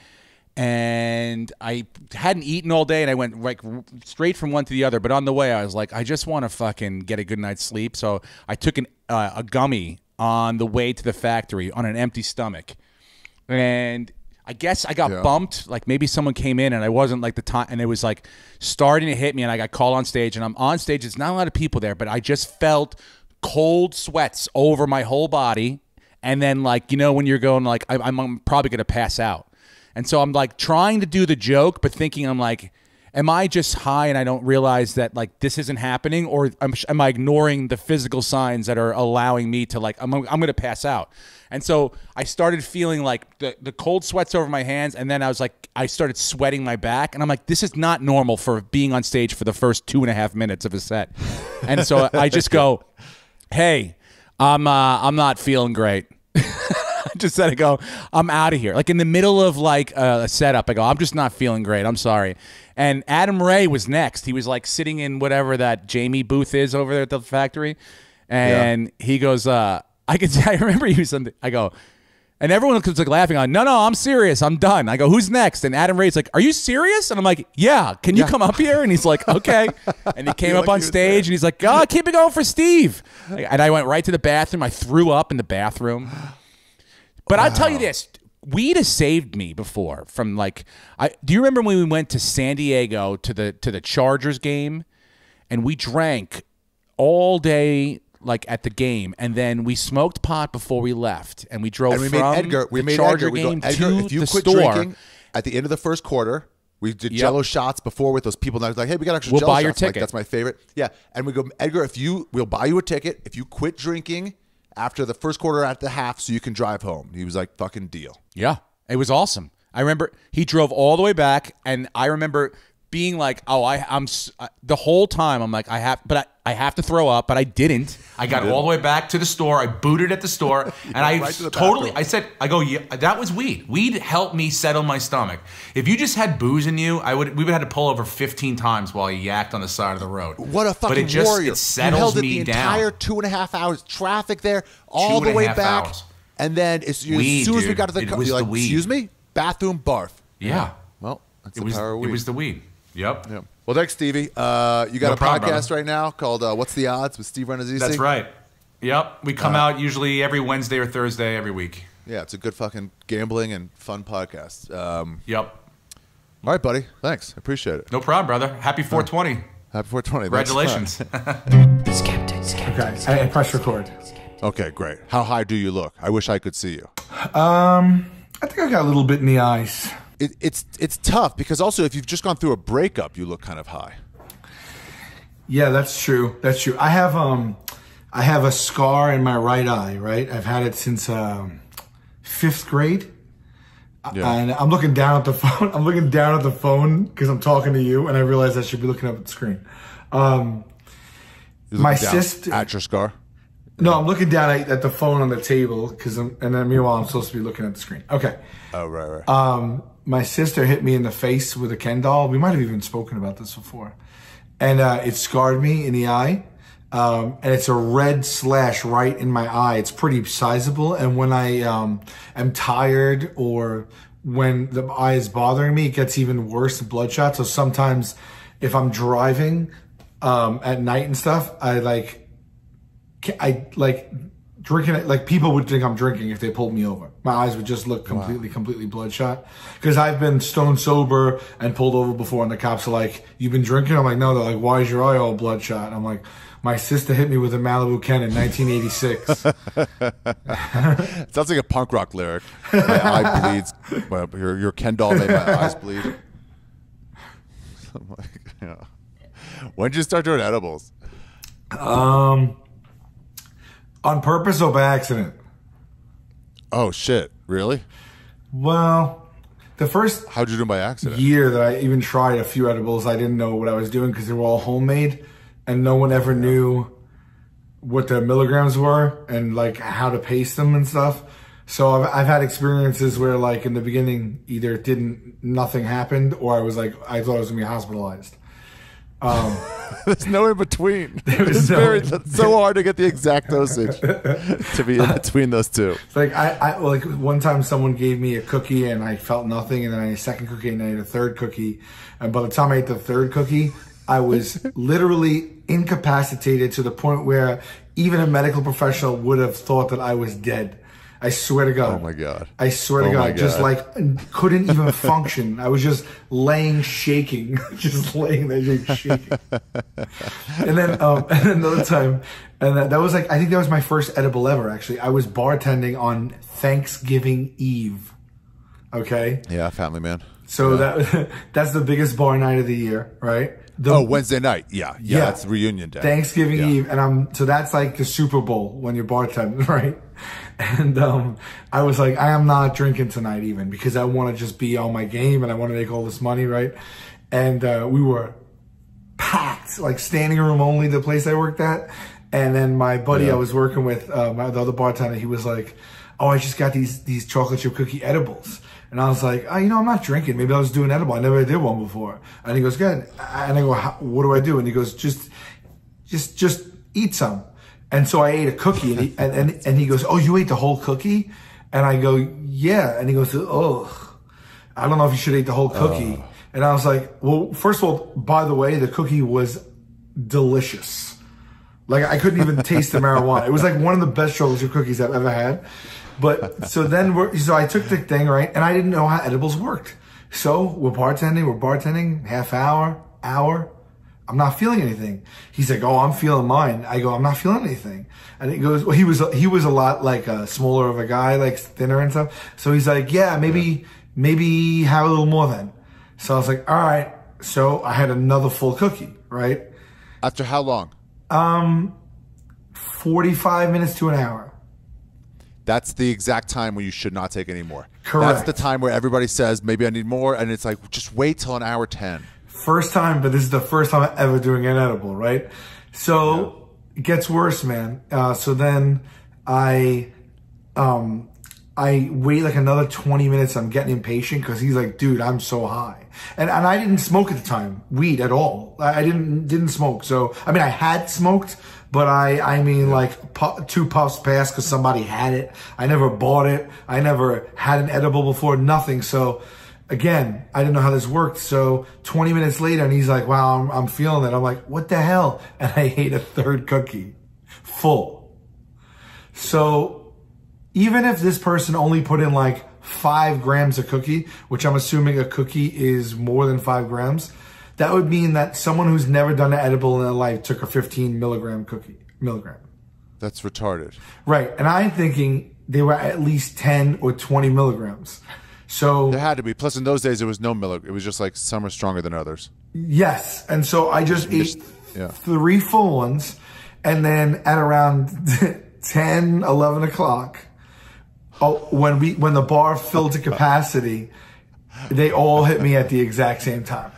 and I hadn't eaten all day, and I went like straight from one to the other. But on the way, I was like, I just want to fucking get a good night's sleep, so I took an, uh, a gummy on the way to the factory on an empty stomach, and I guess I got Yeah. bumped. Like maybe someone came in and I wasn't like the time, and it was like starting to hit me, and I got called on stage, and I'm on stage. It's not a lot of people there, but I just felt cold sweats over my whole body, and then like you know when you're going like I, I'm, I'm probably gonna pass out, and so I'm like trying to do the joke, but thinking I'm like. Am I just high and I don't realize that like this isn't happening, or am, am I ignoring the physical signs that are allowing me to like I'm I'm going to pass out? And so I started feeling like the, the cold sweats over my hands, and then I was like, I started sweating my back, and I'm like, this is not normal for being on stage for the first two and a half minutes of a set. And so I just go, hey, I'm uh, I'm not feeling great. (laughs) I just said, I go, I'm out of here. Like in the middle of like a setup, I go, I'm just not feeling great. I'm sorry. And Adam Ray was next. He was like sitting in whatever that Jamie booth is over there at the factory, and he goes, uh, I could, (laughs) I remember he was something. I go, and everyone was like laughing on, no, no, I'm serious. I'm done. I go, who's next? And Adam Ray's like, are you serious? And I'm like, yeah. Can you come up here? And he's like, okay. (laughs) And he came up on stage and he's like, oh, keep it going for Steve. (laughs) And I went right to the bathroom. I threw up in the bathroom. But I'll tell you this. Weed has saved me before from like I do you remember when we went to San Diego to the to the Chargers game and we drank all day like at the game and then we smoked pot before we left and we drove and we from made Edgar. We the made Charger Edgar. We go, Edgar, to if you the quit store. drinking at the end of the first quarter, we did Yep. Jello shots before with those people. And I was like, "Hey, we got extra We'll Jello buy your shots." Like, ticket. That's my favorite. Yeah, and we go, Edgar. If you, we'll buy you a ticket if you quit drinking after the first quarter at the half, so you can drive home. He was like, "Fucking deal." Yeah, it was awesome. I remember he drove all the way back, and I remember being like, "Oh, I, I'm uh, the whole time. I'm like, I have, but I, I have to throw up, but I didn't. I got all the way back to the store. I booted at the store, (laughs) and I right to totally. bathroom. I said, I go, yeah, that was weed. Weed helped me settle my stomach. If you just had booze in you, I would. We would have had to pull over 15 times while you yacked on the side of the road. What a fucking but it just, warrior! It settles you held it me the down. entire two and a half hours. Traffic there, all Two the way back. hours. And then as, as Weed, soon as we got to the It car, was you're the like, weed. excuse me, bathroom barf. Yeah. Well, that's It the was power of it was the weed. Yep. Yeah. Well, thanks, Stevie. Uh, you got No a problem, podcast brother. right now called uh, "What's the Odds" with Steve Rannazzisi. That's right. Yep. We come Uh, out usually every Wednesday or Thursday every week. Yeah, it's a good fucking gambling and fun podcast. Um, Yep. all right, buddy. Thanks. I appreciate it. No problem, brother. Happy 420. Happy 420. Congratulations. (laughs) Skeptic, skeptic. Okay, I, I press record. Okay, great. How high do you look? I wish I could see you. Um, I think I got a little bit in the eyes. It, it's it's tough because also if you've just gone through a breakup, you look kind of high. Yeah, that's true. That's true. I have um, I have a scar in my right eye. Right, I've had it since um, fifth grade. Yeah. And I'm looking down at the (laughs) phone. I'm looking down at the phone because I'm talking to you, and I realize I should be looking up at the screen. Um, my sister. at your scar. No, I'm looking down at, at the phone on the table because, and then meanwhile I'm supposed to be looking at the screen. Okay. Oh right, right. Um, my sister hit me in the face with a Ken doll. We might have even spoken about this before, and uh, it scarred me in the eye. Um, and it's a red slash right in my eye. It's pretty sizable. And when I um, am tired or when the eye is bothering me, it gets even worse, bloodshot. So sometimes if I'm driving um, at night and stuff, I like I like drinking it. Like people would think I'm drinking if they pulled me over. My eyes would just look completely, completely bloodshot. Because I've been stone sober and pulled over before, and the cops are like, "You've been drinking?" I'm like, "No." They're like, "Why is your eye all bloodshot?" I'm like, "My sister hit me with a Malibu Ken in 1986." (laughs) Sounds like a punk rock lyric. My eye (laughs) bleeds. Well, your your Ken doll made my eyes bleed. (laughs) I'm like, yeah. When did you start doing edibles? um, on purpose or by accident? Oh shit! Really? Well, the first How'd you do by accident? year that I even tried a few edibles, I didn't know what I was doing because they were all homemade, and no one ever knew what the milligrams were and like how to pace them and stuff. So I've, I've had experiences where like in the beginning either it didn't nothing happened or I was like I thought I was gonna be hospitalized. Um, (laughs) There's no in between. (laughs) There It's no- very so hard to get the exact dosage (laughs) to be in between those two. It's like I, I like one time someone gave me a cookie and I felt nothing, and then I ate a second cookie and I ate a third cookie, and by the time I ate the third cookie, I was literally incapacitated to the point where even a medical professional would have thought that I was dead. I swear to God. Oh my god! I swear to Oh my God, just like couldn't even function. I was just laying shaking, (laughs) just laying there just shaking. and then, um, (laughs) and then another time, and that, that was like I think that was my first edible ever. Actually, I was bartending on Thanksgiving Eve. Okay, Yeah, family man. so that (laughs) that's the biggest bar night of the year, right? The, oh, Wednesday night. Yeah, yeah, Yeah. that's reunion day. Thanksgiving Yeah. Eve, and I'm so that's like the Super Bowl when you're bartending, right? And um, I was like, I am not drinking tonight even because I want to just be on my game and I want to make all this money, right? And uh, we were packed, like standing room only, the place I worked at. And then my buddy Yeah. I was working with, uh, my, the other bartender, he was like, "Oh, I just got these these chocolate chip cookie edibles." And I was like, oh, you know, I'm not drinking. Maybe I was doing edible. I never did one before. And he goes, good. And I go, what do I do? And he goes, just, just, just eat some. And so I ate a cookie and he, and, and, and he goes, oh, you ate the whole cookie? And I go, yeah. And he goes, oh, I don't know if you should eat the whole cookie. And I was like, well, first of all, by the way, the cookie was delicious. Like I couldn't even taste the marijuana. It was like one of the best chocolate chip cookies I've ever had. But so then we're, so I took the thing, right? And I didn't know how edibles worked. So we're bartending, we're bartending, half hour, hour. I'm not feeling anything. He's like, oh, I'm feeling mine. I go, I'm not feeling anything. And he goes, well, he was, he was a lot like a smaller of a guy, like thinner and stuff. So he's like, yeah, maybe, maybe have a little more then. So I was like, all right. So I had another full cookie, right? After how long? Um, 45 minutes to an hour. That's the exact time when you should not take any more. Correct. That's the time where everybody says maybe I need more, and it's like just wait till an hour ten. First time, but this is the first time I'm ever doing an edible, right? So it gets worse, man. Uh, so then I, um, I wait like another 20 minutes. I'm getting impatient because he's like, dude, I'm so high. And, and I didn't smoke at the time, weed at all. I, I didn't, didn't smoke. So, I mean, I had smoked, but I, I mean, like pu- two puffs passed because somebody had it. I never bought it. I never had an edible before. Nothing. So, again, I didn't know how this worked. So, 20 minutes later, and he's like, "Wow, I'm, I'm feeling it." I'm like, "What the hell?" And I (laughs) ate a third cookie, full. So, even if this person only put in like five grams of cookie, which I'm assuming a cookie is more than five grams, that would mean that someone who's never done an edible in their life took a 15 milligram cookie milligram. That's retarded. Right. And I'm thinking they were at least 10 or 20 milligrams. So There had to be. Plus, in those days, there was no milk. It was just like some are stronger than others. yes. And so I just ate yeah. three full ones. And then at around (laughs) 10, 11 o'clock, oh, when we, when the bar filled to capacity, they all hit me at the exact same time.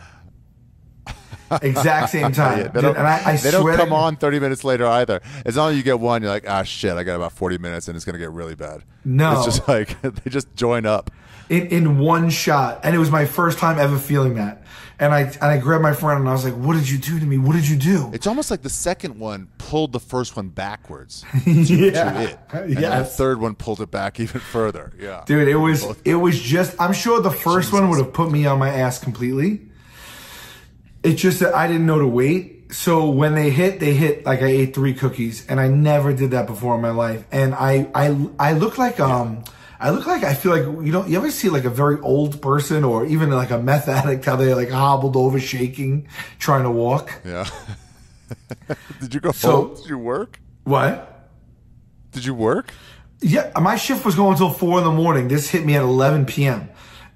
Exact same (laughs) time. Yeah, they don't, and I, I they don't come on 30 minutes later either. As long as you get one, you're like, ah, shit, I got about 40 minutes and it's going to get really bad. No. It's just like, (laughs) they just join up. In, in one shot. And it was my first time ever feeling that. And I and I grabbed my friend and I was like, "What did you do to me? What did you do?" It's almost like the second one pulled the first one backwards. (laughs) Yeah. It. (laughs) And the third one pulled it back even further. Yeah. Dude, it was it was just I'm sure the first one would have put me on my ass completely. It's just that I didn't know to wait. So when they hit, they hit like I ate three cookies and I never did that before in my life. And I I I look like um I look like I feel like you know you ever see like a very old person or even like a meth (laughs) addict how they like hobbled over shaking trying to walk. Yeah. (laughs) Did you go So- home? Did you work? What? Did you work? Yeah, my shift was going until four in the morning. This hit me at 11 p.m.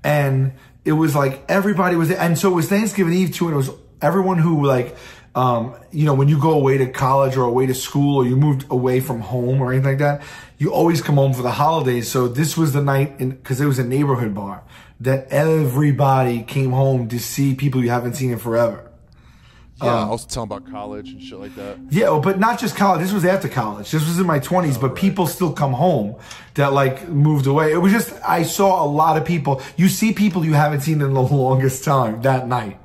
And it was like everybody was there. And so it was Thanksgiving Eve too. And it was everyone who like, um, you know, when you go away to college or away to school or you moved away from home or anything like that, you always come home for the holidays. So this was the night in, cause it was a neighborhood bar that everybody came home to see people you haven't seen in forever. Yeah. Um, also telling about college and shit like that. Yeah, but not just college. This was after college. This was in my 20s, but people still come home that like moved away. It was just, I saw a lot of people. You see people you haven't seen in the (laughs) longest time that night.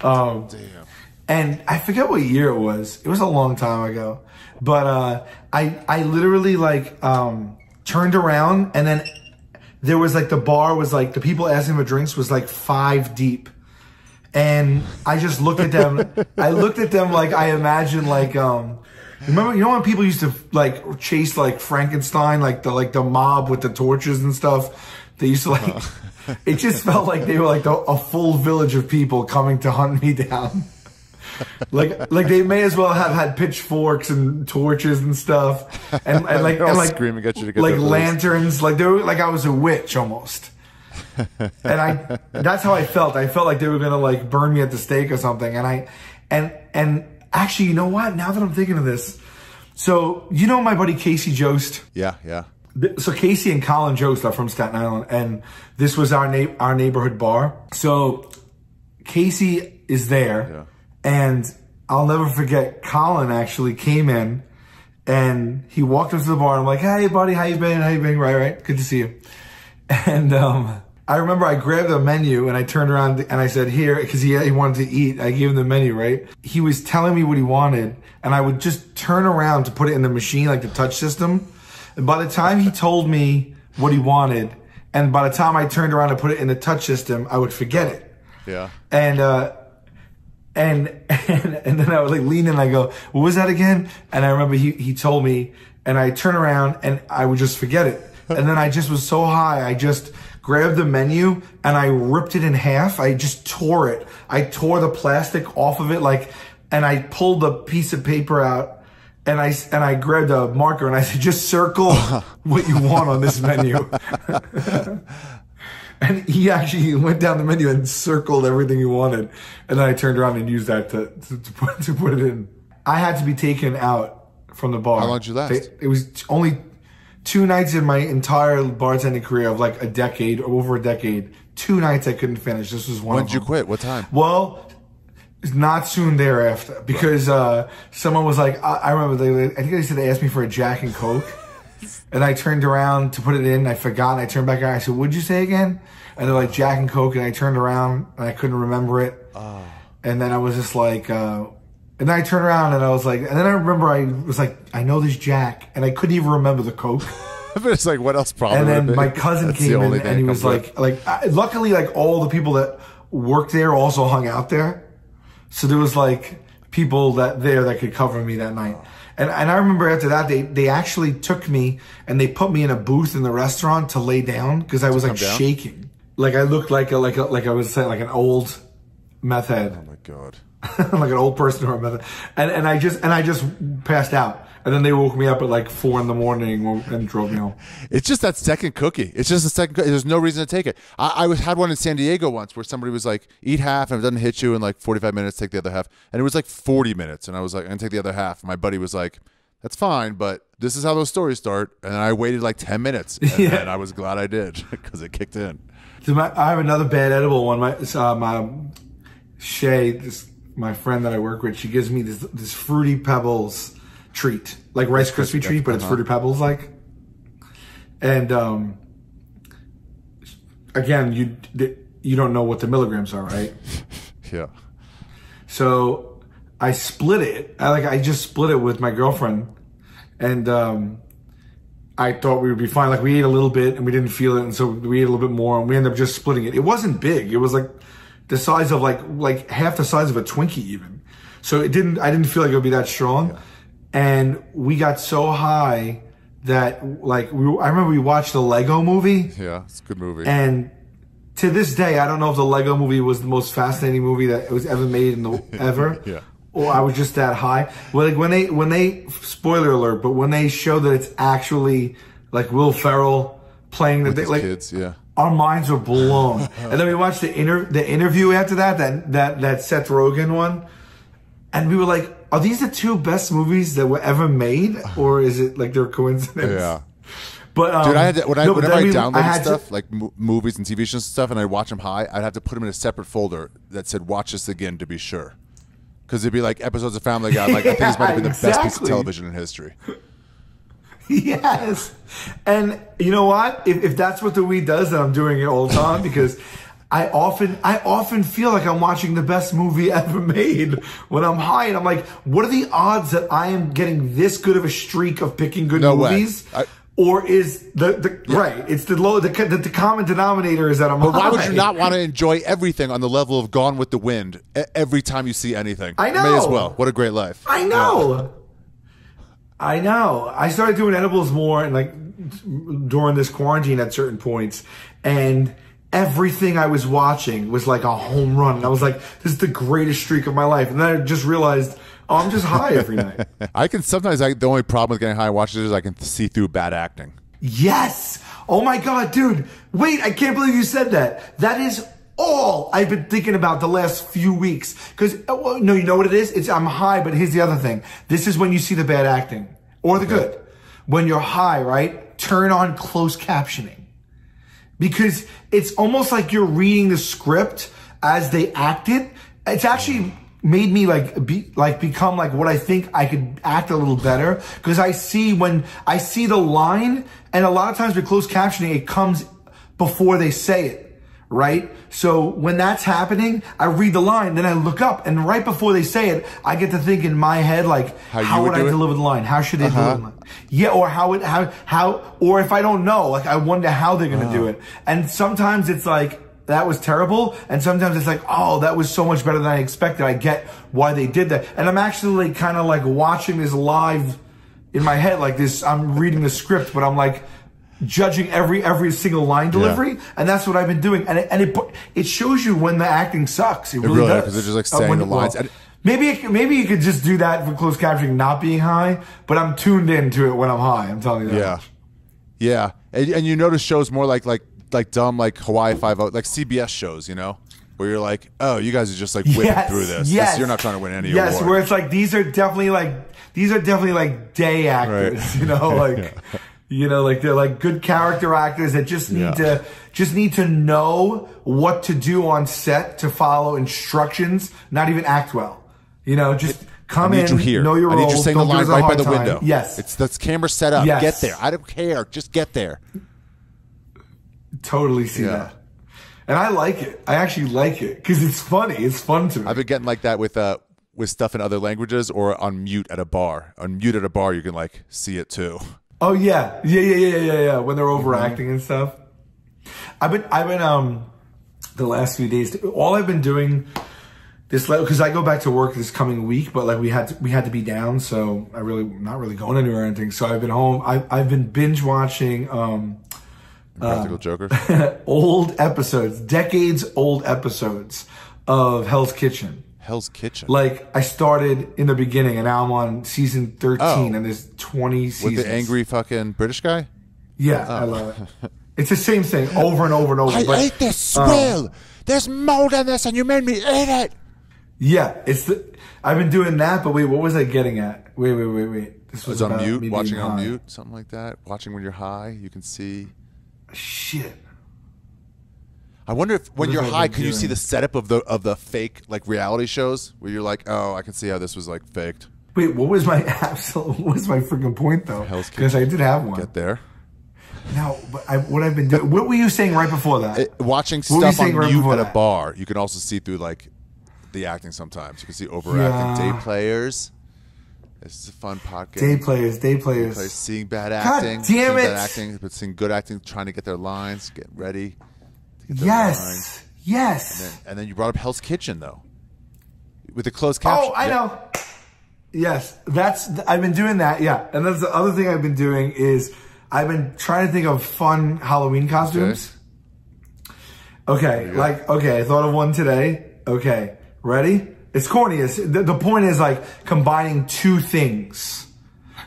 Um, Damn. and I forget what year it was. It was a long time ago. But uh, I, I literally like um, turned around and then there was like the bar was like, the people asking for drinks was like five deep and I just looked at them. I looked at them like I imagined like um. Remember, you know when people used to like chase like Frankenstein, like the like the mob with the torches and stuff. They used to like. (laughs) It just felt like they were like the, a full village of people coming to hunt me down. (laughs) like like they may as well have had pitchforks and torches and stuff, and, and like and like screaming at you to get like lanterns. Like they were like I was a witch almost and I that's how I felt. I felt like they were gonna like burn me at the stake or something. And I and and actually, you know what? Now that I'm thinking of this, so you know my buddy Casey Jost. Yeah. Yeah. So Casey and Colin Jost are from Staten Island, and this was our na- our neighborhood bar. So Casey is there, and I'll never forget. Colin actually came in, and he walked into the bar. And I'm like, "Hey, buddy, how you been? How you been? Right, right. Good to see you." (laughs) And um, I remember I grabbed the menu and I turned around and I said, "Here," because he he wanted to eat. I gave him the menu. Right? He was telling me what he wanted, and I would just turn around to put it in the machine, like the touch system. And by the time he told me what he wanted, and by the time I turned around to put it in the touch system, I would forget it. Yeah. And uh, and (laughs) and and then I would like lean in and I go, "What was that again?" And I remember he he told me, and I turn around and I would just forget it. And then I just was so high, I just grabbed the menu and I ripped it in half. I just tore it. I tore the plastic off of it, like, and I pulled the piece of paper out. And I and I grabbed a marker and I said, "Just circle (laughs) what you want on this menu." (laughs) And he actually went down the menu and circled everything he wanted. And then I turned around and used that to, to, to, put, to put it in. I had to be taken out from the bar. How long did you last? It, it was only two nights in my entire bartending career of like a decade or over a decade. Two nights I couldn't finish. This was one When did you quit? What time? Well, it's not soon thereafter because uh, someone was like, I, I remember they, I think they said they asked me for a Jack and Coke, and I turned around to put it in. I forgot. And I turned back around. I said, "What'd you say again?" And they're like Jack and Coke, and I turned around and I couldn't remember it. And then I was just like, uh, And then I turned around and I was like, and then I remember I was like, I know this Jack, and I couldn't even remember the Coke. (laughs) but it's like, what else? Problem? and then my cousin That's the came in and he was like, like, I, luckily, like all the people that worked there also hung out there. So there was like people that there that could cover me that night. And, and I remember after that, they, they actually took me and they put me in a booth in the restaurant to lay down because I was like shaking. Like I looked like a, like a, like I was saying, like an old meth head. Oh my god. (laughs) like an old person or a meth And, and I just, and I just passed out. And then they woke me up at like four in the morning and drove me home. It's just that second cookie. It's just a second. cookie. There's no reason to take it. I, I was had one in San Diego once where somebody was like, "Eat half, and if it doesn't hit you in like 45 minutes, take the other half." And it was like 40 minutes, and I was like, "I'm gonna take the other half." My buddy was like, "That's fine, but this is how those stories start." And I waited like 10 minutes, and, (laughs) Yeah. and I was glad I did (laughs) because it kicked in. I have another bad edible one. My uh, my Shay, this my friend that I work with, she gives me this this fruity pebbles treat, like Rice Krispie treat, but it's Uh-huh. fruity pebbles like. And um, again, you you don't know what the milligrams are, right? (laughs) Yeah. So I split it. I like I just split it with my girlfriend, and um, I thought we would be fine. Like we ate a little bit and we didn't feel it, and so we ate a little bit more, and we ended up just splitting it. It wasn't big. It was like the size of like like half the size of a Twinkie even. So it didn't. I didn't feel like it would be that strong, and we got so high that like we. I remember we watched the Lego movie. Yeah, it's a good movie. And to this day, I don't know if the Lego movie was the most fascinating movie that was ever made in the (laughs) ever. Yeah. Or I was just that high. Well, like when they when they spoiler alert, but when they show that it's actually like Will Ferrell playing the With his like kids, yeah. Our minds were blown. (laughs) and then we watched the inter the interview after that, that that that Seth Rogen one, and we were like, "Are these the two best movies that were ever made, or is it like they're coincidence?" Yeah. But um, Dude, I had to, when I, no, whenever I we- downloaded had to- stuff like mo- movies and TV shows and stuff, and I watch them high, I'd have to put them in a separate folder that said "Watch this again" to be sure, because it'd be like episodes of Family Guy. Like I think this might have been the best piece of (laughs) television in history. (laughs) Yes. And you know what? If, if that's what the weed does, then I'm doing it all the time (laughs) because I often I often feel like I'm watching the best movie (laughs) ever made when I'm high and I'm like, what are the odds that I am getting this good of a streak of picking good No way. movies? or is the, the right? It's the low the, the the common denominator is that I'm But why high. would you not want to enjoy everything on the level of Gone with the Wind every time you see anything? I know. May as well. What a great life. I know. I know. I started doing edibles more and like during this quarantine at certain points and everything I was watching was like a home run. And I was like, this is the greatest streak of my life. And then I just realized, oh, I'm just high every night. (laughs) I can sometimes. I, the only problem with getting high watches is I can see through bad acting. Yes. Oh my God, dude. Wait, I can't believe you said that. That is all I've been thinking about the last few weeks. Cause, uh, no, you know what it is? It's, I'm high, but here's the other thing. This is when you see the bad acting or the good. When you're high, right? Turn on closed captioning because it's almost like you're reading the script as they act it. It's actually made me like be like become like what I think I could act a little better because I see when I see the line and a lot of times with closed captioning it comes before they say it. Right? So when that's happening, I read the line, then I look up, and right before they say it, I get to think in my head like, How how, would would, I it? deliver the line? How should they Uh-huh. deliver the line? Yeah, or how it how how or if I don't know, like I wonder how they're gonna Uh. do it. And sometimes it's like that was terrible, and sometimes it's like, oh, that was so much better than I expected. I get why they did that, and I'm actually kind of like watching this live in my head, like this. I'm reading the script, but I'm like judging every every single line delivery, and that's what I've been doing. And it, and it it shows you when the acting sucks. It really, really does because they're just like Uh, saying the lines. well, Maybe it, maybe you could just do that for closed captioning, not being high. But I'm tuned into it when I'm high. I'm telling you that. Yeah, yeah, and, and you notice shows more like like like dumb like Hawaii Five O, like CBS shows, you know, where you're like, oh, you guys are just like whipping Yes, through this. yes. This- You're not trying to win any Yes, award. where it's like these are definitely like these are definitely like day actors. Right. (laughs) You know, like (laughs) you know, like they're like good character actors that just need Yeah. to just need to know what to do on set to follow instructions, not even act well. You know, just come I need in, you here. know your I need you saying the line right by the time. window. Yes, it's the camera set up. Yes. Get there. I don't care. Just get there. totally see Yeah. that. And I like it. I actually like it because it's funny. It's fun to me. I've been getting like that with uh with stuff in other languages or on mute at a bar. On mute at a bar, you can like see it too. Oh yeah, yeah, yeah, yeah, yeah, yeah. When they're overacting and stuff. I've been, I've been, um, the last few days. All I've been doing this because I go back to work this coming week, but like we had to, we had to be down, so I really not really going anywhere or anything. So I've been home. I, I've been binge watching um, Practical Joker. (laughs) old episodes, decades old episodes of Hell's Kitchen. Hell's Kitchen. Like I started in the beginning, and now I'm on season 13, Oh. and there's 20 seasons. With the angry fucking British guy? Yeah, I love it. It's the same thing over and over and over. I but, ate this um. There's mold in this, and you made me eat it. Yeah, it's the. I've been doing that, but wait, what was I getting at? Wait, wait, wait, wait. This It's was on mute. Watching on high. mute, something like that. Watching when you're high, you can see. Shit. I wonder if when you're high, can you see the setup of the of the fake like reality shows where you're like, oh, I can see how this was like faked. Wait, what was my (laughs) absolute? What was my freaking point though? Because I did have one. Get there. Now, but I, what I've been doing. What were you saying right before that? It- watching What were you stuff on right mute at a bar, you can also see through like the acting. Sometimes you can see overacting Yeah. day players. This is a fun podcast. Day players, day players. Players seeing bad God acting, damn it. bad acting, but seeing good acting, trying to get their lines, getting ready. To get their lines. Yes, yes. And then, and then you brought up Hell's Kitchen though, with the closed caption. Oh, I know. Yes, that's. I've been doing that. Yeah, and that's the other thing I've been doing is I've been trying to think of fun Halloween costumes. Okay, like okay, I thought of one today. Okay, ready? It's corny. It's, the, the point is like combining two things.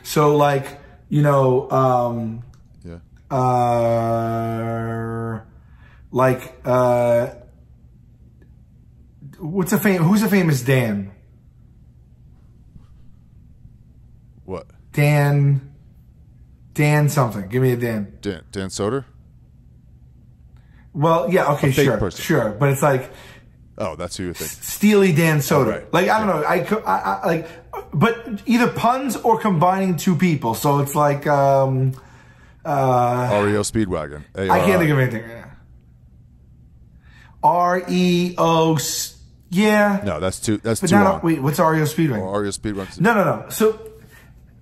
So like you know, um, Yeah. uh, like uh, what's a fam? Who's a famous Dan? What? Dan. Dan something. Give me a Dan. Dan, Dan Soder? Well, yeah, okay, sure, person. sure, but it's like Oh, that's who you think. Steely Dan Soder. Oh, right. Like I don't know, I, I, I like, but either puns or combining two people. So it's like, um, uh, REO Speedwagon. I can't think of anything. R E O. S- Yeah, No, that's too. That's but too not long. wait. What's REO Speedway? Oh, REO Speedwagon. No, no, no. So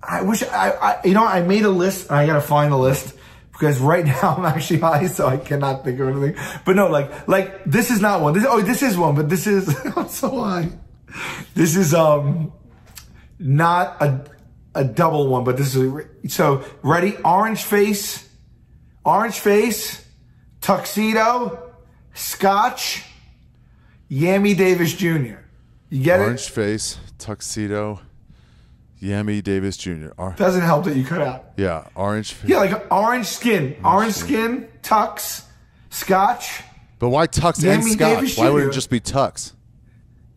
I wish I, I you know, I made a list. And I gotta find the list because right (laughs) now I'm actually high, so I cannot think of anything. But no, like, like this is not one. This, oh, this is one, but this is (laughs) I'm so high. This is um not a a double one, but this is a, so ready. Orange face, orange face, tuxedo, scotch, Yammy Davis Jr. You get it? Orange it? face, tuxedo, Yammy Davis Jr. Or, Doesn't help that you cut out. yeah, orange. Face. Yeah, like orange skin, orange skin, tux, scotch. But why tux and scotch? Davis Why would it just be tux?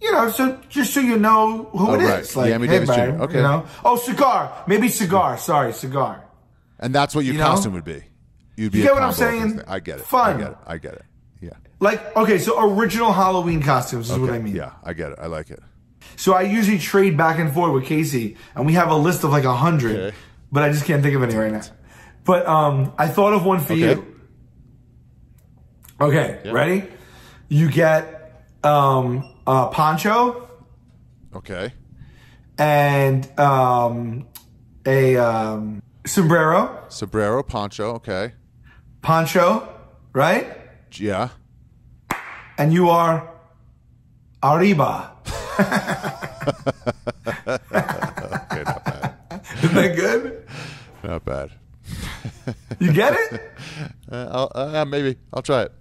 You know, so just so you know who Oh, it is. right. Like, Yammy hey, Davis Jr.. Okay. You know? Oh, cigar. Maybe cigar. Sorry, cigar. And that's what your You know? costume would be. You'd be You get what I'm combo of those saying? I get it. Fun. I get it. I get it. Yeah. Like, okay, so original Halloween costumes is what I mean. Yeah, I get it. I like it. So I usually trade back and forth with Casey, and we have a list of like a hundred, Okay. but I just can't think of any right now. But um, I thought of one for Okay. you. Okay, ready? You get um, a poncho Okay. and um, a um, sombrero, Sombrero, poncho. Okay. poncho, right? Yeah. And you are arriba. (laughs) Okay, not bad. Isn't that good? Not bad. You get it? (laughs) Uh, I'll, uh, maybe I'll try it.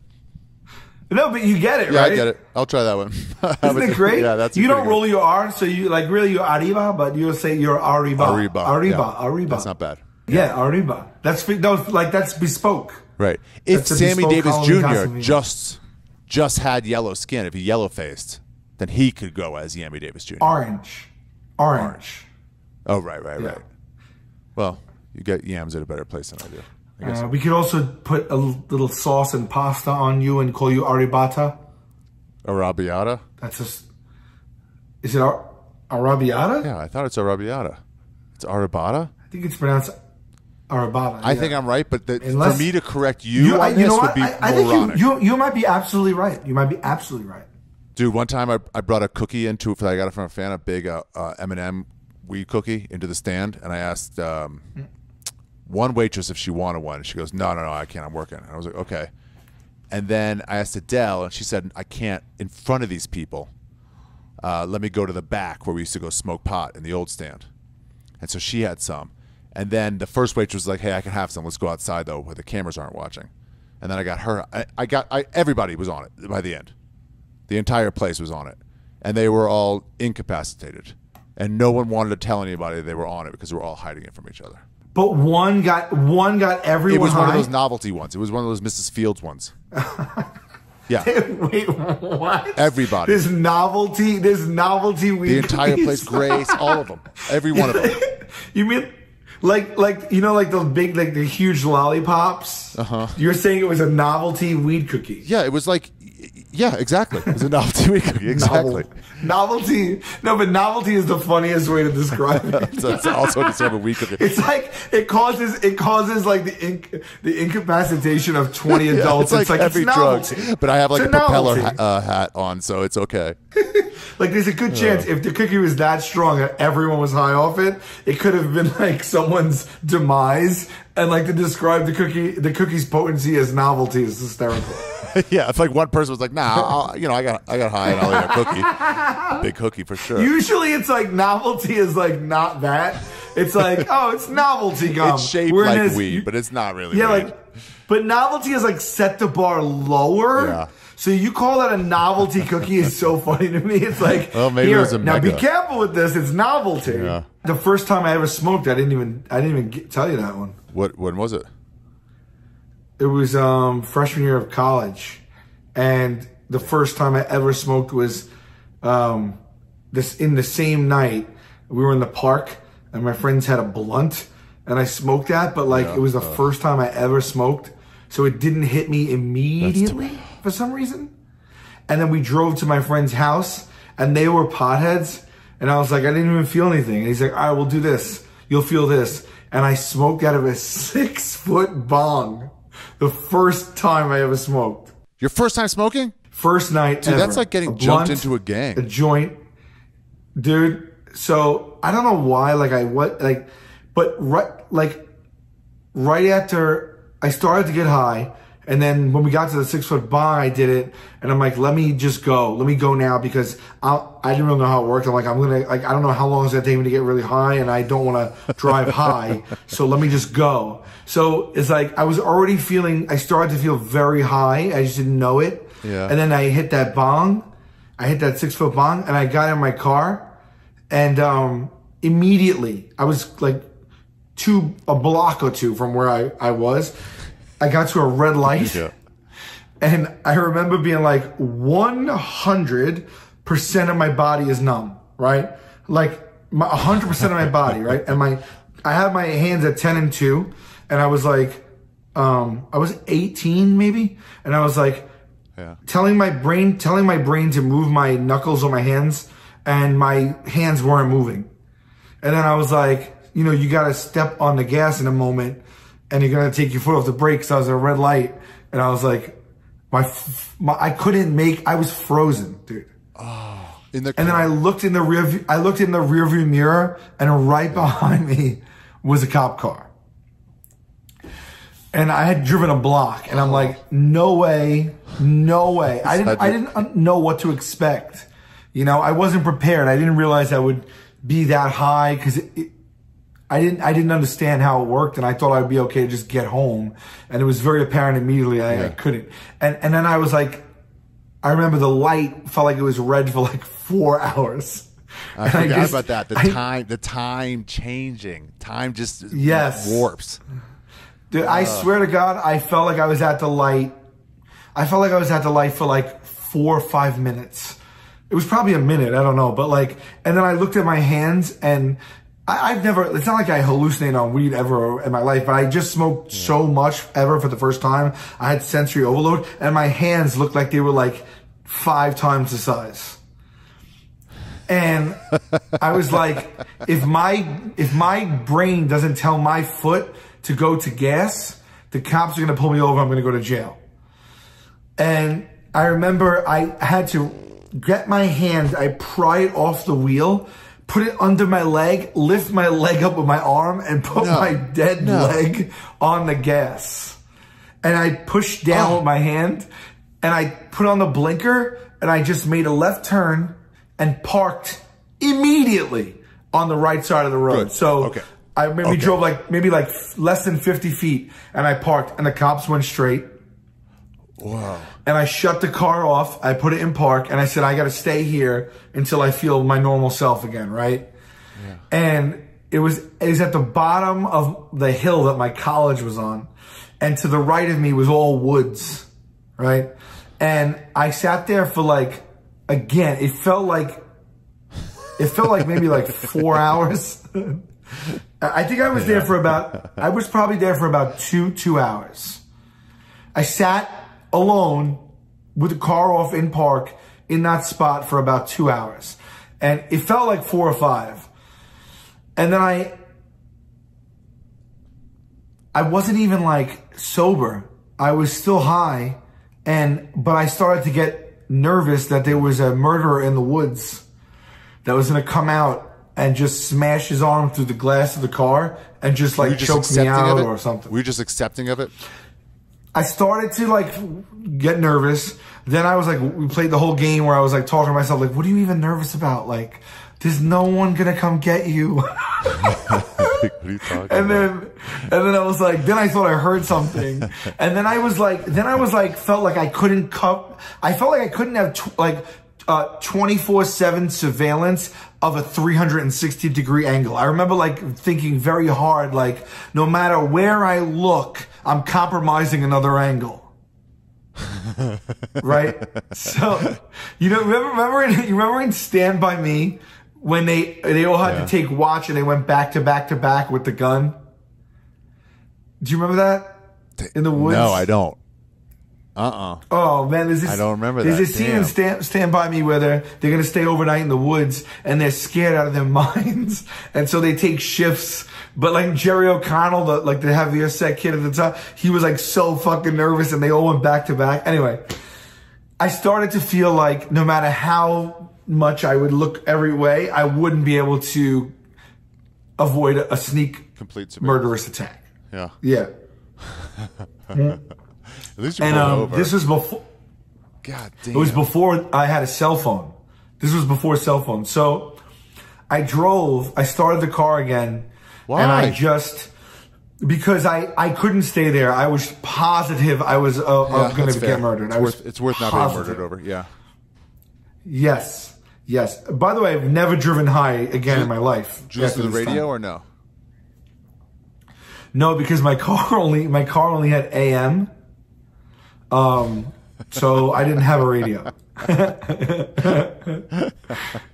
No, but you get it, Yeah, right? I get it. I'll try that one. (laughs) Isn't it great? Yeah, that's you don't roll your R, so you like really you're arriba, but you'll say you're arriba. Arriba. Arriba. yeah. Arriba. That's not bad. Yeah, arriba. That's no, like that's bespoke. Right. If That's Sammy Davis Jr. yeah. just just had yellow skin, if he yellow faced, then he could go as Yami Davis Jr. Orange. Orange. Oh, right, right, Yeah. right. Well, you get yams at a better place than I do. I guess. Uh, we could also put a little sauce and pasta on you and call you arrabbiata. Arabiata? That's just. Is it ar- arrabbiata? Yeah, I thought it's Arabiata. It's Arabata? I think it's pronounced arrabbiata. I yeah. think I'm right, but the, Unless- for me to correct you, I- on this know would be I, I think you, you you might be absolutely right. You might be absolutely right. Dude, one time I, I brought a cookie into it. I got it from a fan, a big uh, uh, M&M weed cookie into the stand, and I asked um, one waitress if she wanted one. She goes, "No, no, no, I can't. I'm working." And I was like, "Okay." And then I asked Adele, and she said, "I can't in front of these people. Uh, let me go to the back where we used to go smoke pot in the old stand." And so she had some. And then the first waitress was like, "Hey, I can have some. Let's go outside though, where the cameras aren't watching." And then I got her. I, I got. I, everybody was on it by the end. The entire place was on it, and they were all incapacitated, and no one wanted to tell anybody they were on it because they were all hiding it from each other. But one got one got everyone. it was one of those novelty ones. It was one of those Mrs. Fields ones. (laughs) yeah, Wait, what? everybody. This novelty, this novelty weed. the entire (laughs) place, Grace, all of them, every one of them. (laughs) You mean like like you know like the big like the huge lollipops? Uh huh. You're saying it was a novelty weed cookie? Yeah, it was like, yeah, exactly. It was a novelty weed cookie. (laughs) Exactly. Novel- novelty. No, but novelty is the funniest way to describe (laughs) it. so it's also a describe a weed cookie. It's like it causes it causes like the inc- the incapacitation of twenty Yeah, adults. it's like heavy it's drugs, novelty. but I have like It's a propeller ha- uh, hat on, so it's okay. (laughs) Like there's a good chance if the cookie was that strong that everyone was high off it, it could have been like someone's demise. And like to describe the cookie, the cookie's potency as novelty is hysterical. (laughs) yeah, it's like one person was like, "Nah, I'll, you know, I got, I got high and I'll eat a cookie, (laughs) big cookie for sure." Usually it's like novelty is like not that. It's like (laughs) oh, it's novelty gum. it's shaped Whereas like weed, but it's not really. Yeah, weed. like, but novelty is like set the bar lower. Yeah. So you call that a novelty cookie is so funny to me. It's like, Well, maybe it here, was a now be careful with this. It's novelty. Yeah. The first time I ever smoked, I didn't even, I didn't even get, tell you that one. What? When was it? It was um, freshman year of college, and the first time I ever smoked was um, this in the same night. We were in the park, and my friends had a blunt, and I smoked that. But like, it was the first time I ever smoked, so it didn't hit me immediately for some reason. And then we drove to my friend's house, and they were potheads, and I was like, I didn't even feel anything. And he's like, All right, we'll do this. You'll feel this. And I smoked out of a (laughs) six foot bong. The first time I ever smoked. Your first time smoking? First night Dude, ever. that's like getting A jumped blunt, into a gang. A joint. Dude, so I don't know why, like I what like but right like right after I started to get high, and then when we got to the six foot bong, I did it, and I'm like, let me just go, let me go now because I I didn't really know how it worked. I'm like, I'm gonna like I don't know how long it's gonna take me to get really high, and I don't want to drive (laughs) high, so let me just go. So it's like I was already feeling, I started to feel very high. I just didn't know it. Yeah. And then I hit that bong, I hit that six foot bong, and I got in my car, and um, immediately I was like two a block or two from where I, I was. I got to a red light. Yeah. And I remember being like 100% of my body is numb, right? Like my 100% of my body, right? And my, I had my hands at 10 and 2 and I was like, um, I was 18 maybe. And I was like, Yeah. telling my brain, telling my brain to move my knuckles on my hands and my hands weren't moving. And then I was like, you know, you got to step on the gas in a moment and you're going to take your foot off the brake. So I was at a red light and I was like, my, f- my, I couldn't make, I was frozen, dude. Oh, in the And then I looked in the rear view, I looked in the rear view mirror and right behind me was a cop car. And I had driven a block and I'm oh. like, no way, no way. I didn't, I didn't know what to expect. You know, I wasn't prepared. I didn't realize I would be that high because it, it, I didn't, I didn't understand how it worked and I thought I'd be okay to just get home. And it was very apparent immediately I, I couldn't. And, and then I was like, I remember the light felt like it was red for like four (laughs) hours. I And forgot just- about that. The I- time, the time changing, time just Yes. warps. Dude, I Uh. swear to God, I felt like I was at the light. I felt like I was at the light for like four or five minutes. It was probably a minute, I don't know, but like, and then I looked at my hands and I, I've never, it's not like I hallucinate on weed ever in my life, but I just smoked so much ever for the first time. I had sensory overload and my hands looked like they were like five times the size. And I was like, (laughs) if my if my brain doesn't tell my foot to go to gas, the cops are gonna pull me over. I'm gonna go to jail. And I remember I had to get my hand, I pry it off the wheel, put it under my leg, lift my leg up with my arm, and put No. my dead No. leg on the gas. And I pushed down Oh. with my hand, and I put on the blinker, and I just made a left turn and parked immediately on the right side of the road. Good. So Okay. I maybe Okay. drove like maybe like less than 50 feet, and I parked, and the cops went straight Wow. And I shut the car off. I put it in park and I said, I got to stay here until I feel my normal self again, right? And it was, it was at the bottom of the hill that my college was on. And to the right of me was all woods, right? And I sat there for like, again, it felt like, it felt like maybe like (laughs) four hours. I think I was there for about, I was probably there for about two, two hours. I sat alone with the car off in park in that spot for about two hours. And it felt like four or five. And then I, I wasn't even like sober. I was still high. And, but I started to get nervous that there was a murderer in the woods that was going to come out and just smash his arm through the glass of the car and just like just choke me out or something. Were you just accepting of it? I started to like get nervous. Then I was like, we played the whole game where I was like talking to myself, like, what are you even nervous about? Like, there's no one gonna come get you. (laughs) you and then, and then I was like, then I thought I heard something. (laughs) and then I was like, then I was like, felt like I couldn't cup, I felt like I couldn't have like, uh, 24 7 surveillance of a 360 degree angle. I remember like thinking very hard, like, no matter where I look, I'm compromising another angle. (laughs) right? So, you know, remember, remember, in, you remember in Stand By Me when they, they all had Yeah. to take watch and they went back to back to back with the gun? Do you remember that? In the woods? No, I don't. Uh-uh. Oh man, there's this. I don't remember There's that. this scene Damn. in Stand, Stand By Me where they're they're gonna stay overnight in the woods and they're scared out of their (laughs) minds, and so they take shifts. But like Jerry O'Connell, the like the heavier set kid at the time, he was like so fucking nervous, and they all went back to back. Anyway, I started to feel like no matter how much I would look every way, I wouldn't be able to avoid a, a sneak Complete murderous attack. Yeah. Yeah. (laughs) Hmm? At least you and pulled um, over. this was before. God damn. It was before I had a cell phone. This was before cell phone. So I drove, I started the car again. Why? And I just, because I, I couldn't stay there. I was positive I was uh, Yeah, uh, going to get murdered. It's I was worth, it's worth not being murdered over. Yeah. Yes. Yes. By the way, I've never driven high again in my life. To the radio time. or no? No, because my (laughs) car only my car only had AM. Um, so I didn't have a radio. (laughs)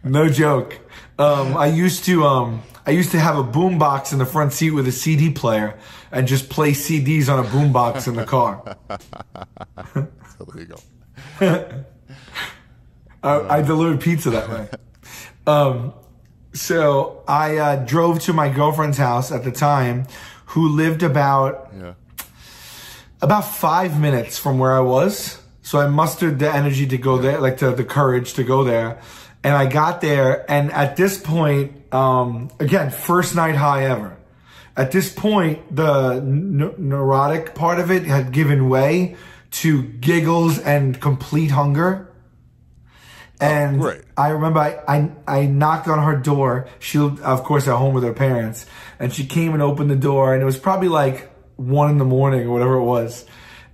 no joke. Um, I used to um, I used to have a boombox in the front seat with a CD player and just play CDs on a boombox in the car. (laughs) Illegal. (laughs) I, I delivered pizza that way. Um, so I uh, drove to my girlfriend's house at the time, who lived about Yeah. About five minutes from where I was. So I mustered the energy to go there, like the, the courage to go there. And I got there. And at this point, um, again, first night high ever. At this point, the n- neurotic part of it had given way to giggles and complete hunger. And great. I remember I, I, I knocked on her door. She, lived, of course, at home with her parents. And she came and opened the door. And it was probably like one in the morning or whatever it was.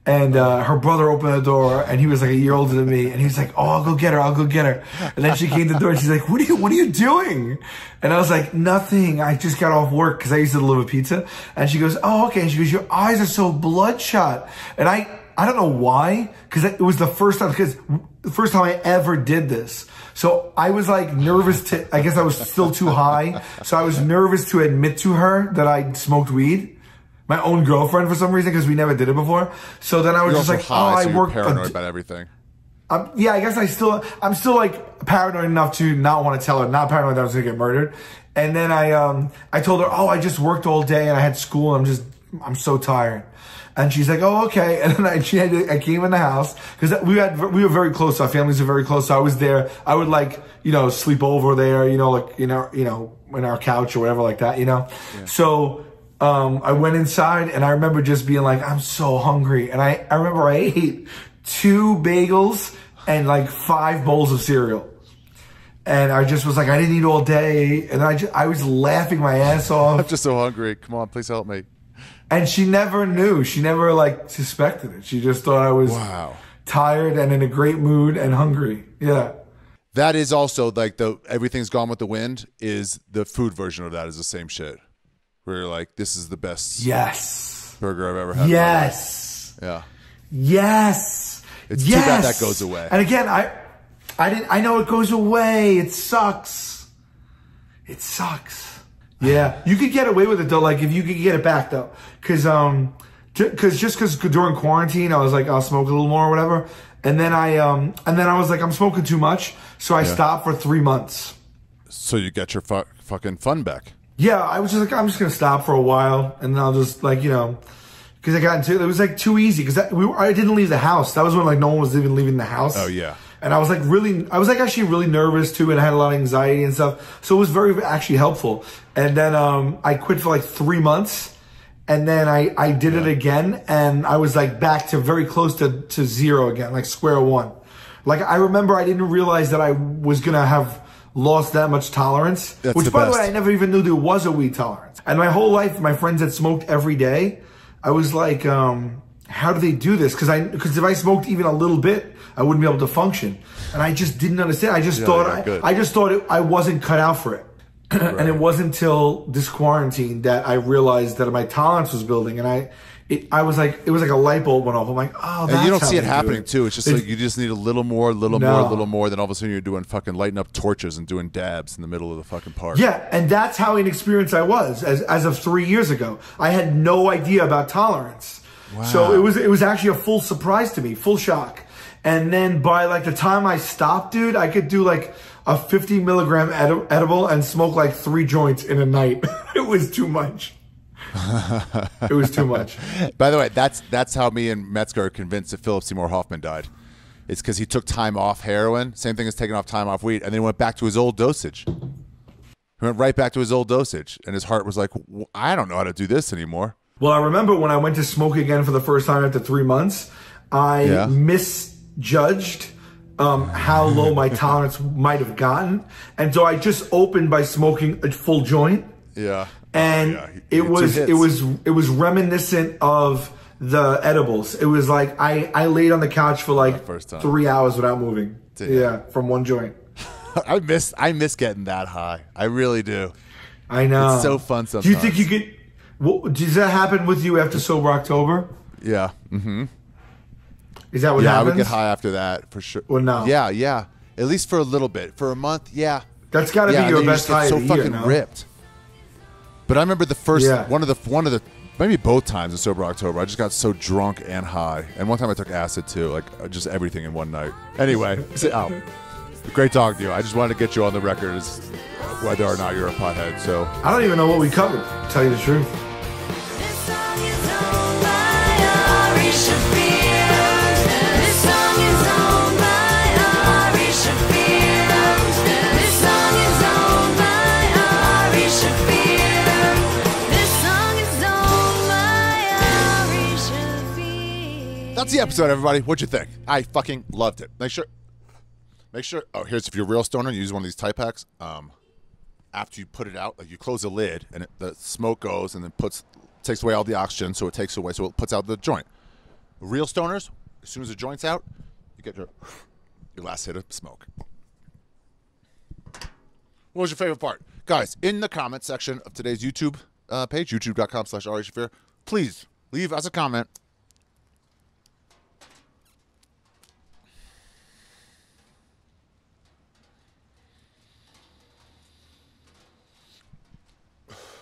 And uh, her brother opened the door, and he was like a year older than me. And he was like, "Oh, I'll go get her. I'll go get her." And then she came to the door, and she's like, "What are you? What are you doing?" And I was like, "Nothing. I just got off work because I used to deliver pizza." And she goes, "Oh, okay." And she goes, "Your eyes are so bloodshot." And I, I don't know why, because it was the first time, because the first time I ever did this. So I was like nervous to. I guess I was still too high, so I was nervous to admit to her that I smoked weed my own girlfriend for some reason because we never did it before. So then I was You're just like, high, oh, so I work. paranoid about everything. um, yeah, I guess I still, I'm still like paranoid enough to not want to tell her, not paranoid that I was gonna get murdered. And then I, um, I told her, oh, I just worked all day and I had school. I'm just I'm so tired. And she's like, oh, okay. (laughs) And then I, she had I came in the house because we had, we were very close. Our families are very close. So I was there. I would like, you know, sleep over there, you know, like, you know, you know, in our couch or whatever like that, you know? So, um, I went inside and I remember just being like, I'm so hungry. And I, I remember I ate two bagels and like five bowls of cereal. And I just was like, I didn't eat all day. And I just, I was laughing my ass off. I'm just so hungry. Come on, please help me. And she never knew. She never like suspected it. She just thought I was Wow. tired and in a great mood and hungry. Yeah. That is also like the everything's gone with the wind. Is the food version of that is the same shit? Where you're like, this is the best Yes. burger I've ever had. Yes. Yeah. Yes. It's too bad that goes away. And again, I, I didn't. I know it goes away. It sucks. It sucks. Yeah, (laughs) you could get away with it though. Like if you could get it back though, because um, because just because during quarantine I was like I'll smoke a little more or whatever, and then I um, and then I was like I'm smoking too much, so I Yeah. stopped for three months. So you get your fu- fucking fun back. Yeah, I was just like, I'm just gonna stop for a while, and then I'll just like, you know, because I got into it was like too easy because we were, I didn't leave the house. That was when like no one was even leaving the house. Oh yeah. And I was like really, I was like actually really nervous too, and I had a lot of anxiety and stuff. So it was very actually helpful. And then um, I quit for like three months, and then I I did it again, and I was like back to very close to to zero again, like square one. Like I remember, I didn't realize that I was gonna have lost that much tolerance. That's which, the by the way. I never even knew there was a weed tolerance. And my whole life, my friends had smoked every day. I was like, um, how do they do this? Because I because if I smoked even a little bit, I wouldn't be able to function. And I just didn't understand. I just Yeah, thought I, good. I just thought it, I wasn't cut out for it. (clears throat) and it wasn't until this quarantine that I realized that my tolerance was building, and I. It, I was like, it was like a light bulb went off. I'm like, oh, that's and you don't see it do happening it. too. It's just It's- like you just need a little more, a little No. more, little more. Then all of a sudden you're doing fucking lighting up torches and doing dabs in the middle of the fucking park. Yeah, and that's how inexperienced I was as as of three years ago. I had no idea about tolerance. Wow. So it was it was actually a full surprise to me, full shock. And then by like the time I stopped, dude, I could do like a 50 milligram edi- edible and smoke like three joints in a night. (laughs) it was too much. It was too much. (laughs) By the way, that's that's how me and Metzger are convinced that Philip Seymour Hoffman died. It's because he took time off heroin, same thing as taking off time off weed, and then he went back to his old dosage. He went right back to his old dosage, and his heart was like, "W- "I don't know how to do this anymore." Well, I remember when I went to smoke again for the first time after three months, I Yeah. misjudged um, how low my tolerance might have gotten. And so I just opened by smoking a full joint. Yeah, And Yeah, it was it was it was reminiscent of the edibles. It was like I, I laid on the couch for like three hours without moving. Damn. Yeah, from one joint. (laughs) I miss I miss getting that high. I really do. I know. It's so fun so Do you think you could? What, does that happen with you after sober October? Yeah. Mm-hmm. Is that what yeah, happens? I would get high after that for sure. Well, no. Yeah, yeah. At least for a little bit. For a month, yeah. That's got to yeah, be your best high so of the year, fucking no? ripped. But I remember the first Yeah. one of the one of the maybe both times in sober October. I just got so drunk and high, and one time I took acid too, like uh, just everything in one night. Anyway, (laughs) so, oh, great talking to you. I just wanted to get you on the record as whether or not you're a pothead. So I don't even know what we covered. To tell you the truth. That's the episode, everybody. What'd you think? I fucking loved it. Make sure, make sure. Oh, here's if you're a real stoner, you use one of these Tightpacs. Um, after you put it out, like you close the lid and it, the smoke goes and then puts takes away all the oxygen, so it takes away, so it puts out the joint. Real stoners, as soon as the joint's out, you get your your last hit of smoke. What was your favorite part, guys? In the comment section of today's YouTube uh, page, YouTube.com/slash Ari Shaffir, please leave us a comment.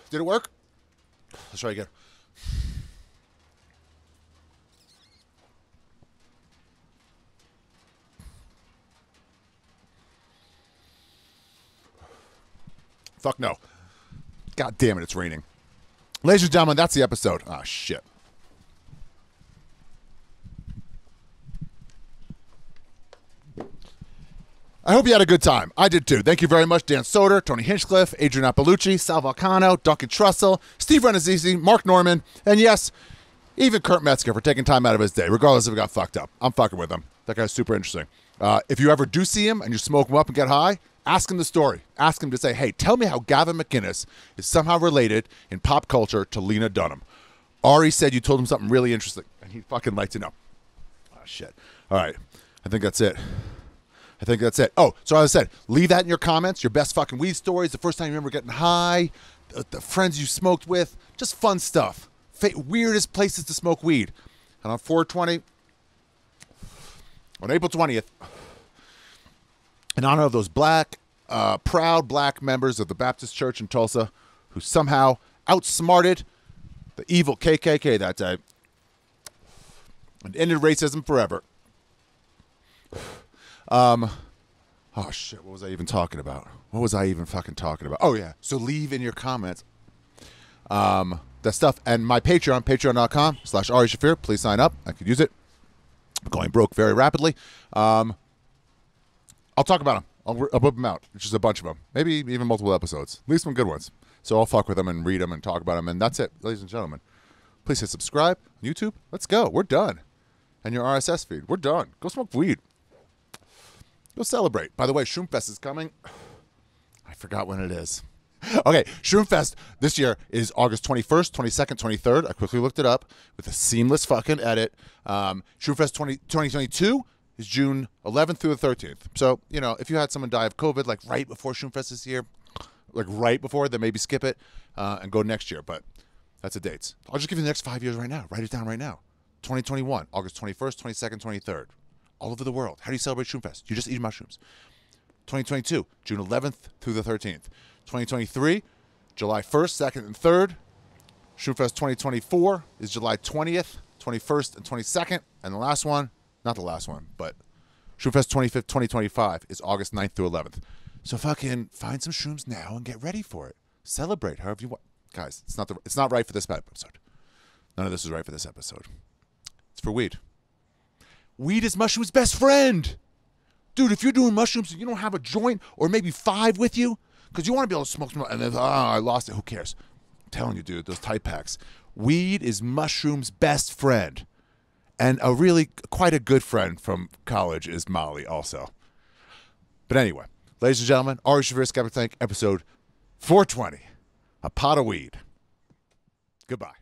Did it work? Let's try again. Fuck no. God damn it, it's raining. Ladies and gentlemen, that's the episode. Ah, shit. I hope you had a good time. I did too. Thank you very much, Dan Soder, Tony Hinchcliffe, Adrienne Iapalucci, Sal Vulcano, Duncan Trussell, Steve Rannazzisi, Mark Normand, and yes, even Kurt Metzger for taking time out of his day, regardless if he got fucked up. I'm fucking with him. That guy's super interesting. Uh, if you ever do see him and you smoke him up and get high, ask him the story. Ask him to say, hey, tell me how Gavin McInnes is somehow related in pop culture to Lena Dunham. Ari said you told him something really interesting, and he'd fucking like to know. Oh, shit. All right. I think that's it. I think that's it. Oh, so as I said, leave that in your comments. Your best fucking weed stories, the first time you remember getting high, the, the friends you smoked with, just fun stuff. Weirdest places to smoke weed. And on 420, on April 20th, in honor of those black, uh, proud black members of the Baptist Church in Tulsa who somehow outsmarted the evil KKK that day and ended racism forever. Um, oh shit, what was I even talking about? What was I even fucking talking about? Oh yeah, so leave in your comments um, that stuff. And my Patreon, patreon.com slash Ari Shaffir, please sign up. I could use it. I'm going broke very rapidly. Um, I'll talk about them. I'll, I'll whip them out. Just a bunch of them. Maybe even multiple episodes. At least some good ones. So I'll fuck with them and read them and talk about them. And that's it, ladies and gentlemen. Please hit subscribe. on YouTube. Let's go. We're done. And your RSS feed. We're done. Go smoke weed. Go celebrate. By the way, Shroomfest is coming. (sighs) I forgot when it is. (laughs) Okay, Shroomfest this year is August 21st, 22nd, 23rd. I quickly looked it up with a seamless fucking edit. Um, Shroomfest 20, 2022 is June 11th through the 13th. So, you know, if you had someone die of COVID like right before Shroomfest this year, like right before, then maybe skip it uh, and go next year. But that's the dates. I'll just give you the next five years right now. Write it down right now. 2021, August 21st, 22nd, 23rd. All over the world. How do you celebrate Shroomfest? You just eat mushrooms. 2022, June 11th through the 13th. 2023, July 1st, 2nd, and 3rd. Shroomfest 2024 is July 20th, 21st, and 22nd. And the last one, not the last one, but Shroomfest 25th, 2025 is August 9th through 11th. So fucking find some shrooms now and get ready for it. Celebrate however you want. Guys, it's not the it's not right for this episode. None of this is right for this episode. It's for weed. Weed is mushroom's best friend. Dude, if you're doing mushrooms and you don't have a joint or maybe five with you, because you want to be able to smoke some, and then, oh, I lost it. Who cares? I'm telling you, dude, those tightpacs. Weed is mushroom's best friend. And a really, quite a good friend from college is Molly also. But anyway, ladies and gentlemen, Ari Shaffir Skeptic Tank, episode 420, A Pot of Weed. Goodbye.